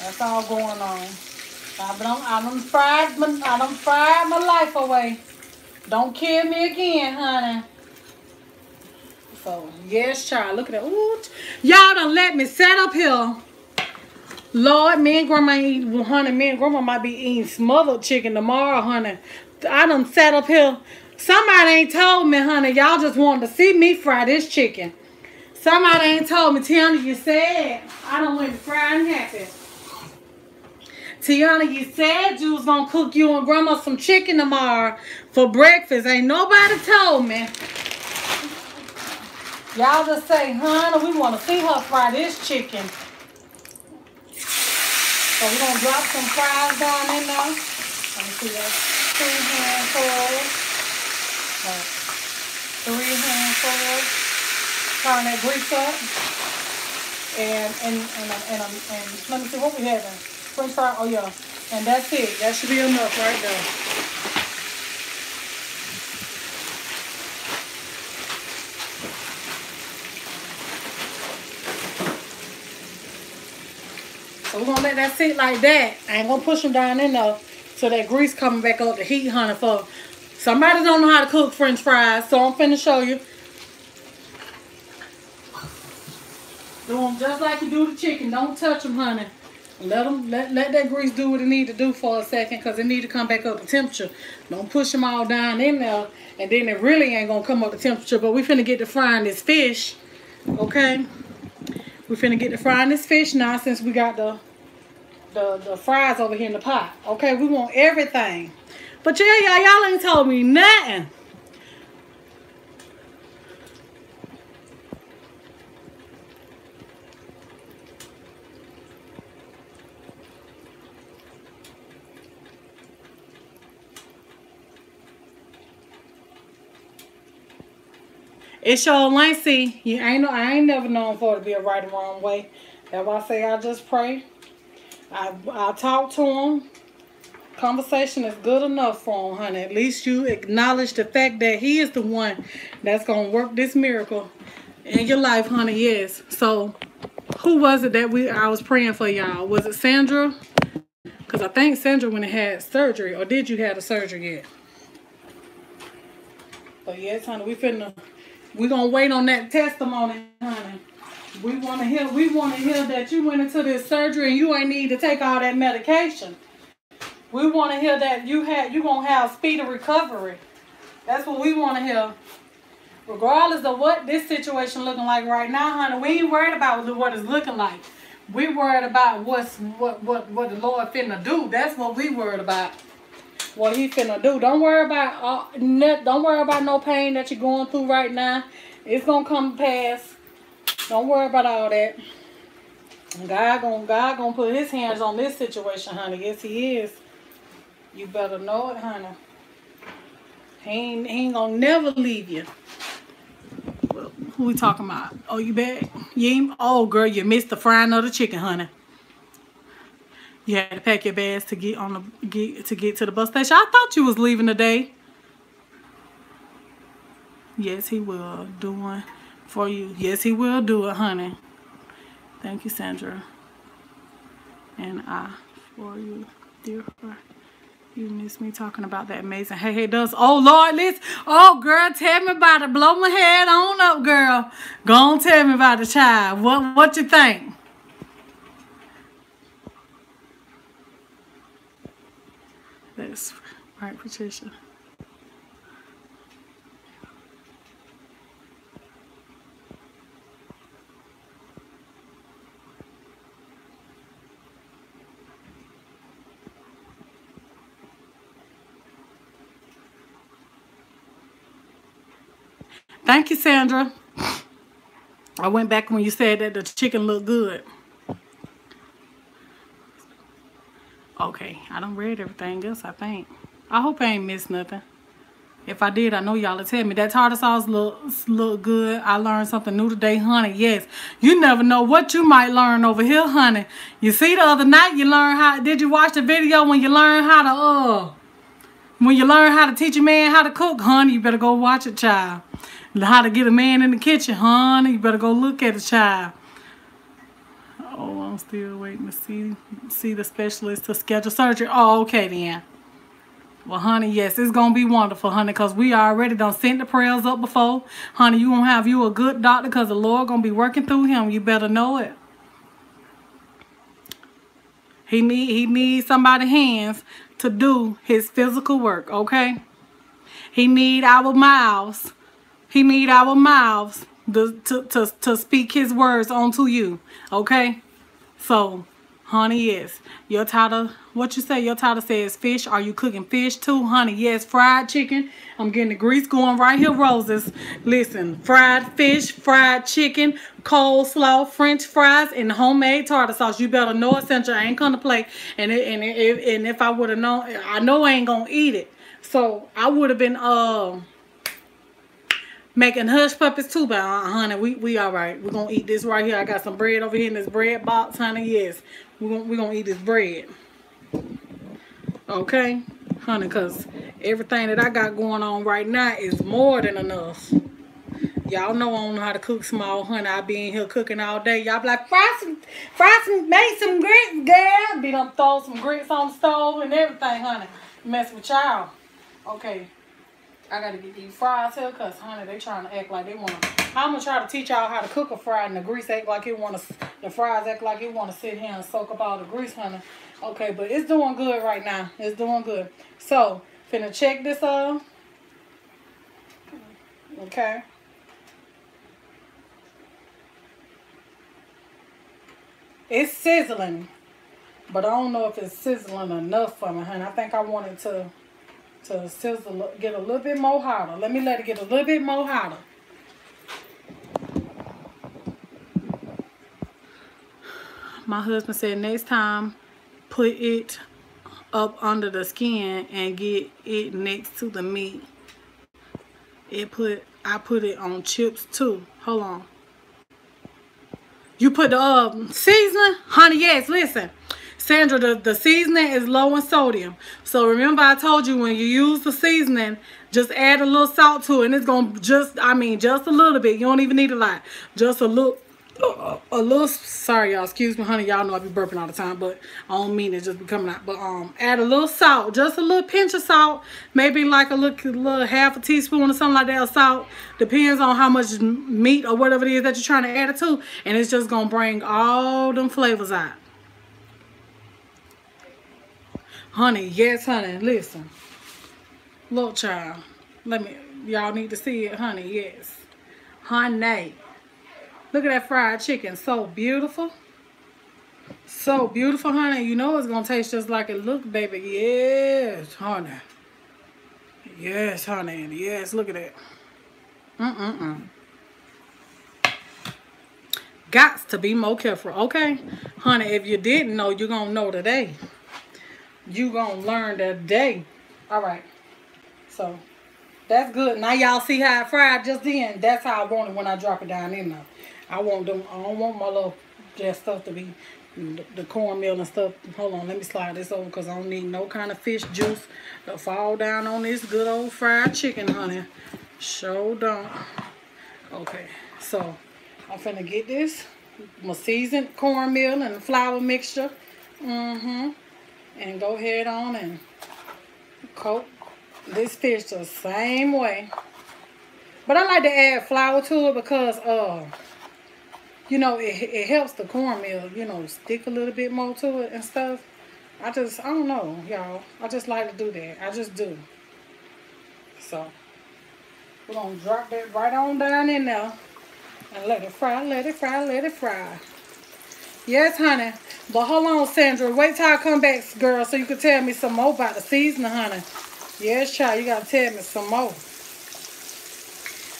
That's all going on. I done, I done fried my, I done fried my life away. Don't kill me again, honey. So, yes, child. Look at that. Ooh, y'all done let me set up here. Lord, me and grandma eat, honey, me and grandma might be eating smothered chicken tomorrow, honey. I done sat up here. Somebody ain't told me, honey. Y'all just wanted to see me fry this chicken. Somebody ain't told me, Tiana, you said I don't went fry and happy. Tiana, you said you was gonna cook you and grandma some chicken tomorrow for breakfast. Ain't nobody told me. Y'all just say, honey, we want to see her fry this chicken. So we're gonna drop some fries down in there. Let me see that. Two handfuls. Three handfuls. Turn that grease up. And and and and, and, and let me see what we having. French fry. Oh yeah. And that's it. That should be enough right there. So we're gonna let that sit like that. I ain't gonna push them down in there so that grease coming back up the heat, honey, for somebody don't know how to cook french fries. So I'm finna show you. Do them just like you do the chicken. Don't touch them, honey. Let them let, let that grease do what it need to do for a second because it need to come back up to temperature. Don't push them all down in there and then it really ain't gonna come up to temperature. But we finna get to frying this fish. Okay. We finna get to frying this fish now since we got the the, the fries over here in the pot. Okay, we want everything. But yeah, y'all, y'all ain't told me nothing. It's your Lancy. You ain't no, I ain't never known for it to be a right or wrong way. That's why I say I just pray. I I talk to him. Conversation is good enough for him, honey. At least you acknowledge the fact that he is the one that's gonna work this miracle in your life, honey. Yes. So, who was it that we I was praying for y'all? Was it Sandra? Cause I think Sandra when it had surgery, or did you have a surgery yet? But yes, honey, we finna we gonna wait on that testimony, honey. We wanna hear we wanna hear that you went into this surgery and you ain't need to take all that medication. We wanna hear that you had you gonna have speed of recovery. That's what we wanna hear. Regardless of what this situation looking like right now, honey, we ain't worried about what it's looking like. We worried about what's what what what the Lord finna do. That's what we worried about what he finna do. Don't worry about uh, don't worry about no pain that you're going through right now. It's gonna come past. Don't worry about all that. God gonna God gonna put his hands on this situation, honey. Yes, he is. You better know it, honey. He ain't, he ain't gonna never leave you. Well, who we talking about? Oh, you back? You ain't, oh, girl, you missed the frying of the chicken, honey. You had to pack your bags to get on the get to get to the bus station. I thought you was leaving today. Yes, he will do one for you. Yes, he will do it, honey. Thank you, Sandra. And I for you, dear You miss me talking about that amazing hey hey dust. Oh Lord, let's oh girl, tell me about it. Blow my head on up, girl. Go on tell me about the child. What what you think? That's right, Patricia. Thank you, Sandra. I went back when you said that the chicken looked good. Okay, I don't read everything else, I think. I hope I ain't missed nothing. If I did, I know y'all will tell me. That tartar sauce looks look good. I learned something new today, honey. Yes, you never know what you might learn over here, honey. You see, the other night you learned how. Did you watch the video when you learn how to uh, when you learn how to teach a man how to cook, honey? You better go watch it, child. How to get a man in the kitchen, honey. You better go look at the child. Oh, I'm still waiting to see see the specialist to schedule surgery. Oh, okay then. Well, honey, yes, it's going to be wonderful, honey, because we already done sent the prayers up before. Honey, you going to have you a good doctor because the Lord going to be working through him. You better know it. He need he needs somebody hands to do his physical work, okay? He need our mouths. He need our mouths to, to, to, to speak his words onto you, okay? So, honey, yes. Your title, what you say? Your title says fish. Are you cooking fish too, honey? Yes, fried chicken. I'm getting the grease going right here, roses. Listen, fried fish, fried chicken, coleslaw, french fries, and homemade tartar sauce. You better know it, Central. I ain't gonna play. And, it, and, it, and if I would have known, I know I ain't gonna eat it. So, I would have been, uh, making hush puppies too, but uh, honey, we, we all right. We're going to eat this right here. I got some bread over here in this bread box, honey. Yes, we're going we gonna eat this bread. Okay, honey, because everything that I got going on right now is more than enough. Y'all know I don't know how to cook small, honey. I be in here cooking all day. Y'all be like, fry some, fry some, make some grits, girl. Be done throw some grits on the stove and everything, honey. Mess with y'all. Okay. I gotta get these fries here, cause honey, they trying to act like they wanna. I'm gonna try to teach y'all how to cook a fry, and the grease act like it wanna. The fries act like it wanna sit here and soak up all the grease, honey. Okay, but it's doing good right now. It's doing good. So, finna check this off. Okay. It's sizzling, but I don't know if it's sizzling enough for me, honey. I think I want it to to sizzle, get a little bit more hotter. Let me let it get a little bit more hotter. My husband said next time, put it up under the skin and get it next to the meat. It put, I put it on chips too. Hold on. You put the uh, seasoning? Honey, yes, listen. Sandra, the, the seasoning is low in sodium. So remember I told you when you use the seasoning, just add a little salt to it. And it's going to just, I mean, just a little bit. You don't even need a lot. Just a little, a little, sorry y'all, excuse me, honey. Y'all know I be burping all the time, but I don't mean it just be coming out. But um, add a little salt, just a little pinch of salt. Maybe like a little, little half a teaspoon or something like that of salt. Depends on how much meat or whatever it is that you're trying to add it to. And it's just going to bring all them flavors out. Honey, yes, honey, listen. Look, child. Let me, y'all need to see it, honey, yes. Honey. Look at that fried chicken. So beautiful. So beautiful, honey. You know it's going to taste just like it look, baby. Yes, honey. Yes, honey. Yes, look at that. Mm-mm-mm. Got to be more careful, okay? Honey, if you didn't know, you're going to know today you gonna learn today. All right. So that's good. Now y'all see how I fried just then. That's how I want it when I drop it down in there. I want them. I don't want my little that stuff to be the, the cornmeal and stuff. Hold on, let me slide this over because I don't need no kind of fish juice to fall down on this good old fried chicken, honey. Sure don't. Okay, so I'm finna get this my seasoned cornmeal and flour mixture. Mm-hmm and go ahead on and coat this fish the same way. But I like to add flour to it because, uh, you know, it, it helps the cornmeal, you know, stick a little bit more to it and stuff. I just, I don't know, y'all. I just like to do that. I just do. So, we're going to drop that right on down in there. And let it fry, let it fry, let it fry. Yes, honey. But hold on, Sandra. Wait till I come back, girl, so you can tell me some more about the seasoning, honey. Yes, child. You got to tell me some more.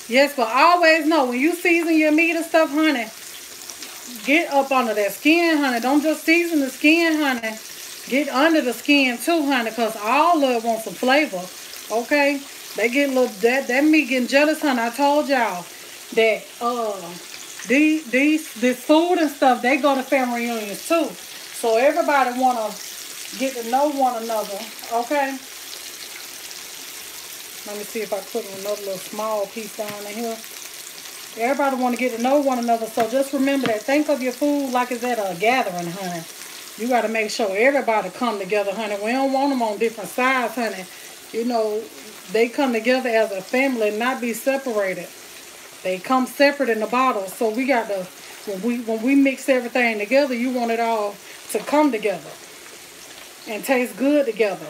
Yes, but always know, when you season your meat and stuff, honey, get up under that skin, honey. Don't just season the skin, honey. Get under the skin, too, honey, because all of it wants some flavor, okay? They get a little, that, that meat getting jealous, honey. I told y'all that, uh, these, these, this food and stuff, they go to family reunions too. So everybody want to get to know one another, okay? Let me see if I put another little small piece down in here. Everybody want to get to know one another. So just remember that. Think of your food like it's at a gathering, honey. You got to make sure everybody come together, honey. We don't want them on different sides, honey. You know, they come together as a family and not be separated. They come separate in the bottle. So we got to, when we, when we mix everything together, you want it all to come together and taste good together.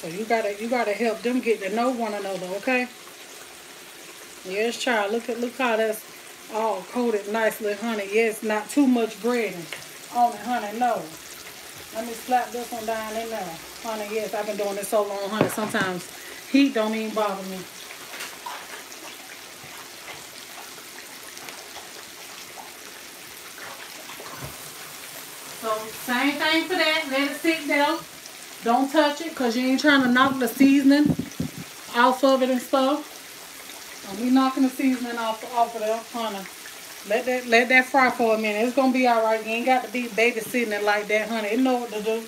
So you gotta you gotta help them get to know one another, okay? Yes, child. Look at look how that's all coated nicely, honey. Yes, not too much breading on it, honey. No. Let me slap this one down in there. Honey, yes, I've been doing this so long, honey. Sometimes heat don't even bother me. So, same thing for that. Let it sit there. Don't touch it because you ain't trying to knock the seasoning off of it and stuff. And we knocking the seasoning off, off of there, honey. Let that let that fry for a minute. It's gonna be all right. You ain't got to be babysitting it like that, honey. It know what to do.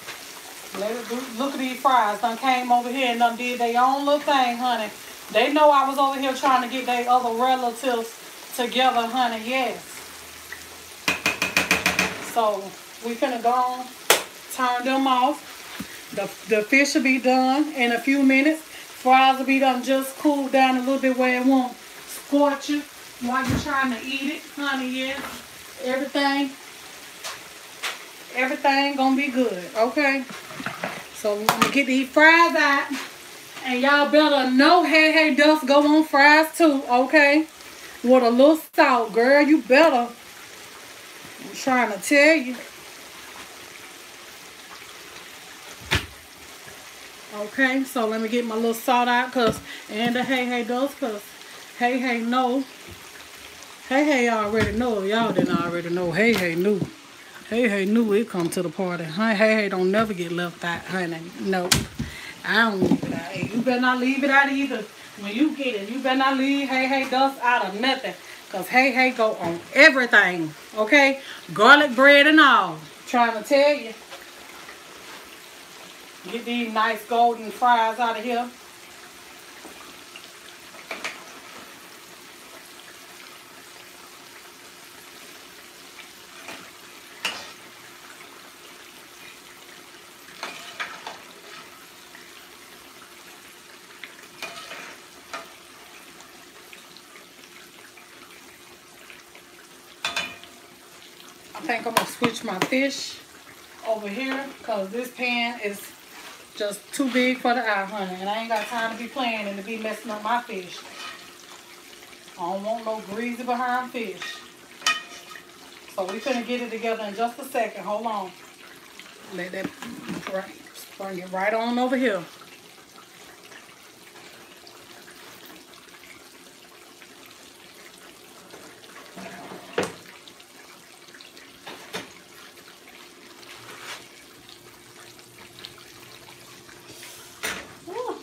Let it do. Look at these fries. Done came over here and done did their own little thing, honey. They know I was over here trying to get their other relatives together, honey. Yes. So we finna go on, turn them off. The, the fish will be done in a few minutes. Fries will be done just cool down a little bit where it won't scorch you while you're trying to eat it, honey. Yes. Everything, everything gonna be good, okay? So I'm gonna get these fries out. And y'all better know Hey Hey Dust go on fries too, okay? With a little salt, girl, you better. I'm trying to tell you. Okay, so let me get my little salt out, cause and the Hey Hey Dust, cause Hey Hey know. Hey Hey already know. Y'all didn't already know. Hey Hey knew. Hey Hey knew it come to the party. Hey Hey don't never get left out, honey. Nope. I don't leave it out. You better not leave it out either. When you get it, you better not leave Hey Hey Dust out of nothing. Because Hey Hey go on everything. Okay? Garlic bread and all. Trying to tell you. Get these nice golden fries out of here. I think I'm gonna switch my fish over here because this pan is just too big for the eye, honey. And I ain't got time to be playing and to be messing up my fish. I don't want no greasy behind fish. So we finna get it together in just a second. Hold on. Let that bring, bring it right on over here. Woo.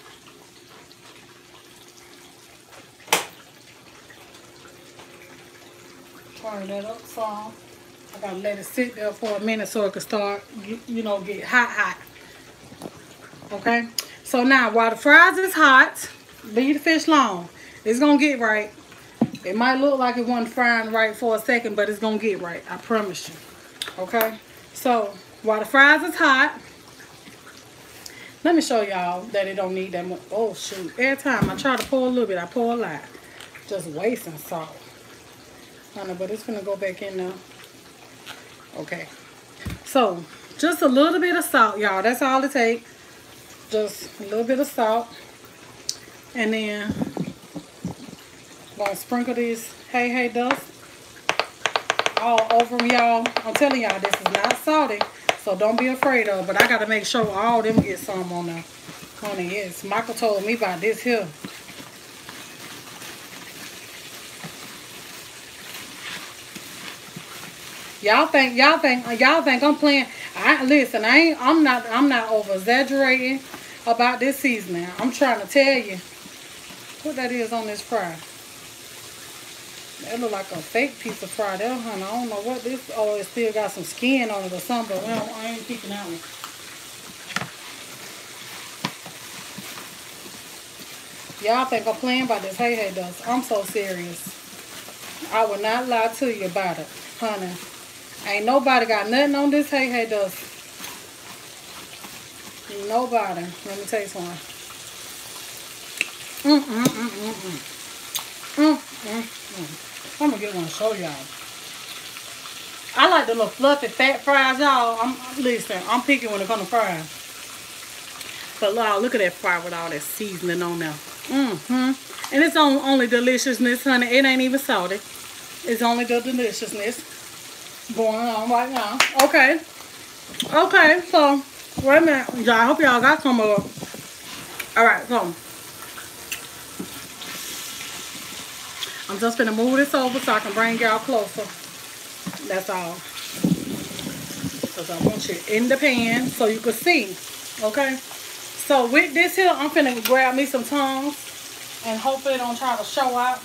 Turn that up some. I gotta let it sit there for a minute so it can start, you, know, get hot, hot. Okay? So now, while the fries is hot, leave the fish long. It's gonna get right. It might look like it wasn't frying right for a second, but it's gonna get right. I promise you. Okay? So, while the fries is hot, let me show y'all that it don't need that much. Oh, shoot. Every time I try to pour a little bit, I pour a lot. Just wasting salt. But it's gonna go back in now. Okay. So, just a little bit of salt, y'all. That's all it takes. Just a little bit of salt. And then, I'm gonna sprinkle this Hey Hey Dust all over y'all. I'm telling y'all, this is not salty. So don't be afraid of. But I got to make sure all them get some on there. Honey, yes. Michael told me about this here. Y'all think y'all think y'all think I'm playing. I listen. I ain't. I'm not. I'm not over exaggerating about this seasoning. I'm trying to tell you what that is on this fry. That look like a fake piece of fry there, honey. I don't know what this. Oh, it still got some skin on it or something. But well, I ain't picking that one. Y'all think I'm playing about this Hey Hey Dust. I'm so serious. I will not lie to you about it, honey. Ain't nobody got nothing on this Hey Hey Dust. Nobody. Let me taste one. Mm, mm, mm, mm, mm. Mm, mm, mm. I'm gonna get one to show y'all. I like the little fluffy fat fries, y'all. I'm listen, I'm picky when it comes to fries. But y'all, look at that fry with all that seasoning on there. Mm-hmm. And it's on only deliciousness, honey. It ain't even salty. It's only the deliciousness going on right now. Okay. Okay, so wait a minute. Y'all, I hope y'all got some of. Alright, so I'm just gonna move this over so I can bring y'all closer. That's all. Because I want you in the pan so you can see. Okay? So with this here, I'm gonna grab me some tongs and hopefully it don't try to show out.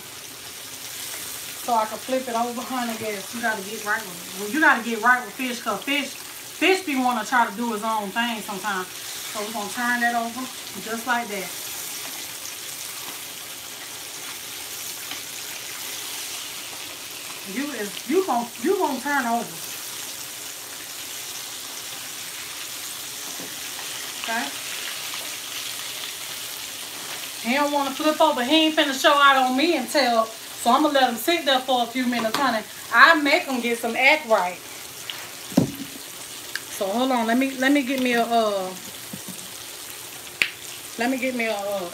So I can flip it over, honey. Yes, you gotta get right with well, you gotta get right with fish, cause fish fish be wanna try to do his own thing sometimes. So we're gonna turn that over just like that. You is you gonna you gonna turn over. Okay. He don't want to flip over. He ain't finna show out on me until so I'm gonna let them sit there for a few minutes, honey. I make him get some act right. So hold on, let me let me get me a uh let me get me a uh,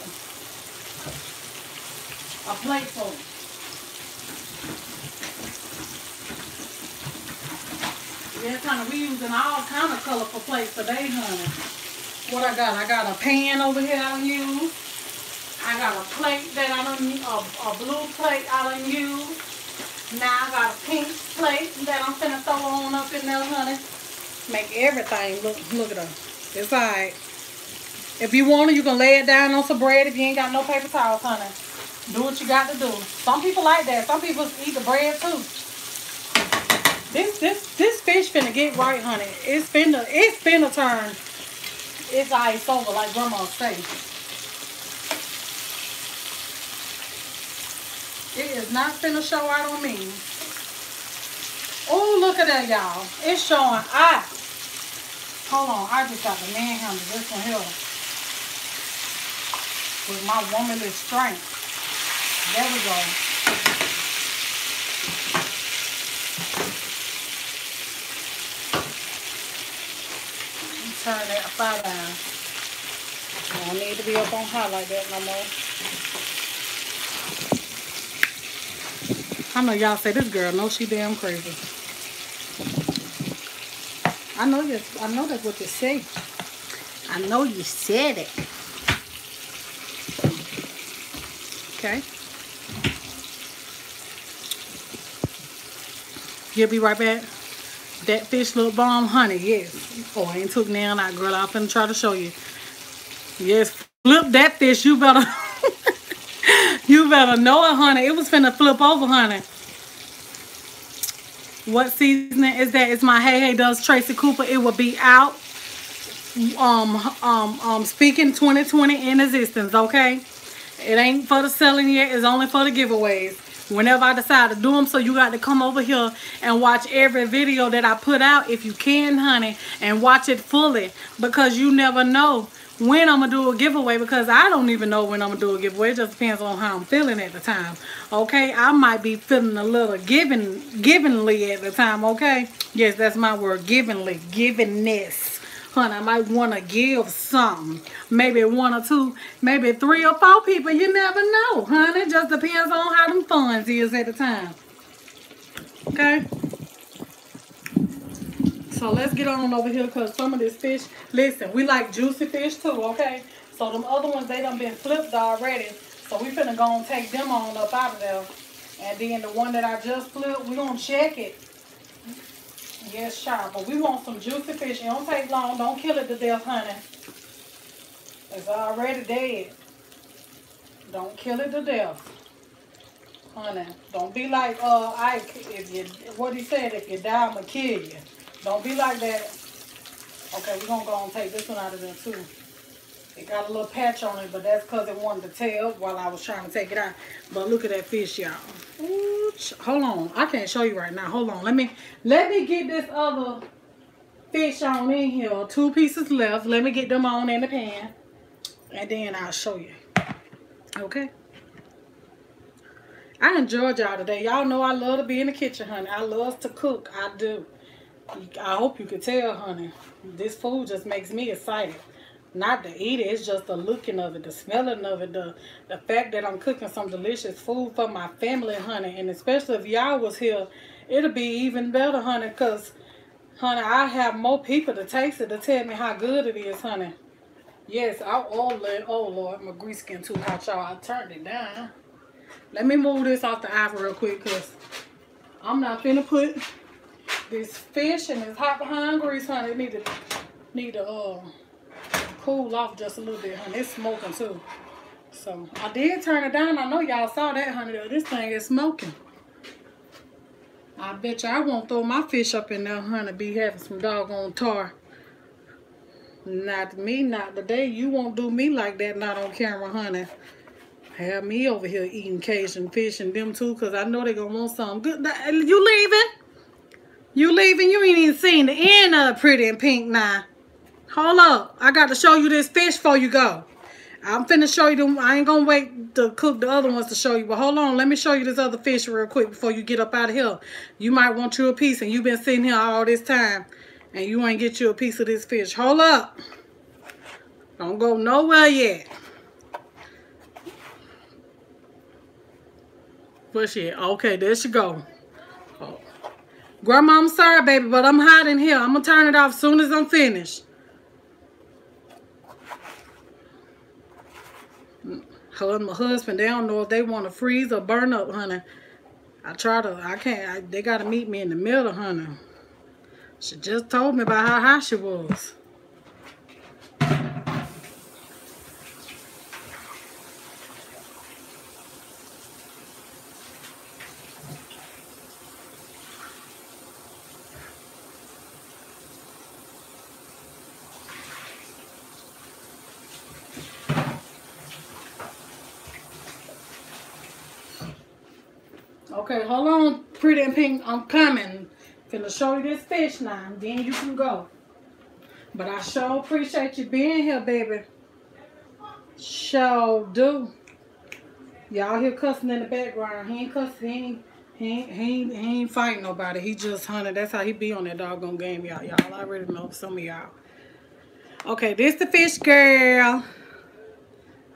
a plate for him. Yeah, kind of we using all kind of colorful plates today, honey. What I got? I got a pan over here I use. I got a plate that I don't a, a blue plate I don't use. Now I got a pink plate that I'm finna throw on up in there, honey. Make everything look look at her. It's alright. If you want it, you can lay it down on some bread if you ain't got no paper towels, honey. Do what you got to do. Some people like that. Some people eat the bread too. This this this fish finna get right, honey. It's finna it's finna turn. It's ice over like grandma say. It is not finna show out on me. Oh, look at that, y'all. It's showing out. Hold on, I just got the manhandle this one here. With my womanly strength. There we go. turn that fire down. I don't need to be up on high like that no more. I know y'all say this girl knows she damn crazy. I know you I know that's what you say. I know you said it. Okay. You'll be right back. That fish look bomb, honey. Yes. Oh, I ain't took now out, girl. I'm finna try to show you. Yes, flip that fish. You better, you better know it, honey. It was finna flip over, honey. What seasoning is that? It's my Hey Hey Dust Tracy Cooper. It will be out. Um, um, um, speaking 2020 in existence, okay? It ain't for the selling yet. It's only for the giveaways whenever I decide to do them. So you got to come over here and watch every video that I put out if you can, honey, and watch it fully because you never know when I'm to do a giveaway because I don't even know when I'm to do a giveaway. It just depends on how I'm feeling at the time. Okay? I might be feeling a little giving, givingly at the time. Okay? Yes, that's my word. Givingly. Givingness honey, I might want to give some. Maybe one or two, maybe three or four people. You never know, honey. It just depends on how them funds is at the time. Okay? So let's get on over here because some of this fish, listen, we like juicy fish too, okay? So them other ones, they done been flipped already. So we finna go and take them on up out of there. And then the one that I just flipped, we gonna check it Yes, child. But we want some juicy fish. It don't take long. Don't kill it to death, honey. It's already dead. Don't kill it to death. Honey. Don't be like uh Ike. If you what he said, if you die, I'ma kill you. Don't be like that. Okay, we're gonna go and take this one out of there too. It got a little patch on it, but that's because it wanted to tail while I was trying to take it out. But look at that fish, y'all. Hold on. I can't show you right now. Hold on. Let me let me get this other fish on in here. Two pieces left. Let me get them on in the pan. And then I'll show you. Okay? I enjoyed y'all today. Y'all know I love to be in the kitchen, honey. I love to cook. I do. I hope you could tell, honey. This food just makes me excited not to eat it. It's just the looking of it, the smelling of it, the the fact that I'm cooking some delicious food for my family, honey. And especially if y'all was here, it'll be even better, honey, because, honey, I have more people to taste it to tell me how good it is, honey. Yes, I oh Lord, oh Lord, my grease getting too hot, y'all. I turned it down. Let me move this off the eye real quick, because I'm not finna put this fish and this hot behind grease, honey. It need to, need to, uh, cool off just a little bit, honey. It's smoking too. So I did turn it down. I know y'all saw that, honey. This thing is smoking. I bet you I won't throw my fish up in there, honey, be having some doggone tar. Not me, not today. You won't do me like that, not on camera, honey. Have me over here eating Cajun fish and them too, because I know they're going to want some. Good. You leaving? You leaving? You ain't even seen the end of Pretty and Pink now. Hold up. I got to show you this fish before you go. I'm finna show you them. I ain't gonna wait to cook the other ones to show you. But hold on, let me show you this other fish real quick before you get up out of here. You might want you a piece and you've been sitting here all this time and you ain't get you a piece of this fish. Hold up. Don't go nowhere yet. Where's she Okay, there she go. Grandma, I'm sorry, baby, but I'm hot in here. I'm gonna turn it off as soon as I'm finished. her and my husband, they don't know if they want to freeze or burn up, honey. I try to, I can't, I, they got to meet me in the middle, honey. She just told me about how high she was. Okay, hold on, pretty and pink. I'm coming. Finna show you this fish now. Then you can go. But I sure appreciate you being here, baby. Sure do. Y'all hear cussing in the background. He ain't cussing. He ain't, he ain't, he ain't, fighting nobody. He just hunted. That's how he be on that doggone game, y'all. Y'all already know some of y'all. Okay, this the fish girl.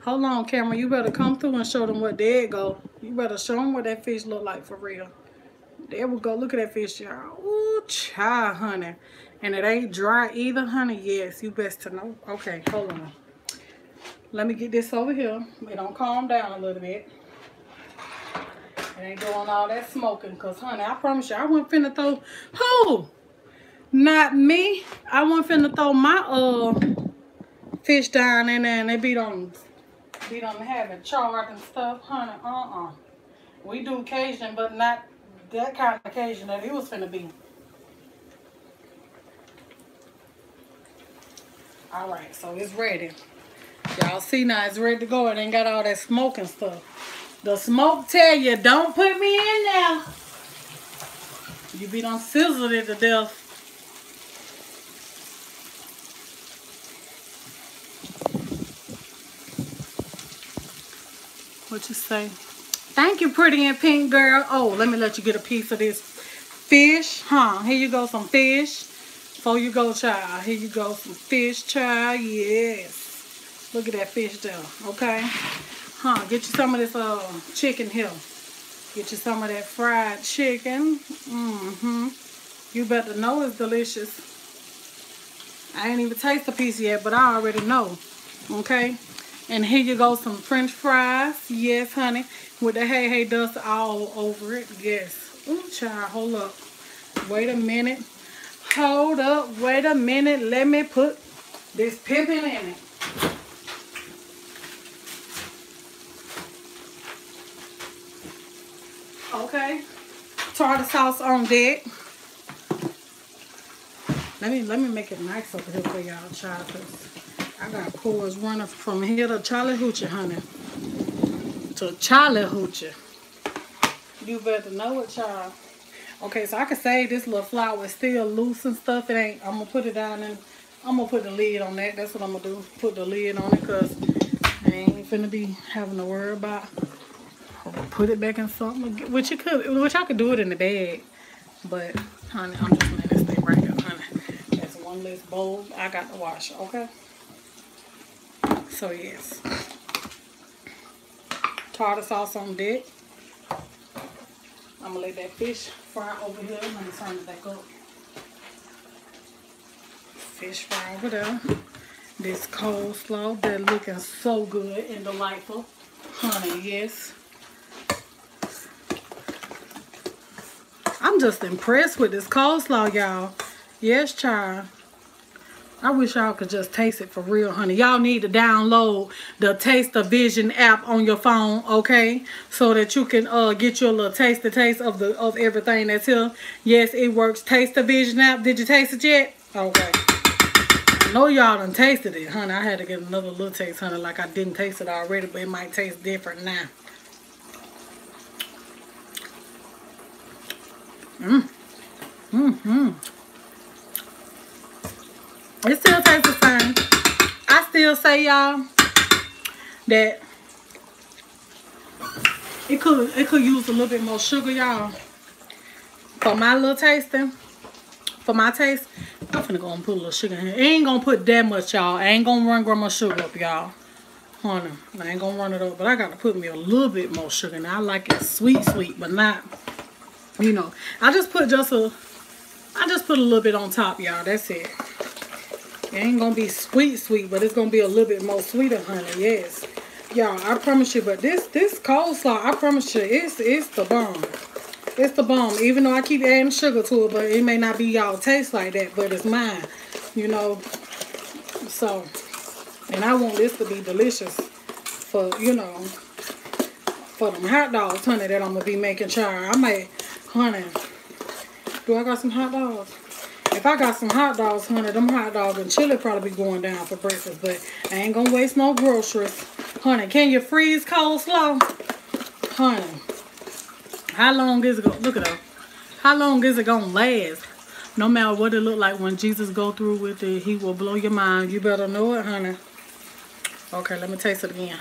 Hold on, camera. You better come through and show them what there go. You better show them what that fish look like for real. There we go. Look at that fish, y'all. Ooh, child, honey. And it ain't dry either, honey. Yes, you best to know. Okay, hold on. Let me get this over here. It don't calm down a little bit. It ain't doing all that smoking. Because, honey, I promise you, I wasn't finna throw... Who? Not me. I wasn't finna throw my uh fish down in there and they beat on be done having chard and stuff, honey. Uh-uh. We do occasion, but not that kind of occasion that it was finna be. All right, so it's ready. Y'all see now it's ready to go. It ain't got all that smoke and stuff. The smoke tell you, don't put me in there. You be done sizzled it to death. What you say? Thank you, pretty and pink girl. Oh, let me let you get a piece of this fish. Huh? Here you go, some fish. Before you go, child. Here you go, some fish, child. Yes. Look at that fish there. Okay? Huh? Get you some of this uh chicken here. Get you some of that fried chicken. Mm-hmm. You better know it's delicious. I ain't even taste the piece yet, but I already know. Okay? And here you go, some french fries. Yes, honey. With the hey hey dust all over it. Yes. Ooh, child, hold up. Wait a minute. Hold up. Wait a minute. Let me put this pippin in it. Okay. Tartar sauce on deck. Let me let me make it nice over here for y'all, child. I got pores running from here to Chattahoochee, honey. To Chattahoochee. You better know it, child. Okay, so I can say this little flower. is still loose and stuff. It ain't. I'm gonna put it down and I'm gonna put the lid on that. That's what I'm gonna do. Put the lid on it because I ain't finna be having to worry about. Put it back in something, which you could, which I could do it in the bag. But honey, I'm just letting this thing right here, honey. That's one less bowl I got to wash. Okay. So yes. Tartar sauce on deck. I'm gonna let that fish fry over here. Let me turn it back up. Fish fry over there. This coleslaw that looking so good and delightful. Honey, yes. I'm just impressed with this coleslaw, y'all. Yes, child. I wish y'all could just taste it for real, honey. Y'all need to download the Taste of Vision app on your phone, okay? So that you can uh get your little taste the taste of the of everything that's here. Yes, it works. Taste the Vision app. Did you taste it yet? Okay. I know y'all done tasted it, honey. I had to get another little taste, honey, like I didn't taste it already, but it might taste different now. Mmm. Mm-hmm. It still tastes the same. I still say, y'all, that it could it could use a little bit more sugar, y'all. For my little tasting, for my taste, I'm finna go and put a little sugar in here. Ain't gonna put that much, y'all. I ain't gonna run grandma sugar up, y'all. Honey, I ain't gonna run it up, but I gotta put me a little bit more sugar. Now I like it sweet, sweet, but not, you know. I just put just a, I just put a little bit on top, y'all. That's it. It ain't gonna be sweet, sweet, but it's gonna be a little bit more sweeter, honey. Yes, y'all. I promise you. But this this coleslaw, I promise you, it's it's the bomb. It's the bomb. Even though I keep adding sugar to it, but it may not be y'all taste like that, but it's mine. You know. So, and I want this to be delicious for you know for them hot dogs, honey. That I'm gonna be making sure. I might, honey. Do I got some hot dogs? If I got some hot dogs, honey, them hot dogs and chili probably be going down for breakfast. But I ain't gonna waste no groceries. Honey, can you freeze coleslaw? Honey, how long is it gonna, look at her. How long is it gonna last? No matter what it look like when Jesus go through with it, he will blow your mind. You better know it, honey. Okay, let me taste it again.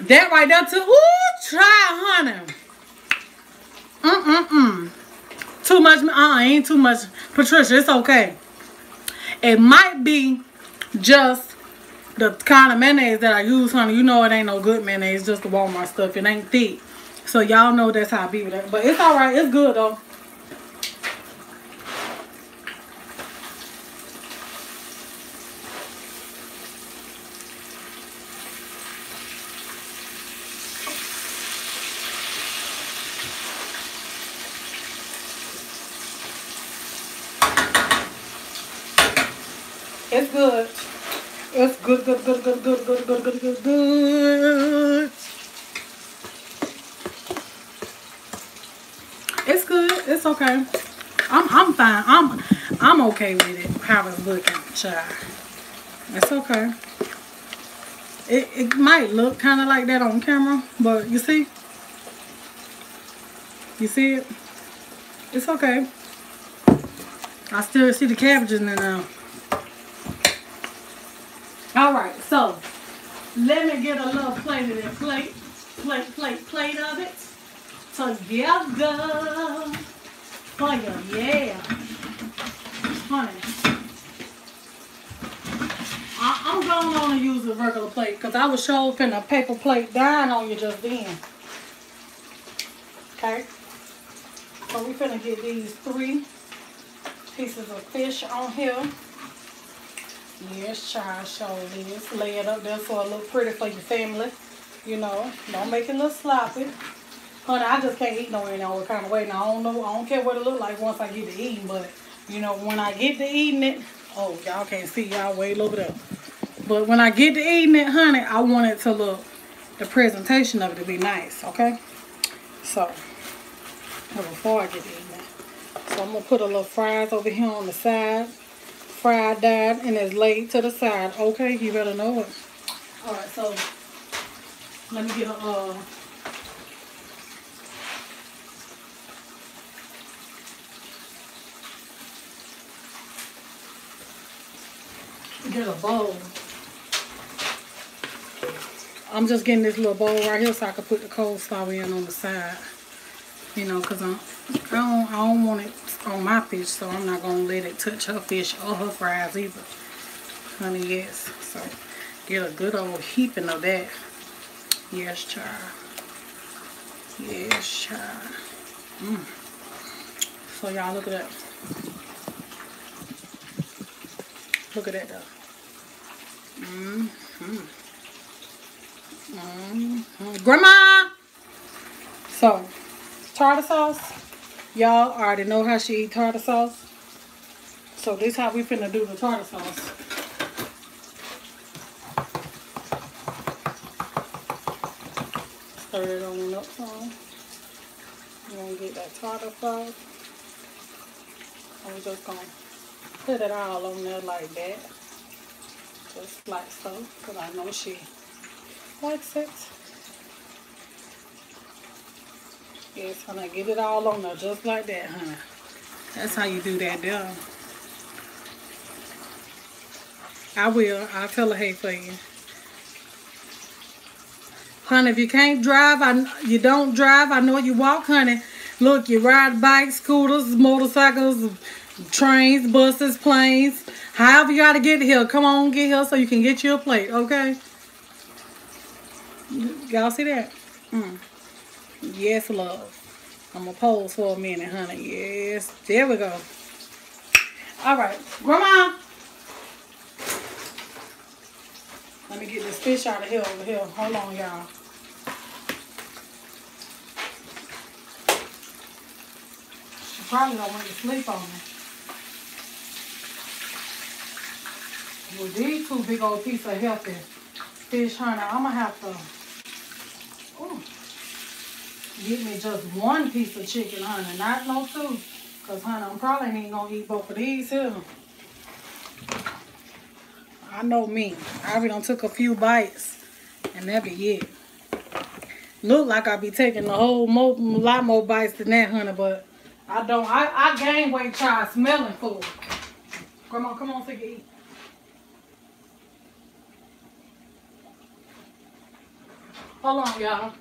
That right there too. Ooh, try, honey. Mm-mm-mm. Too much, uh, ain't too much. Patricia, it's okay. It might be just the kind of mayonnaise that I use, honey. You know it ain't no good mayonnaise, just the Walmart stuff. It ain't thick. So y'all know that's how I be with that. But it's alright. It's good, though. It's good. It's good, good, good, good, good, good, good, good, good, good. It's good. It's okay. I'm I'm fine. I'm I'm okay with it. How it's looking, child. It's okay. It it might look kind of like that on camera, but you see, you see it. It's okay. I still see the cabbages in there now. All right, so let me get a little plate of that plate, plate, plate, plate of it together for you, yeah, honey. I, I'm going on to use a regular plate because I was sure a paper plate down on you just then. Okay, so we finna get these three pieces of fish on here. Yes, child, show this. Lay it up there so it look pretty for your family. You know, don't make it look sloppy. Honey, I just can't eat no any other kind of way. Now, I don't know, I don't care what it look like once I get to eating, but, you know, when I get to eating it, oh, y'all can't see, y'all way over there. But when I get to eating it, honey, I want it to look, the presentation of it to be nice, okay? So, before I get to eating it. So, I'm going to put a little fries over here on the side fried that and it's laid to the side. Okay, you better know it. Alright, so let me get a uh get a bowl. I'm just getting this little bowl right here so I can put the coleslaw in on the side. You know, because I'm I don't I don't want it on my fish, so I'm not gonna let it touch her fish or her fries either. Honey, yes. So get a good old heaping of that. Yes, child. Yes, child. Mm. So y'all look at that. Look at that though. Mm hmm mm hmm Grandma! So, tartar sauce Y'all already know how she eat tartar sauce. So this how we finna do the tartar sauce. Stir it on up some. You're gonna get that tartar sauce. We're just gonna put it all on there like that. Just like so, because I know she likes it. Yes, honey, get it all on there just like that, honey. That's how you do that there. I will. I'll tell her hey for you. Honey, if you can't drive, I, you don't drive, I know you walk, honey. Look, you ride bikes, scooters, motorcycles, trains, buses, planes. However you got to get here, come on, get here so you can get you a plate, okay? Y'all see that? Mm. Yes, love. I'm going to pose for a minute, honey. Yes. There we go. All right. Grandma. Let me get this fish out of here over here. Hold on, y'all. She probably don't want to sleep on me. Well, these two big old pieces of healthy fish, honey, I'm going to have to ooh, get me just one piece of chicken, honey, not no two. Because, honey, I'm probably ain't going to eat both of these here. I know me. I already done took a few bites, and that be it. Look like I be taking a whole mo lot more bites than that, honey, but I don't. I, I gain weight trying smelling food. Grandma, come on, take a eat. Hold on, y'all.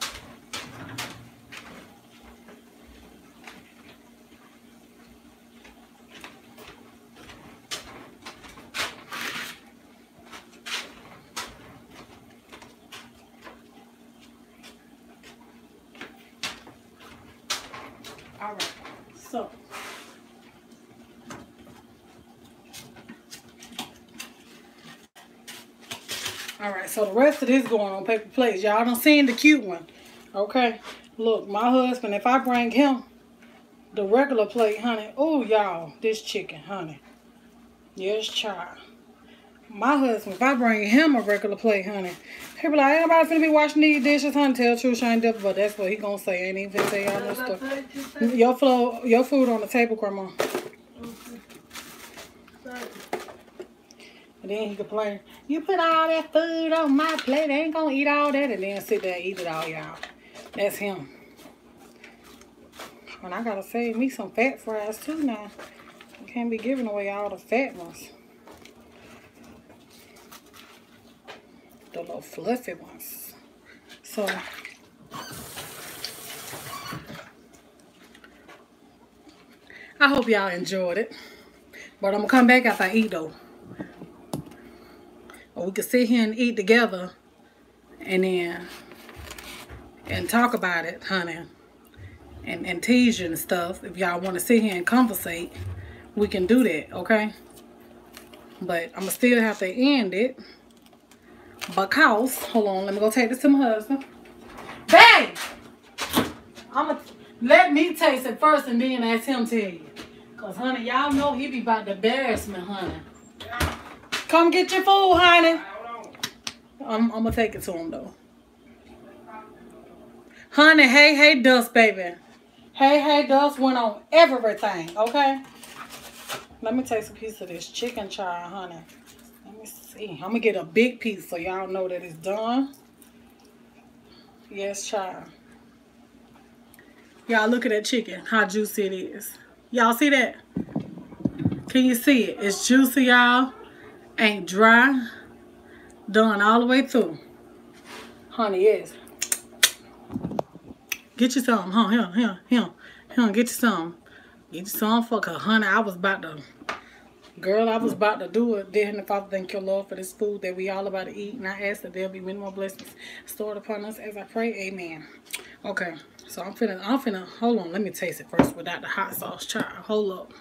All right, so. All right, so the rest of this going on paper plates. Y'all done seen the cute one. Okay, look, my husband, if I bring him the regular plate, honey. Oh, y'all, this chicken, honey. Yes, child. My husband, if I bring him a regular plate, honey, he be like, ain't nobody finna be washing these dishes, honey. Tell the truth, she ain't but that's what he gonna say. Ain't even say all this stuff. Your, flow, your food on the table, Grandma. And then he complain, you put all that food on my plate, I ain't gonna eat all that, and then sit there and eat it all, y'all. That's him. And I gotta save me some fat fries too now. I can't be giving away all the fat ones. The little fluffy ones. So, I hope y'all enjoyed it. But I'm gonna come back after I eat though. Or we could sit here and eat together and then and talk about it, honey. And, and tease you and stuff. If y'all want to sit here and conversate, we can do that, okay? But I'm going to still have to end it. Because, hold on, let me go take this to my husband. Bang! I'm going to let me taste it first and then ask him to you. Because, honey, y'all know he be about to embarrass me, honey. Come get your food, honey. I'm, I'm going to take it to him, though. Honey, hey, hey, dust, baby. Hey, hey, dust went on everything, okay? Let me take a piece of this chicken child, honey. Let me see. I'm going to get a big piece so y'all know that it's done. Yes, child. Y'all look at that chicken, how juicy it is. Y'all see that? Can you see it? It's juicy, y'all. Ain't dry. Done all the way through. Honey, yes. Get you some, huh? Here, here, here. Here, get you some. Get you some for, cause honey, I was about to, girl, I was about to do it. Dear Heavenly Father, thank you, Lord, for this food that we all about to eat. And I ask that there'll be many more blessings stored upon us as I pray. Amen. Okay, so I'm finna, I'm finna, hold on, let me taste it first without the hot sauce. Try, hold up.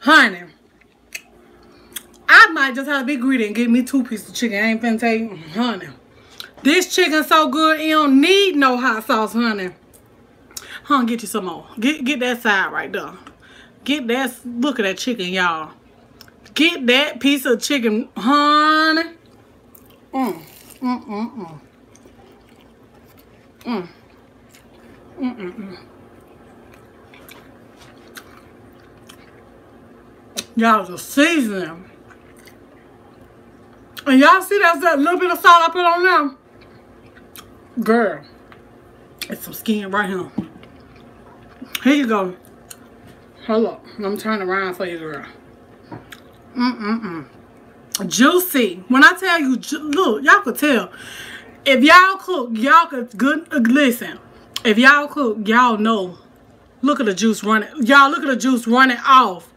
Honey. I might just have to be greedy and get me two pieces of chicken. I ain't finna tell you, honey. This chicken so good, it don't need no hot sauce, honey. Huh, get you some more. Get get that side right there. Get that, look at that chicken, y'all. Get that piece of chicken, honey. Mm, mm, mm, mm. Mm. Mm, mm, mm. Y'all, the seasoning. And y'all see that's that little bit of salt I put on there? Girl, it's some skin right here. Here you go. Hold up. Let me turn around for you, girl. Mm-mm-mm. Juicy. When I tell you, look, y'all could tell. If y'all cook, y'all could, good, uh, listen. If y'all cook, y'all know. Look at the juice running. Y'all look at the juice running off.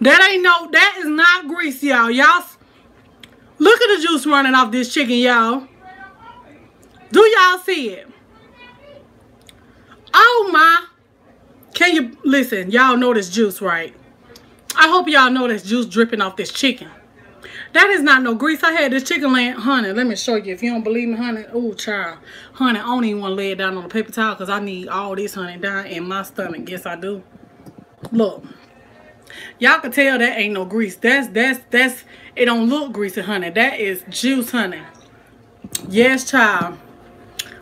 That ain't no, that is not grease, y'all. Y'all, look at the juice running off this chicken, y'all. Do y'all see it? Oh my. Can you, listen, y'all know this juice, right? I hope y'all know this juice dripping off this chicken. That is not no grease. I had this chicken laying, honey, let me show you. If you don't believe me, honey, oh, child. Honey, I don't even want to lay it down on the paper towel because I need all this, honey, down in my stomach. Yes, I do. Look. Y'all can tell that ain't no grease. That's, that's, that's, it don't look greasy, honey. That is juice, honey. Yes, child.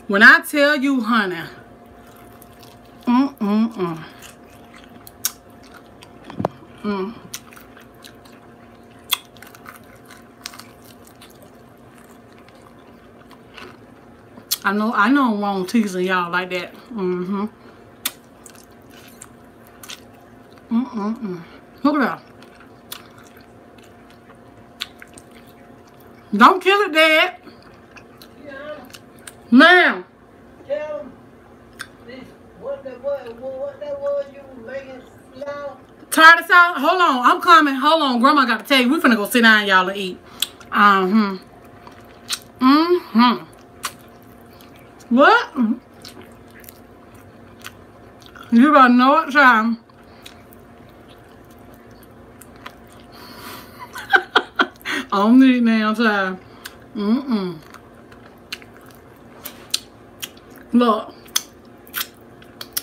When I tell you, honey, mm-mm-mm. Mm. mm, mm. mm. I know I know I'm wrong teasing y'all like that. Mm-hmm. Mm-mm-mm. Look at that. Don't kill it, Dad. Yeah. Ma'am. Tell this, what that was, what that was you making loud. Tired this out. Hold on. I'm coming. Hold on. Grandma got to tell you. We're finna go sit down, y'all, and eat. Uh-huh. Mm-hmm. What? You better know what time. I'm eating now time. Mm-mm. Look.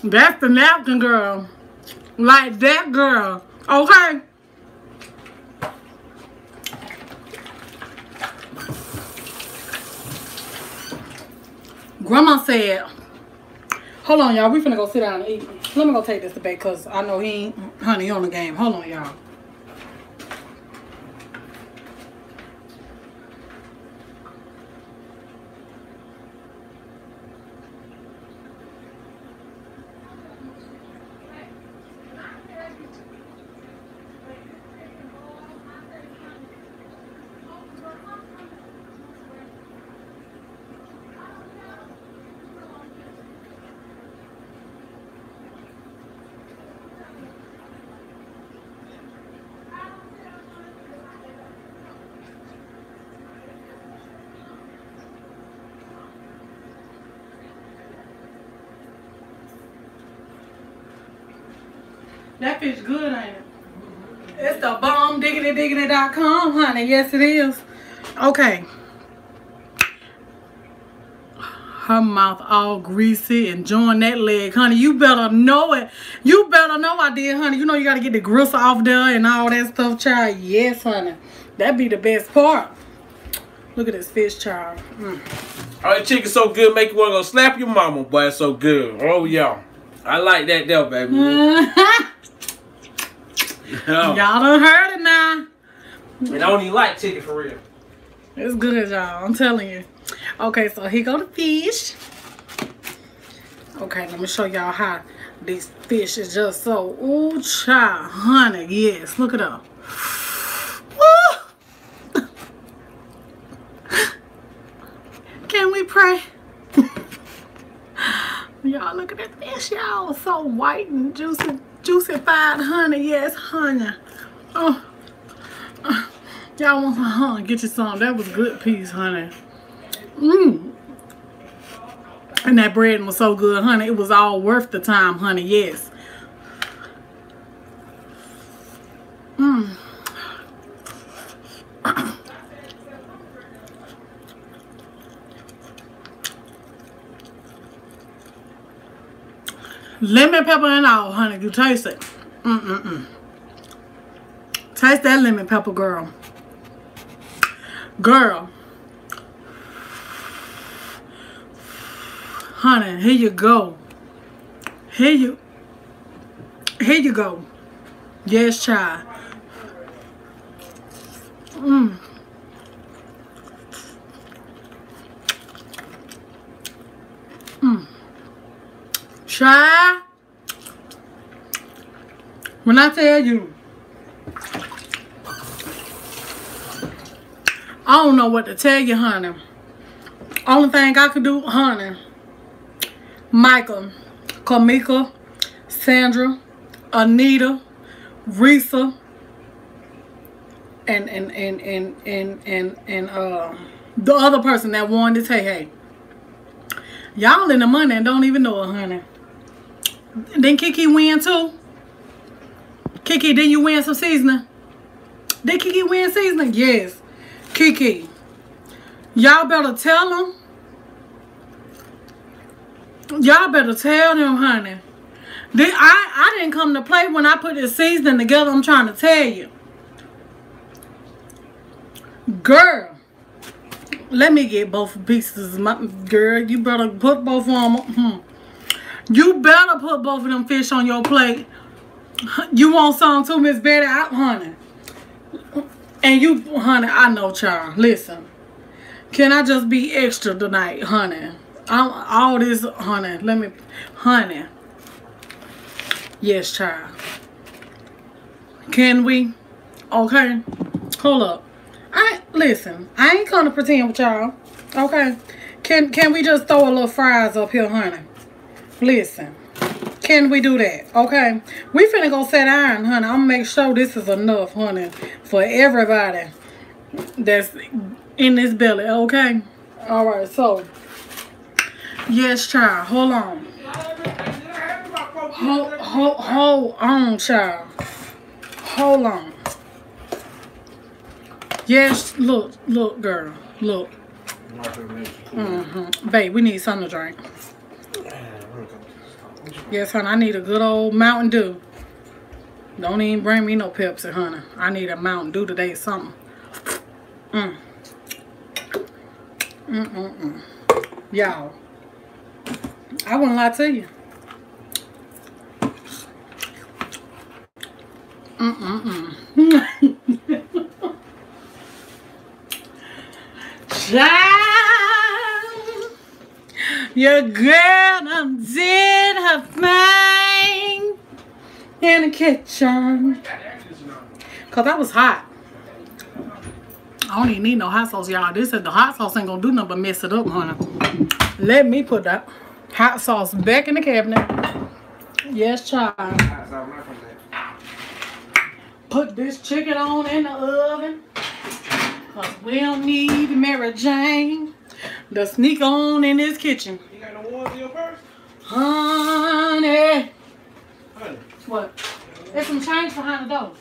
That's the napkin girl. Like that girl. Okay? Grandma said, hold on, y'all. We finna go sit down and eat. Let me go take this to bed because I know he ain't, honey, on the game. Hold on, y'all. That fish good, ain't it? It's the bomb diggity diggity.com, honey. Yes, it is. Okay. Her mouth all greasy, enjoying that leg, honey. You better know it. You better know I did, honey. You know you got to get the gristle off there and all that stuff, child. Yes, honey. That be the best part. Look at this fish, child. Mm. Oh, the chicken so good, make you want to go slap your mama, boy. It's so good. Oh, yeah. I like that there, baby. Oh. Y'all done heard it now. And I don't even like chicken for real. It's good, y'all. I'm telling you. Okay, so here go the fish. Okay, let me show y'all how this fish is just so, ooh, child, honey, yes, look at her. Can we pray? y'all, look at that fish, y'all, so white and juicy. Juicy 500, yes, honey. Oh. Uh, Y'all want some, honey? Get you some. That was good piece, honey. Mmm. And that bread was so good, honey. It was all worth the time, honey. Yes. Mmm. Lemon pepper and all, honey. You taste it. Mm-mm-mm. Taste that lemon pepper, girl. Girl. Honey, here you go. Here you here you go. Yes, child. Mmm. Child. When I tell you, I don't know what to tell you, honey. Only thing I could do, honey. Michael, Kamika, Sandra, Anita, Risa, and and and and and and, and uh the other person that wanted to say hey. Y'all in the money and don't even know it, honey. Then Kiki win too. Kiki, did you win some seasoning? Did Kiki win seasoning? Yes. Kiki. Y'all better tell them. Y'all better tell them, honey. I, I didn't come to play when I put this seasoning together. I'm trying to tell you. Girl. Let me get both pieces. My, girl, you better put both them. Hmm. You better put both of them fish on your plate. You want some too, Miss Betty? I, honey. And you, honey, I know, child. Listen. Can I just be extra tonight, honey? I'm, all this, honey. Let me, honey. Yes, child. Can we? Okay. Hold up. I listen. I ain't gonna pretend with y'all. Okay. Can can we just throw a little fries up here, honey? Listen. Can we do that? Okay. We finna go set iron, honey. I'm gonna make sure this is enough, honey, for everybody that's in this belly. Okay. All right. So. Yes, child. Hold on. Hold, hold, hold on, child. Hold on. Yes, look, look, girl. Look. Mm-hmm. Babe, we need something to drink. Yes, honey, I need a good old Mountain Dew. Don't even bring me no Pepsi, honey. I need a Mountain Dew today, something. Mm. Mm-mm-mm. Y'all. I wouldn't lie to you. Mm-mm-mm. Child, your girl done did her thing in the kitchen. Cause that was hot. I don't even need no hot sauce, y'all. This is the hot sauce ain't gonna do nothing but mess it up, honey. Let me put that hot sauce back in the cabinet. Yes, child. Put this chicken on in the oven. Cause we don't need Mary Jane to sneak on in this kitchen. You got no ones in your purse? Honey. Honey. What? There's some change behind the door.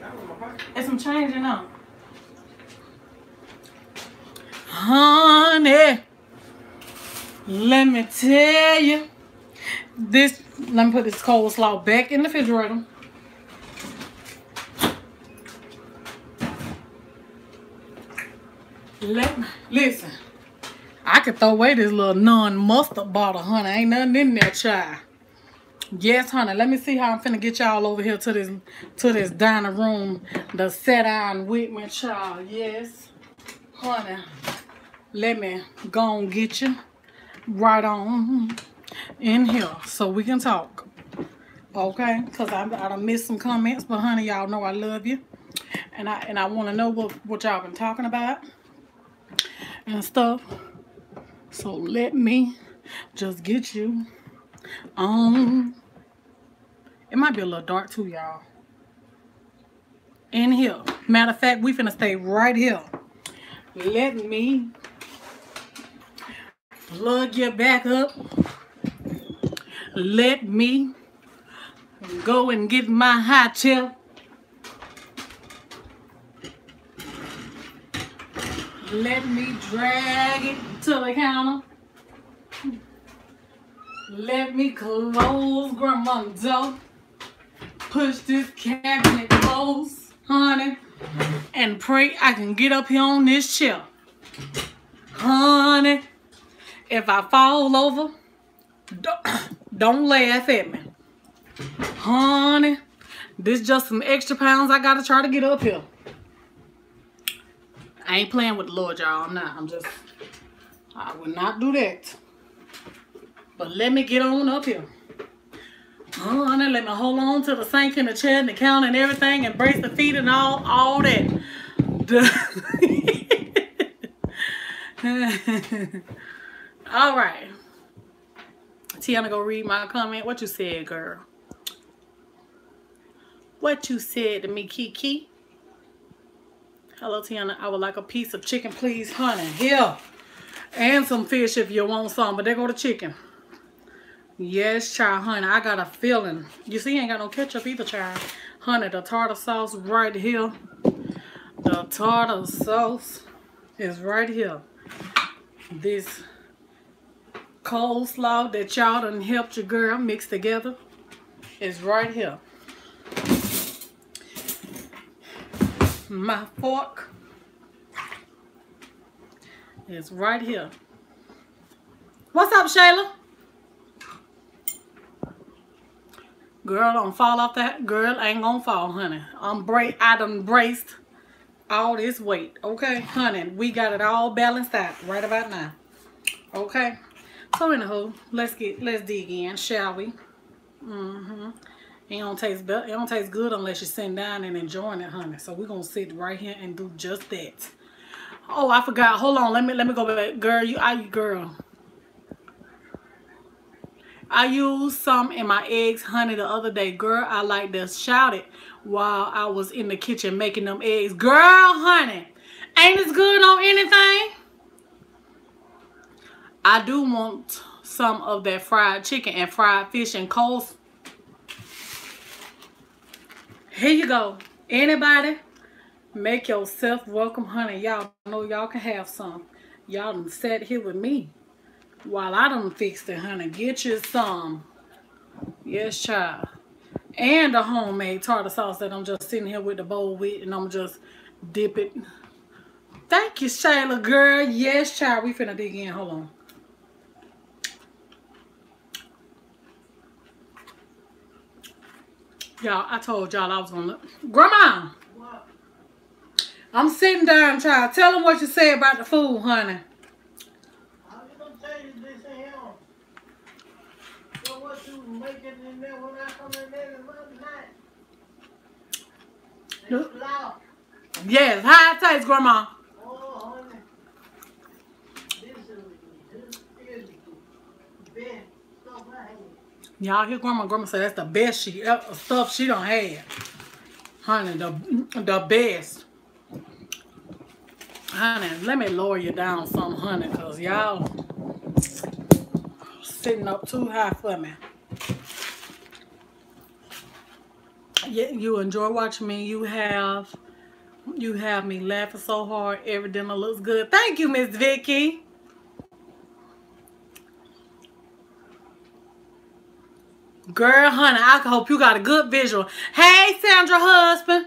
That was my pocket. There's some change in there. Honey. Let me tell you. This, let me put this coleslaw back in the refrigerator. Let listen. I could throw away this little non-mustard bottle, honey. Ain't nothing in there, child. Yes, honey. Let me see how I'm finna get y'all over here to this to this dining room. The set iron with me, child. Yes. Honey. Let me go and get you right on in here so we can talk. Okay? Because I, I done missed some comments, but honey, y'all know I love you. And I and I want to know what, what y'all been talking about and stuff. So let me just get you on. It might be a little dark too, y'all. In here. Matter of fact, we finna stay right here. Let me plug you back up. Let me go and get my high chair. Let me drag it to the counter. Let me close grandma's door. Push this cabinet close, honey. And pray I can get up here on this chair. Honey, if I fall over, don't, don't laugh at me. Honey, this just some extra pounds I gotta try to get up here. I ain't playing with the Lord, y'all. I'm not. I'm just, I will not do that. But let me get on up here. Uh, oh, honey, let me hold on to the sink and the chair and the counter and everything and brace the feet and all, all that. all right. Tiana, go read my comment. What you said, girl? What you said to me, Kiki? Hello, Tiana. I would like a piece of chicken, please, honey. Here. And some fish if you want some. But there go to chicken. Yes, child, honey. I got a feeling. You see, ain't got no ketchup either, child. Honey, the tartar sauce right here. The tartar sauce is right here. This coleslaw that y'all done helped your girl mix together is right here. My fork is right here. What's up, Shayla? Girl, don't fall off that. Girl, ain't gonna fall, honey. I'm bra I done braced all this weight. Okay, honey, we got it all balanced out right about now. Okay. So anywho, let's get let's dig in, shall we? Mm-hmm. It don't taste it don't taste good unless you're sitting down and enjoying it, honey. So we're gonna sit right here and do just that. Oh, I forgot. Hold on. Let me let me go back. Girl, you you girl. I used some in my eggs, honey, the other day. Girl, I like to shout it while I was in the kitchen making them eggs. Girl, honey, ain't this good on anything? I do want some of that fried chicken and fried fish and coleslaw. Here you go. Anybody? Make yourself welcome, honey. Y'all know y'all can have some. Y'all done sat here with me while I done fixed it, honey. Get you some. Yes, child. And a homemade tartar sauce that I'm just sitting here with the bowl with and I'm just dip it. Thank you, Shayla, girl. Yes, child. We finna dig in. Hold on. Y'all, I told y'all I was gonna look. Grandma! What? I'm sitting down, child. Tell them what you say about the food, honey. I was gonna tell you this here. So what you making in there when I come in there night? No. Loud. Yes, how it tastes, Grandma? Oh, honey. This is, this is the stuff I had. Y'all hear Grandma? Grandma say that's the best she ever, stuff she don't had. Honey, the, the best. Honey, let me lower you down some, honey, because y'all sitting up too high for me. Yeah, you enjoy watching me. You have you have me laughing so hard. Every dinner looks good. Thank you, Miss Vicky. Girl, honey, I hope you got a good visual. Hey, Sandra husband.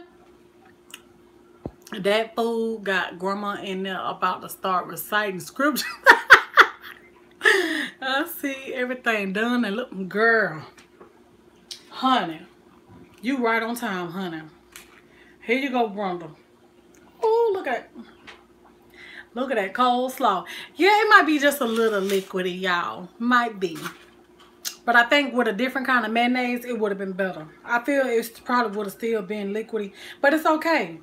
That fool got grandma in there about to start reciting scripture. I see everything done and look, girl. Honey, you right on time, honey. Here you go, Brenda. Oh, look at Look at that coleslaw. Yeah, it might be just a little liquidy, y'all. Might be. But I think with a different kind of mayonnaise, it would have been better. I feel it probably would have still been liquidy. But it's okay.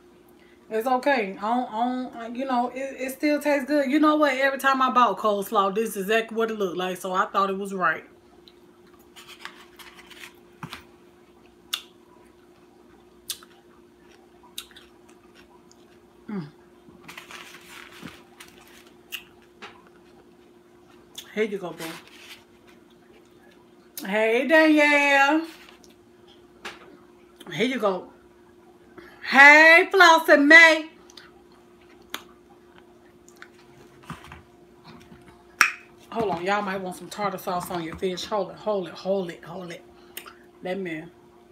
It's okay. I don't, I don't, you know, it, it still tastes good. You know what? Every time I bought coleslaw, this is exactly what it looked like. So I thought it was right. Mm. Here you go, boo. Hey, Danielle. Here you go. Hey, Floss and May. hold on. Y'all might want some tartar sauce on your fish. Hold it, hold it, hold it, hold it. Let me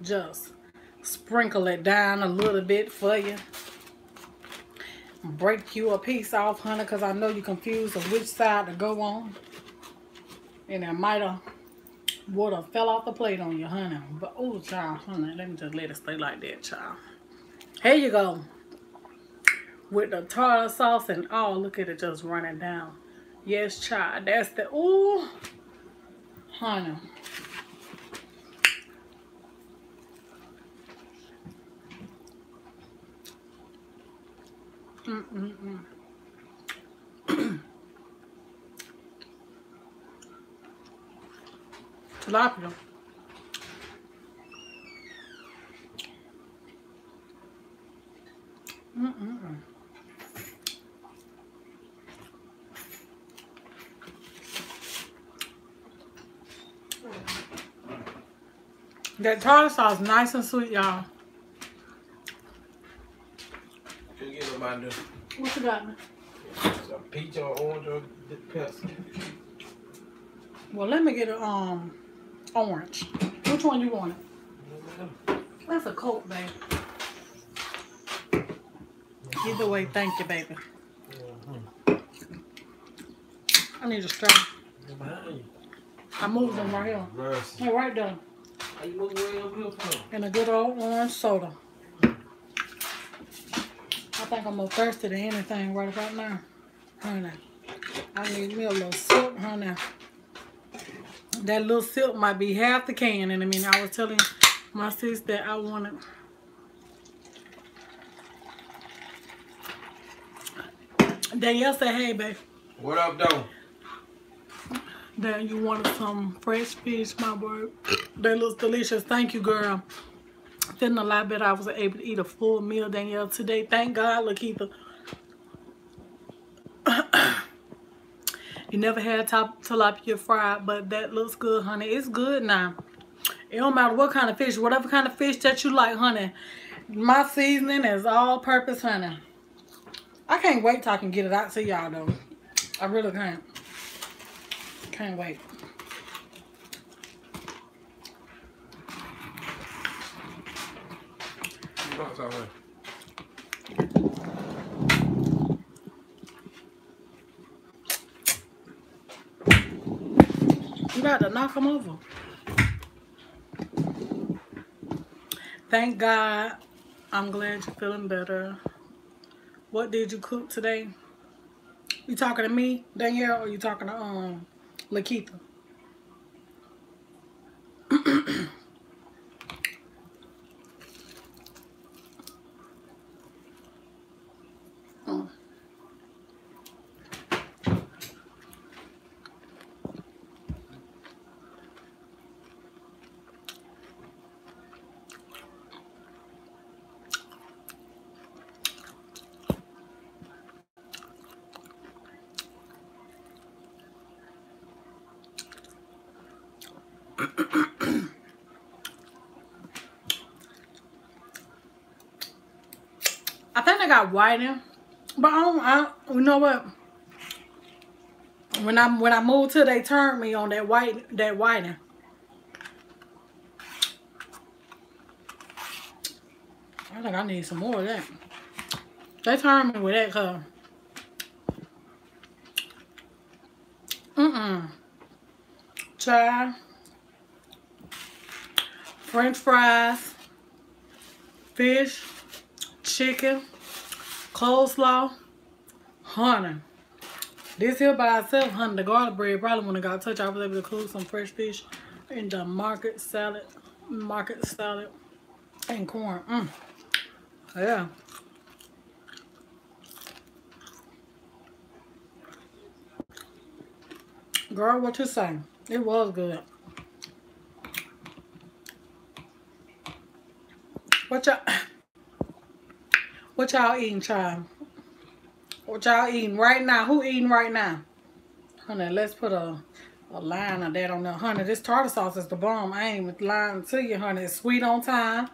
just sprinkle it down a little bit for you. Break you a piece off, honey, because I know you're confused of which side to go on. And it might have have fell off the plate on you, honey. But, oh, child, honey, let me just let it stay like that, child. Here you go. With the tartar sauce and all, oh, look at it just running down. Yes, child, that's the, ooh, honey. Mm-mm-mm. Tilapia. That tartar sauce nice and sweet, y'all. What you got, man? Some peach or orange or Pepsi. Well, let me get a um orange. Which one do you want? That's a Coke, baby. Either way, thank you, baby. I need a straw. I moved them right here. Hey, right there. And a good old orange soda. I think I'm more thirsty than anything right about now. Honey. I need me a little sip, honey. That little silk might be half the can. And I mean, I was telling my sis that I wanted... Danielle said, hey, babe. What up, though? That you wanted some fresh fish, my word. That looks delicious. Thank you, girl feeling a lot better. I was able to eat a full meal, Danielle, today. Thank God, Lakeitha. you never had top tilapia fried, but that looks good, honey. It's good now. It don't matter what kind of fish, whatever kind of fish that you like, honey. My seasoning is all-purpose, honey. I can't wait till I can get it out to y'all, though. I really can't. Can't wait. You got to knock them over. Thank God. I'm glad you're feeling better. What did you cook today? You talking to me, Danielle, or you talking to um Lakeitha? got whiting, but I don't. I, you know what? When I when I moved to, they turned me on that white that whiting. I think I need some more of that. They turned me with that cause. Mm-mm. Child. French fries. Fish chicken, coleslaw, honey. This here by itself, honey, the garlic bread probably when it got touched, I was able to include some fresh fish in the market salad, market salad, and corn. Mm. Yeah. Girl, what you say? It was good. What y'all... What y'all eating, child? What y'all eating right now? Who eating right now? Honey, let's put a, a line of that on there. Honey, this tartar sauce is the bomb. I ain't lying to you, honey. It's sweet on time.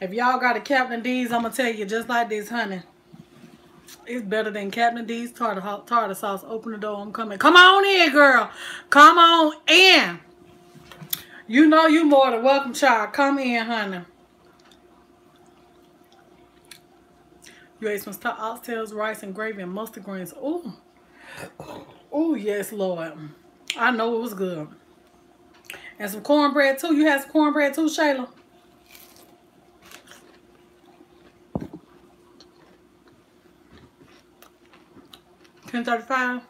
If y'all got a Captain D's, I'm going to tell you just like this, honey. It's better than Captain D's tartar, tartar sauce. Open the door. I'm coming. Come on in, girl. Come on in. You know you more than welcome, child. Come in, honey. You ate some stock oxtails, rice, and gravy, and mustard greens. Ooh. Oh, yes, Lord. I know it was good. And some cornbread, too. You had some cornbread, too, Shayla? Ten thirty-five.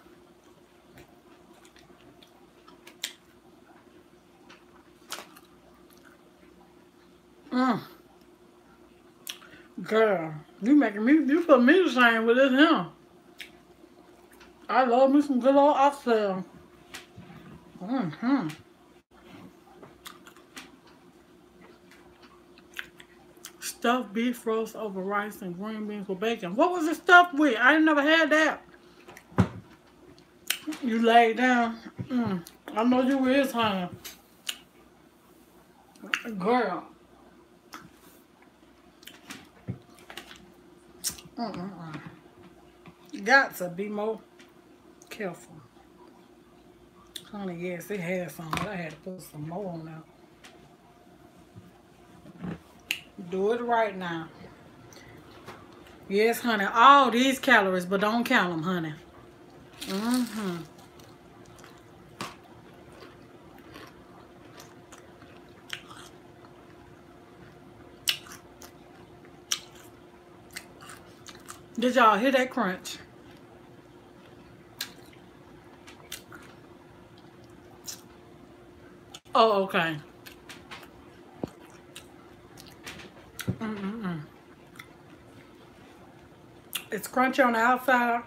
Mm. Girl, you making me, you put me the same with this him. I love me some good old oxtail. Mm-hmm. Stuffed beef roast over rice and green beans with bacon. What was it stuffed with? I ain't never had that. You laid down. Mm. I know you is hungry. Girl. -mm. Got to be more careful. Honey, yes, it had some, but I had to put some more on there. Do it right now. Yes, honey, all these calories, but don't count them, honey. Mm-hmm. Did y'all hear that crunch? Oh, okay. Mm -mm -mm. It's crunchy on the outside,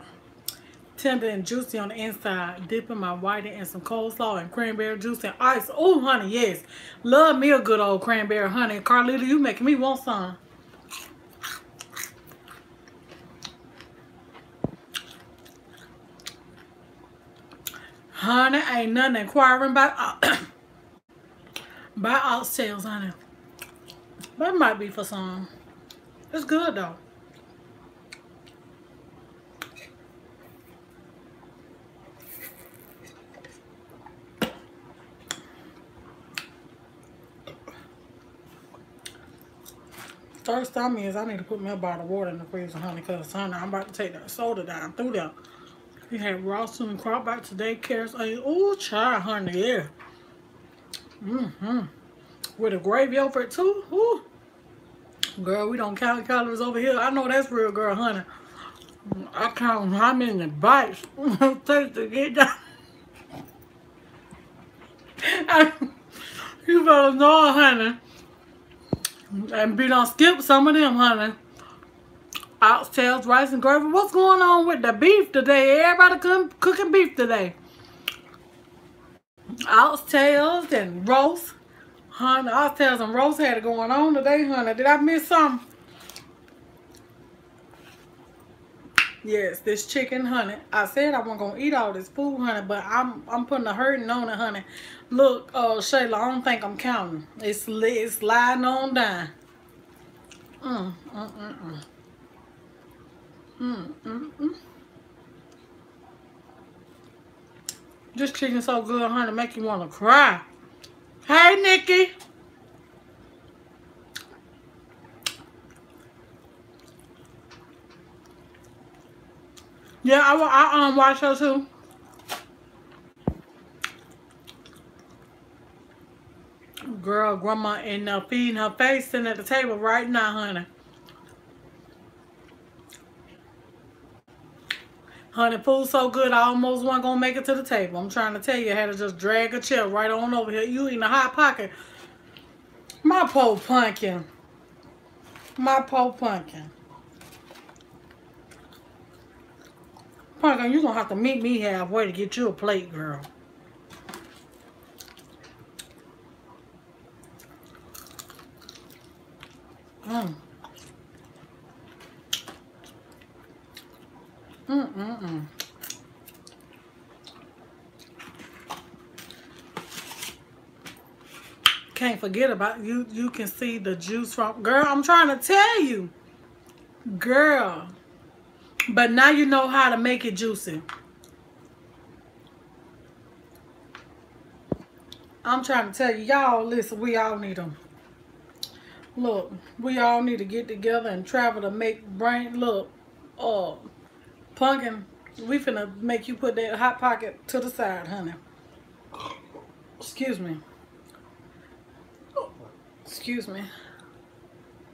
tender and juicy on the inside. Dipping my whiting in some coleslaw and cranberry juice and ice. Oh, honey, yes. Love me a good old cranberry honey. Carlita, you making me want some. Honey, ain't nothing inquiring about uh, by oxtails, honey. That might be for some. It's good though. First time is I need to put me a bottle of water in the freezer, honey, because, honey, I'm about to take that soda down through there. We had Ralston and crop back today, carrots. Oh, child, honey, yeah. Mm-hmm. With a gravy over it, too. Ooh. Girl, we don't count calories over here. I know that's real, girl, honey. I count how many bites it takes to get down. you better know, honey. And be don't skip some of them, honey. Oxtails, rice, and gravy. What's going on with the beef today? Everybody come cooking beef today. Oxtails and roast. Honey, oxtails and roast had it going on today, honey. Did I miss something? Yes, this chicken, honey. I said I wasn't gonna eat all this food, honey, but I'm I'm putting a hurting on it, honey. Look, uh, Shayla, I don't think I'm counting. It's it's sliding on down. Mm, mm, mm, mm. Mm, mm, mm. This chicken so good, honey, make you want to cry. Hey, Nikki. Yeah, I, I um watch her too. Girl, grandma in uh, feeding her face sitting at the table right now, honey. Honey, food so good, I almost wasn't going to make it to the table. I'm trying to tell you, I had to just drag a chair right on over here. You eating a hot pocket. My poor pumpkin. My poor pumpkin. Pumpkin, you're going to have to meet me halfway to get you a plate, girl. Mmm. Mm-mm-mm. Can't forget about you. You can see the juice from... Girl, I'm trying to tell you. Girl. But now you know how to make it juicy. I'm trying to tell you, y'all, listen, we all need them. Look, we all need to get together and travel to make brain, look, uh, pumpkin, we finna make you put that hot pocket to the side, honey. Excuse me. Excuse me.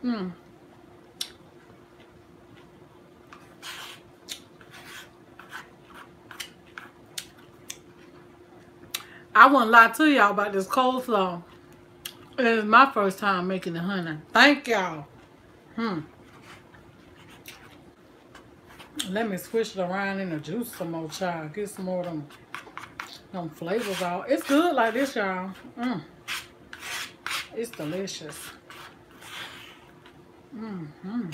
Hmm. I won't lie to y'all about this coleslaw. It is my first time making the honey. Thank y'all. Hmm. Let me switch it around in the juice some more, child. Get some more of them, them flavors out. It's good like this, y'all. Mm. It's delicious. Mm -hmm.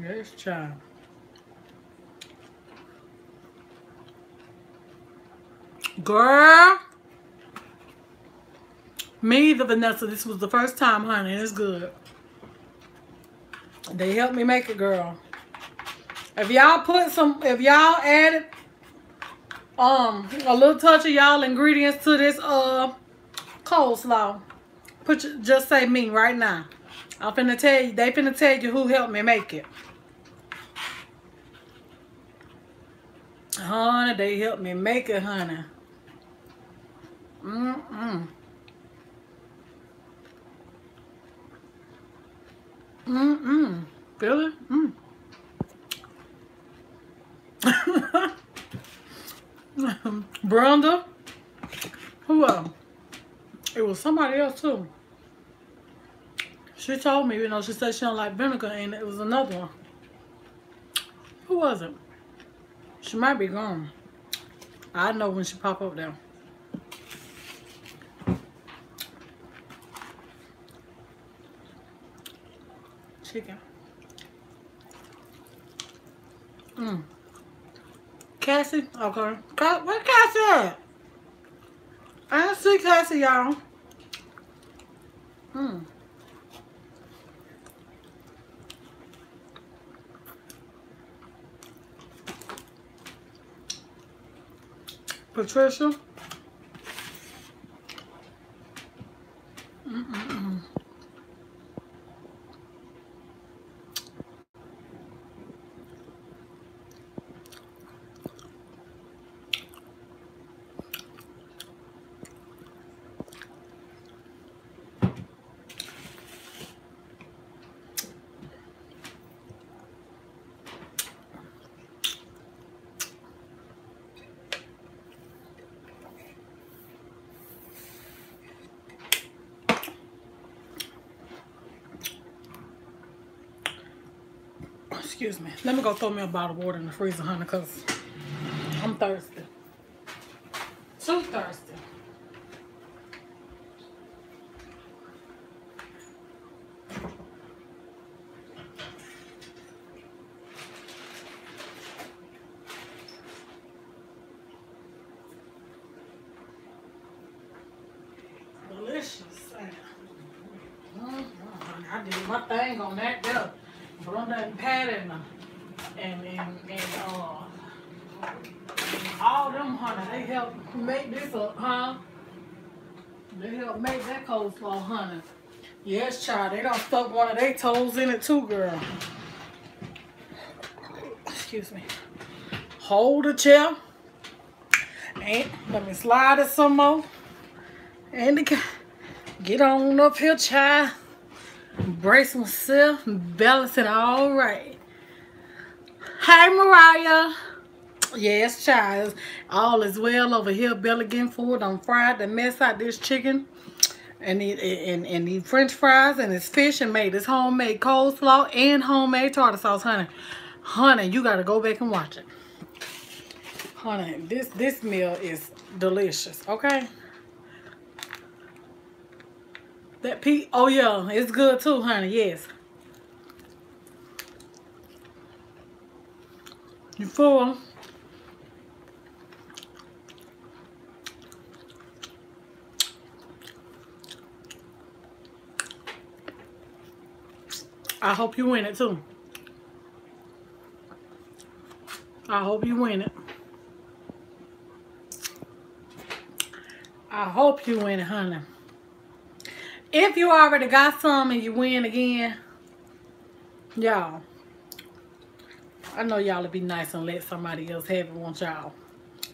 Yes, child. Girl. Me, the Vanessa, this was the first time, honey. It's good. They helped me make it, girl. If y'all put some, if y'all added um a little touch of y'all ingredients to this uh coleslaw, put just say me right now. I'm finna tell you, they finna tell you who helped me make it. Honey, they helped me make it, honey. Mm-mm. Mm-mm. Really? Mm. Brenda? Who else? It was somebody else too. She told me, you know, she said she don't like vinegar and it was another one. Who was it? She might be gone. I know when she pop up there. Chicken. Mmm. Cassie? Okay. Where Cassie at? I didn't see Cassie, y'all. Hmm. Patricia. Mm -mm Excuse me. Let me go throw me a bottle of water in the freezer, honey, because I'm thirsty. Too thirsty. Delicious. Mm-hmm. I did my thing on that there. Brenda and Pat and, and, and, and uh, all them, honey, they helped make this up, huh? They helped make that coleslaw, honey. Yes, child, they stuck of their toes in it too, girl. Excuse me. Hold the chair. And let me slide it some more. And get on up here, child brace myself balance it all right. Hey, Mariah. Yes, child. All is well over here. Bella getting food on fried the mess out this chicken and the, and, and the french fries and his fish and made his homemade coleslaw and homemade tartar sauce, honey. Honey, you got to go back and watch it. Honey, this, this meal is delicious, okay? That pea, oh yeah, it's good too, honey, yes. You full? I hope you win it too. I hope you win it. I hope you win it, honey. If you already got some and you win again, y'all, I know y'all will be nice and let somebody else have it once y'all.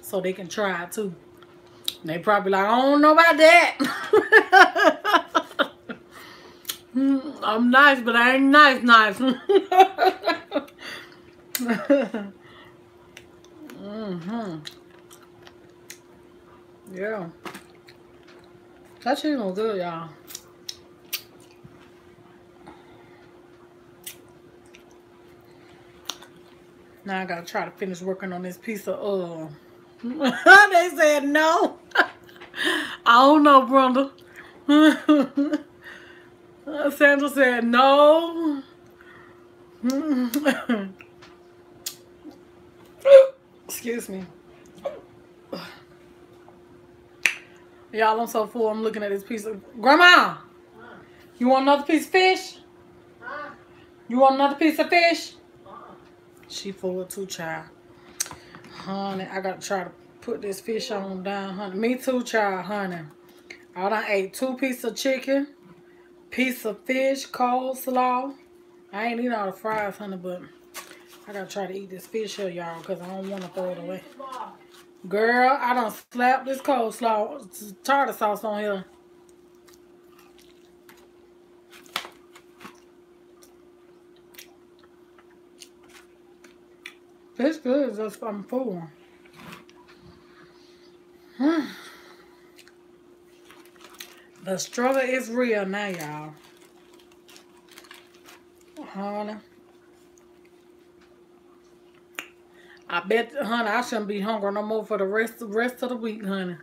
So they can try it too. They probably like, I don't know about that. I'm nice, but I ain't nice nice. mm-hmm. Yeah. That cheese was good, y'all. Now I gotta try to finish working on this piece of uh they said no. I don't know, brother. Sandra said no. Excuse me. Y'all, I'm so full. I'm looking at this piece of... Grandma! You want another piece of fish? You want another piece of fish? Uh-uh. She full too, child. Honey, I gotta try to put this fish on down, honey. Me too, child, honey. I done ate two pieces of chicken, piece of fish, coleslaw. I ain't eating all the fries, honey, but I gotta try to eat this fish here, y'all, because I don't want to throw it away. Girl, I don't slap this coleslaw, tartar sauce on here. This good, just I'm full. Hmm. The struggle is real now, y'all. Honey. I bet, honey, I shouldn't be hungry no more for the rest, the rest of the week, honey.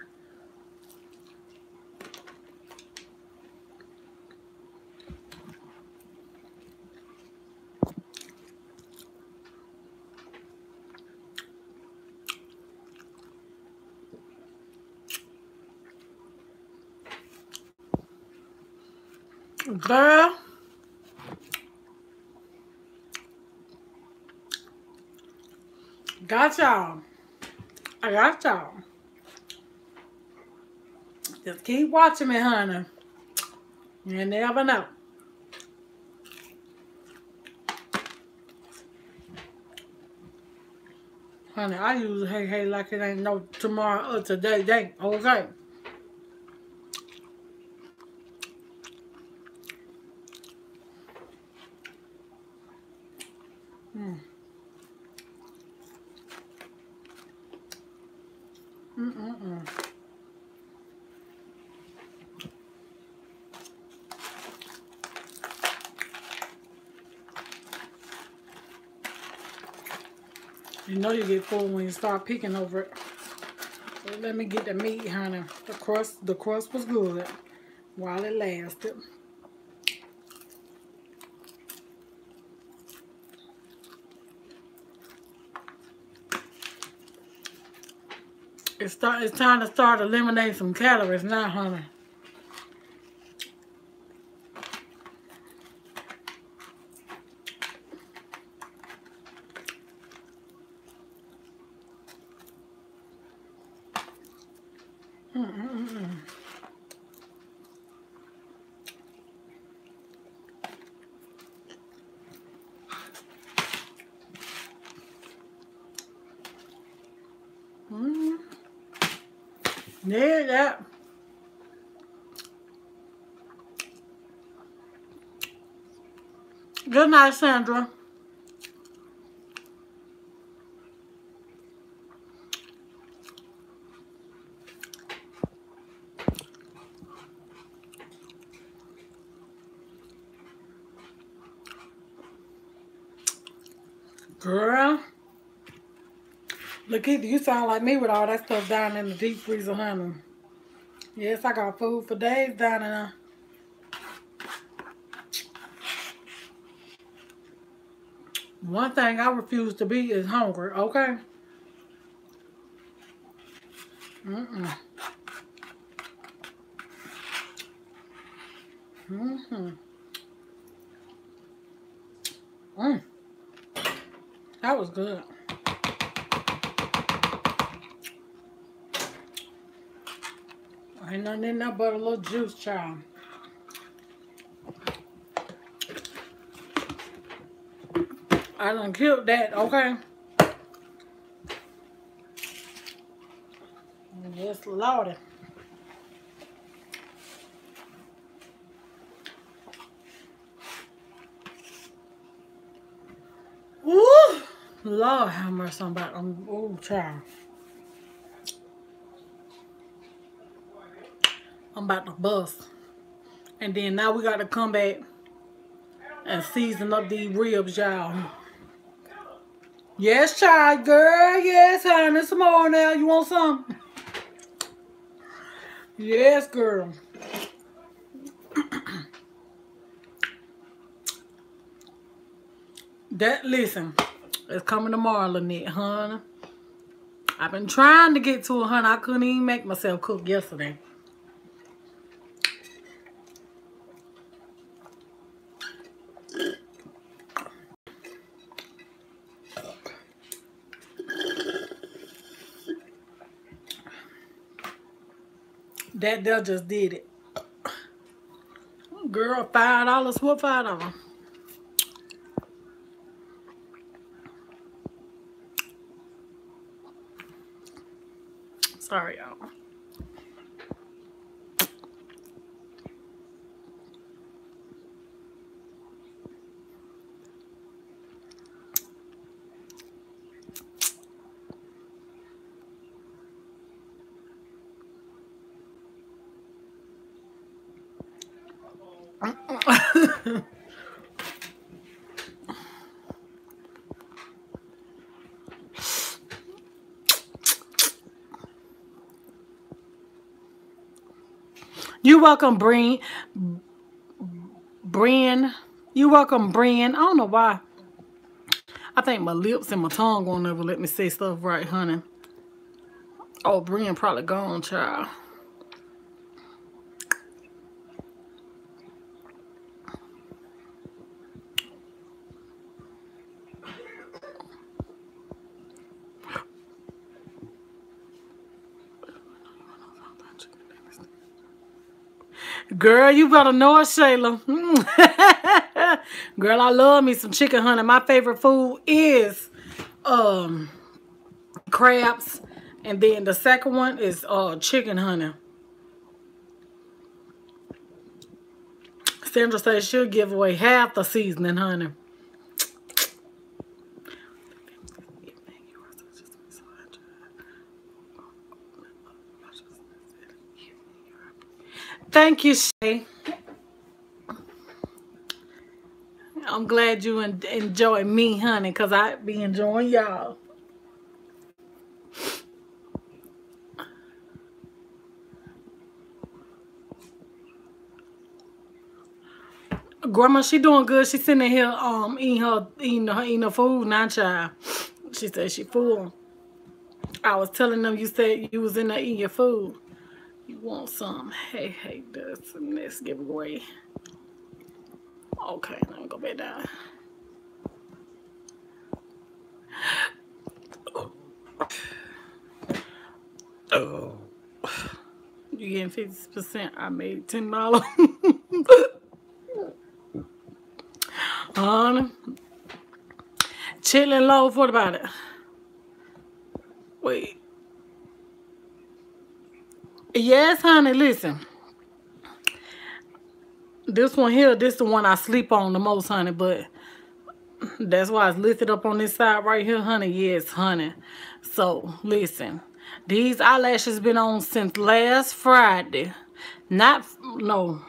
Girl. Got y'all. I got y'all. Just keep watching me, honey. You never know. Honey, I use hey hey like it ain't no tomorrow or today day. Okay. Hmm. Mm-mm-mm. You know you get full when you start picking over it. So let me get the meat, honey. The crust, the crust was good while it lasted. It's start. It's time to start eliminating some calories now, honey. Mm -mm -mm. Mm. Yeah, that. Night, Sandra. Girl. Look, you sound like me with all that stuff down in the deep freezer, honey. Yes, I got food for days down in there. One thing I refuse to be is hungry, okay? Mm-mm. Mm-hmm. Mm. That was good. Ain't nothing in that but a little juice, child. I done killed that, okay? Yes, Lordy. Woo! Lord have mercy on about them. Um, oh, child. I'm about to bust. And then now we got to come back and season up these ribs, y'all. Yes, child, girl. Yes, honey. Some more now. You want some? Yes, girl. that, listen, it's coming tomorrow, Lynette, honey. I've been trying to get to a honey. I couldn't even make myself cook yesterday. That there just did it. Girl, five dollars. What five dollars? Sorry, y'all. You welcome, Breen. Brian. You welcome, Brian. I don't know why. I think my lips and my tongue won't ever let me say stuff right, honey. Oh, Brian probably gone, child. Girl, you better know it, Shayla. Girl, I love me some chicken, honey. My favorite food is um crabs. And then the second one is uh chicken, honey. Sandra says she'll give away half the seasoning, honey. Thank you, Shay. I'm glad you en enjoy me, honey, because I be enjoying y'all. Grandma, she doing good. She sitting here um eating her eating her eating her food now, child. She said she full. I was telling them you said you was in there eating your food. You want some? Hey, hey, that's the next giveaway. Okay, let me go back down. Oh. You getting fifty percent? I made ten dollars. On chilling low. What about it? Wait. Yes, honey, listen. This one here, this the one I sleep on the most, honey, but that's why it's lifted up on this side right here, honey. Yes, honey. So, listen. These eyelashes been on since last Friday. Not, no.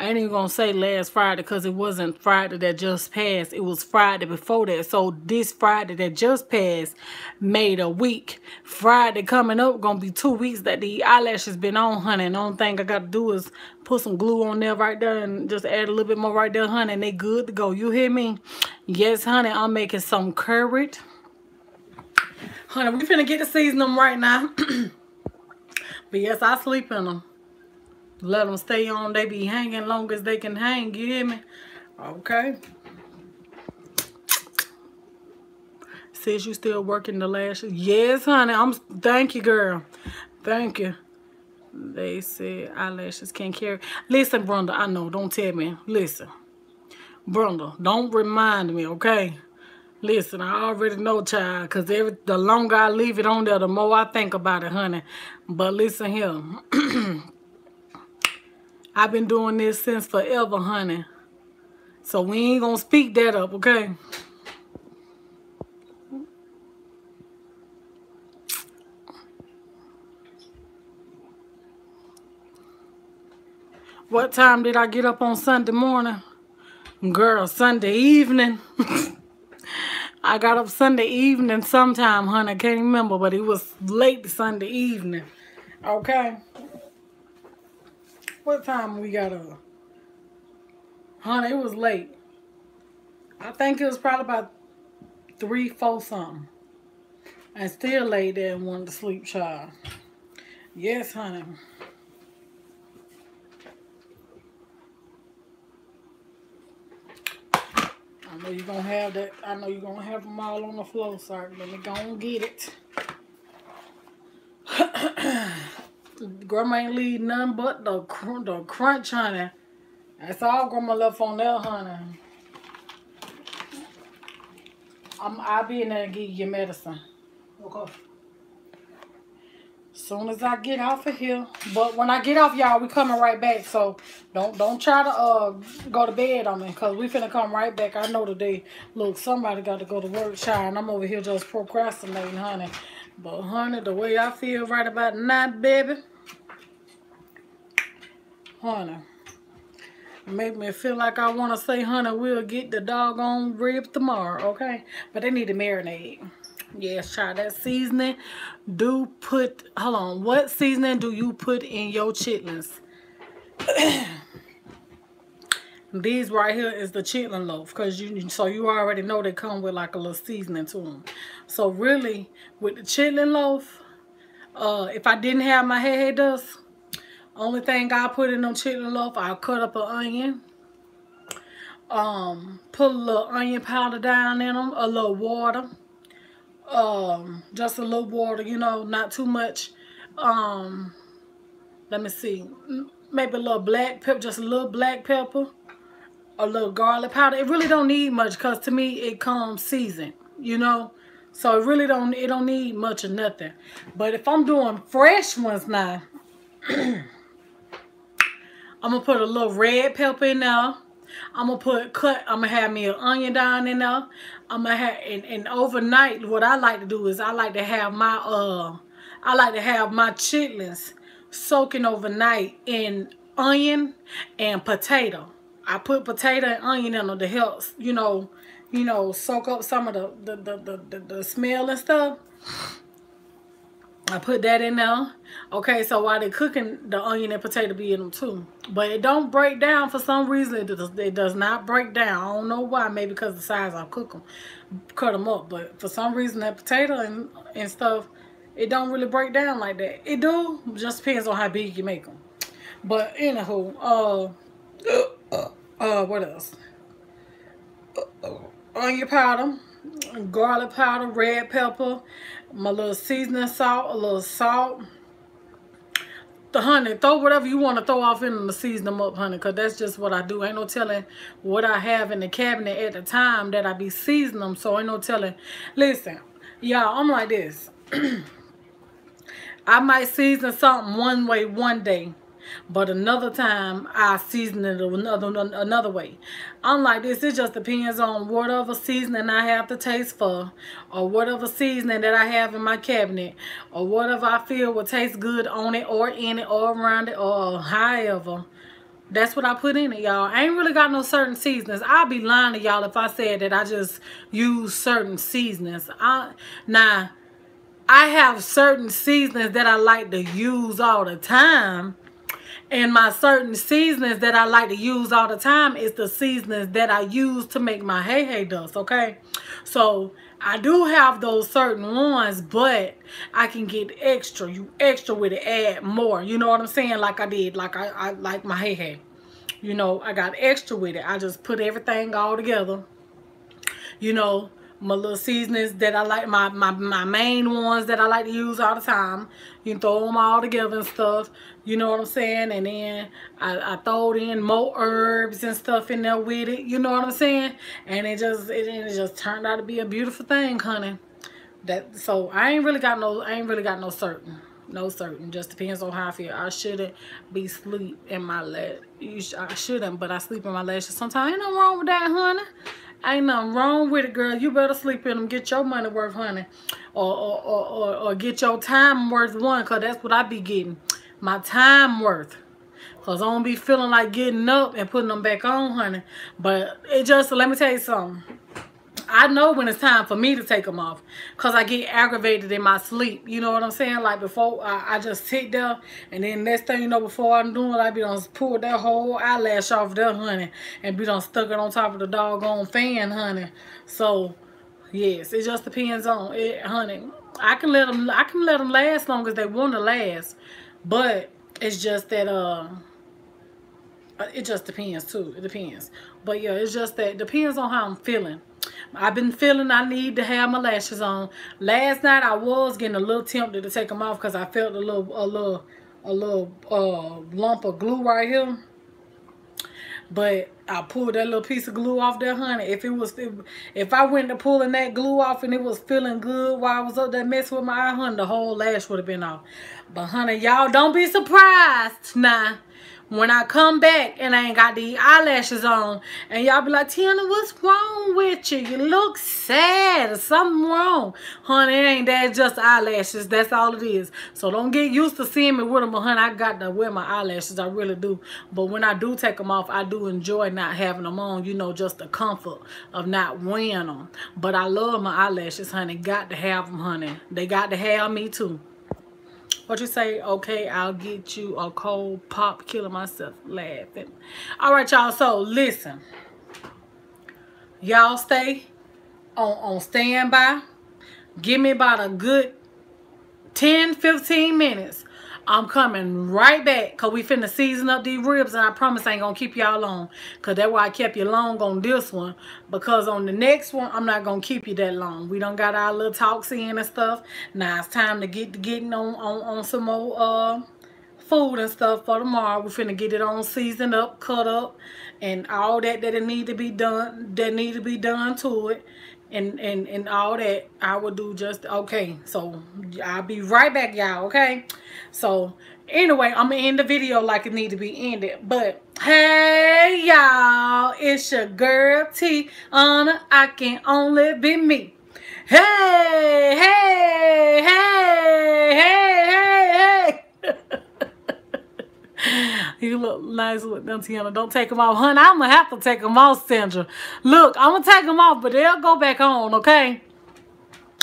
I ain't even gonna say last Friday because it wasn't Friday that just passed. It was Friday before that. So this Friday that just passed made a week. Friday coming up gonna be two weeks that the eyelashes been on, honey. And the only thing I gotta do is put some glue on there right there and just add a little bit more right there, honey. And they good to go. You hear me? Yes, honey. I'm making some curry. Honey, we finna get to season them right now. but yes, I sleep in them. Let them stay on. They be hanging long as they can hang. You hear me? Okay. Says you still working the lashes. Yes, honey. I'm thank you, girl. Thank you. They said eyelashes can't carry. Listen, Brenda, I know. Don't tell me. Listen. Brenda, don't remind me, okay? Listen, I already know, child, because every the longer I leave it on there, the more I think about it, honey. But listen here. I've been doing this since forever, honey. So we ain't gonna speak that up, okay? What time did I get up on Sunday morning? Girl, Sunday evening. I got up Sunday evening sometime, honey. I can't remember, but it was late Sunday evening. Okay. What time we got up? Honey, it was late. I think it was probably about three, four something. And still laid there and wanted to sleep, child. Yes, honey. I know you're gonna have that. I know you're gonna have them all on the floor, sir. Let me go and get it. grandma ain't leave nothing but the, cr the crunch, honey. That's all grandma left on there, honey. I'm, I'll be in there and give you your medicine. Okay. soon as I get off of here. But when I get off, y'all, we coming right back. So don't don't try to uh go to bed on me because we finna come right back. I know today, look, somebody got to go to work, child. and I'm over here just procrastinating, honey. But, honey, the way I feel right about now, baby, honey, make me feel like I want to say, honey, we'll get the doggone ribs tomorrow, okay? But they need to marinate. Yes, child, that seasoning do put, hold on, what seasoning do you put in your chitlins? These right here is the chitlin loaf because you so you already know they come with like a little seasoning to them. So really with the chitlin loaf, uh, if I didn't have my head dust, only thing I put in them chitlin loaf, I'll cut up an onion, um, put a little onion powder down in them, a little water, um, just a little water, you know, not too much. Um, let me see, maybe a little black pepper, just a little black pepper a little garlic powder. It really don't need much because to me it comes seasoned, you know. So it really don't it don't need much of nothing. But if I'm doing fresh ones now, I'm gonna put a little red pepper in there. I'm gonna put cut. I'm gonna have me an onion down in there. I'm gonna have and, and overnight. What I like to do is I like to have my uh I like to have my chitlins soaking overnight in onion and potato. I put potato and onion in them to help, you know, you know, soak up some of the the, the, the, the, the smell and stuff. I put that in there. Okay, so while they're cooking, the onion and potato be in them too. But it don't break down for some reason. It does, it does not break down. I don't know why. Maybe because the size I cook them, cut them up. But for some reason, that potato and, and stuff, it don't really break down like that. It do. Just depends on how big you make them. But anywho, uh, uh, what else? Uh, onion powder, garlic powder, red pepper, my little seasoning salt, a little salt. The honey, throw whatever you want to throw off in them to season them up, honey, because that's just what I do. Ain't no telling what I have in the cabinet at the time that I be seasoning them, so ain't no telling. Listen, y'all, I'm like this. I might season something one way one day but another time, I season it another another way. Unlike this, it just depends on whatever seasoning I have the taste for, or whatever seasoning that I have in my cabinet, or whatever I feel will taste good on it, or in it, or around it, or however. That's what I put in it, y'all. I ain't really got no certain seasonings. I'll be lying to y'all if I said that I just use certain seasonings. I Now, I have certain seasonings that I like to use all the time. And my certain seasonings that I like to use all the time is the seasonings that I use to make my hey hey dust, okay? So I do have those certain ones, but I can get extra. You extra with it, add more. You know what I'm saying? Like I did, like I, I like my hey hey. You know, I got extra with it. I just put everything all together. You know, my little seasonings that I like, my, my, my main ones that I like to use all the time. You can throw them all together and stuff. You know what I'm saying? And then I, I throwed in more herbs and stuff in there with it. You know what I'm saying? And it just it, it just turned out to be a beautiful thing, honey. That so I ain't really got no I ain't really got no certain. No certain. Just depends on how I feel. I shouldn't be sleep in my lash. I shouldn't, but I sleep in my lashes sometimes. Ain't nothing wrong with that, honey. Ain't nothing wrong with it, girl. You better sleep in them. Get your money worth, honey. Or, or, or, or, or get your time worth one, because that's what I be getting. My time worth. Because I don't be feeling like getting up and putting them back on, honey. But it just, let me tell you something. I know when it's time for me to take them off because I get aggravated in my sleep. You know what I'm saying? Like before, I, I just sit there and then next thing you know, before I'm doing it, I be done pull that whole eyelash off there, honey, and be done stuck it on top of the doggone fan, honey. So, yes, it just depends on it, honey. I can let them, I can let them last long as they want to last, but it's just that, uh, it just depends too. It depends. But yeah, it's just that depends on how I'm feeling. I've been feeling I need to have my lashes on. Last night I was getting a little tempted to take them off because I felt a little a little a little uh, lump of glue right here. But I pulled that little piece of glue off there, honey. If it was, if, I went to pulling that glue off and it was feeling good while I was up there messing with my eye, honey, the whole lash would have been off. But honey, y'all don't be surprised now when I come back and I ain't got the eyelashes on and y'all be like, Tiana, what's wrong with you? You look sad or something wrong. Honey, it ain't that just eyelashes. That's all it is. So don't get used to seeing me with them. But honey, I got to wear my eyelashes. I really do. But when I do take them off, I do enjoy not having them on. You know, just the comfort of not wearing them. But I love my eyelashes, honey. Got to have them, honey. They got to have me too. What you say? Okay, I'll get you a cold pop, killing myself laughing. All right, y'all. So listen, y'all stay on on standby. Give me about a good 10, 15 minutes. I'm coming right back because we finna season up these ribs and I promise I ain't going to keep y'all long because that's why I kept you long on this one because on the next one, I'm not going to keep you that long. We don't got our little talks in and stuff. Now it's time to get to getting on, on, on some more uh, food and stuff for tomorrow. We finna get it on seasoned up, cut up, and all that that it need to be done, that need to be done to it and and and all that i will do just okay so i'll be right back y'all okay? So anyway i'm gonna end the video like it need to be ended. But hey y'all it's your girl t on i can only be me. Hey hey hey hey hey hey you look nice with them, Tiana. Don't take them off. Honey, I'm going to have to take them off, Sandra. Look, I'm going to take them off, but they'll go back on, okay?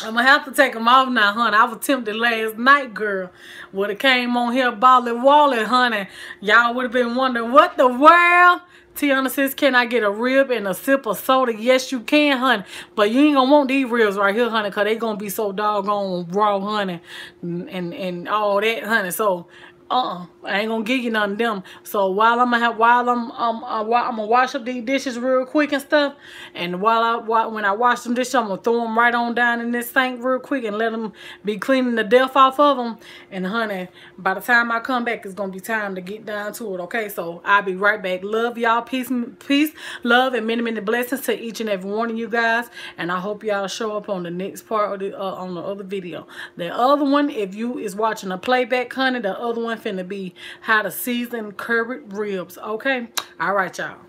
I'm going to have to take them off now, honey. I was tempted last night, girl. Would have came on here balling walling, honey. Y'all would have been wondering, what the world? Tiana says, can I get a rib and a sip of soda? Yes, you can, honey. But you ain't going to want these ribs right here, honey, because they going to be so doggone raw, honey, and, and all that, honey. So uh-uh. I ain't gonna give you none of them. So while i'm gonna have while i'm um uh, while i'm gonna wash up these dishes real quick and stuff and while i while, when i wash them dishes i'm gonna throw them right on down in this sink real quick and let them be cleaning the death off of them and honey by the time i come back it's gonna be time to get down to it okay? So i'll be right back. Love y'all. Peace peace love and many many blessings to each and every one of you guys. And i hope y'all show up on the next part of the uh, on the other video. The other one if you is watching a playback honey the other one finna be how to season curried ribs. Okay? All right, y'all.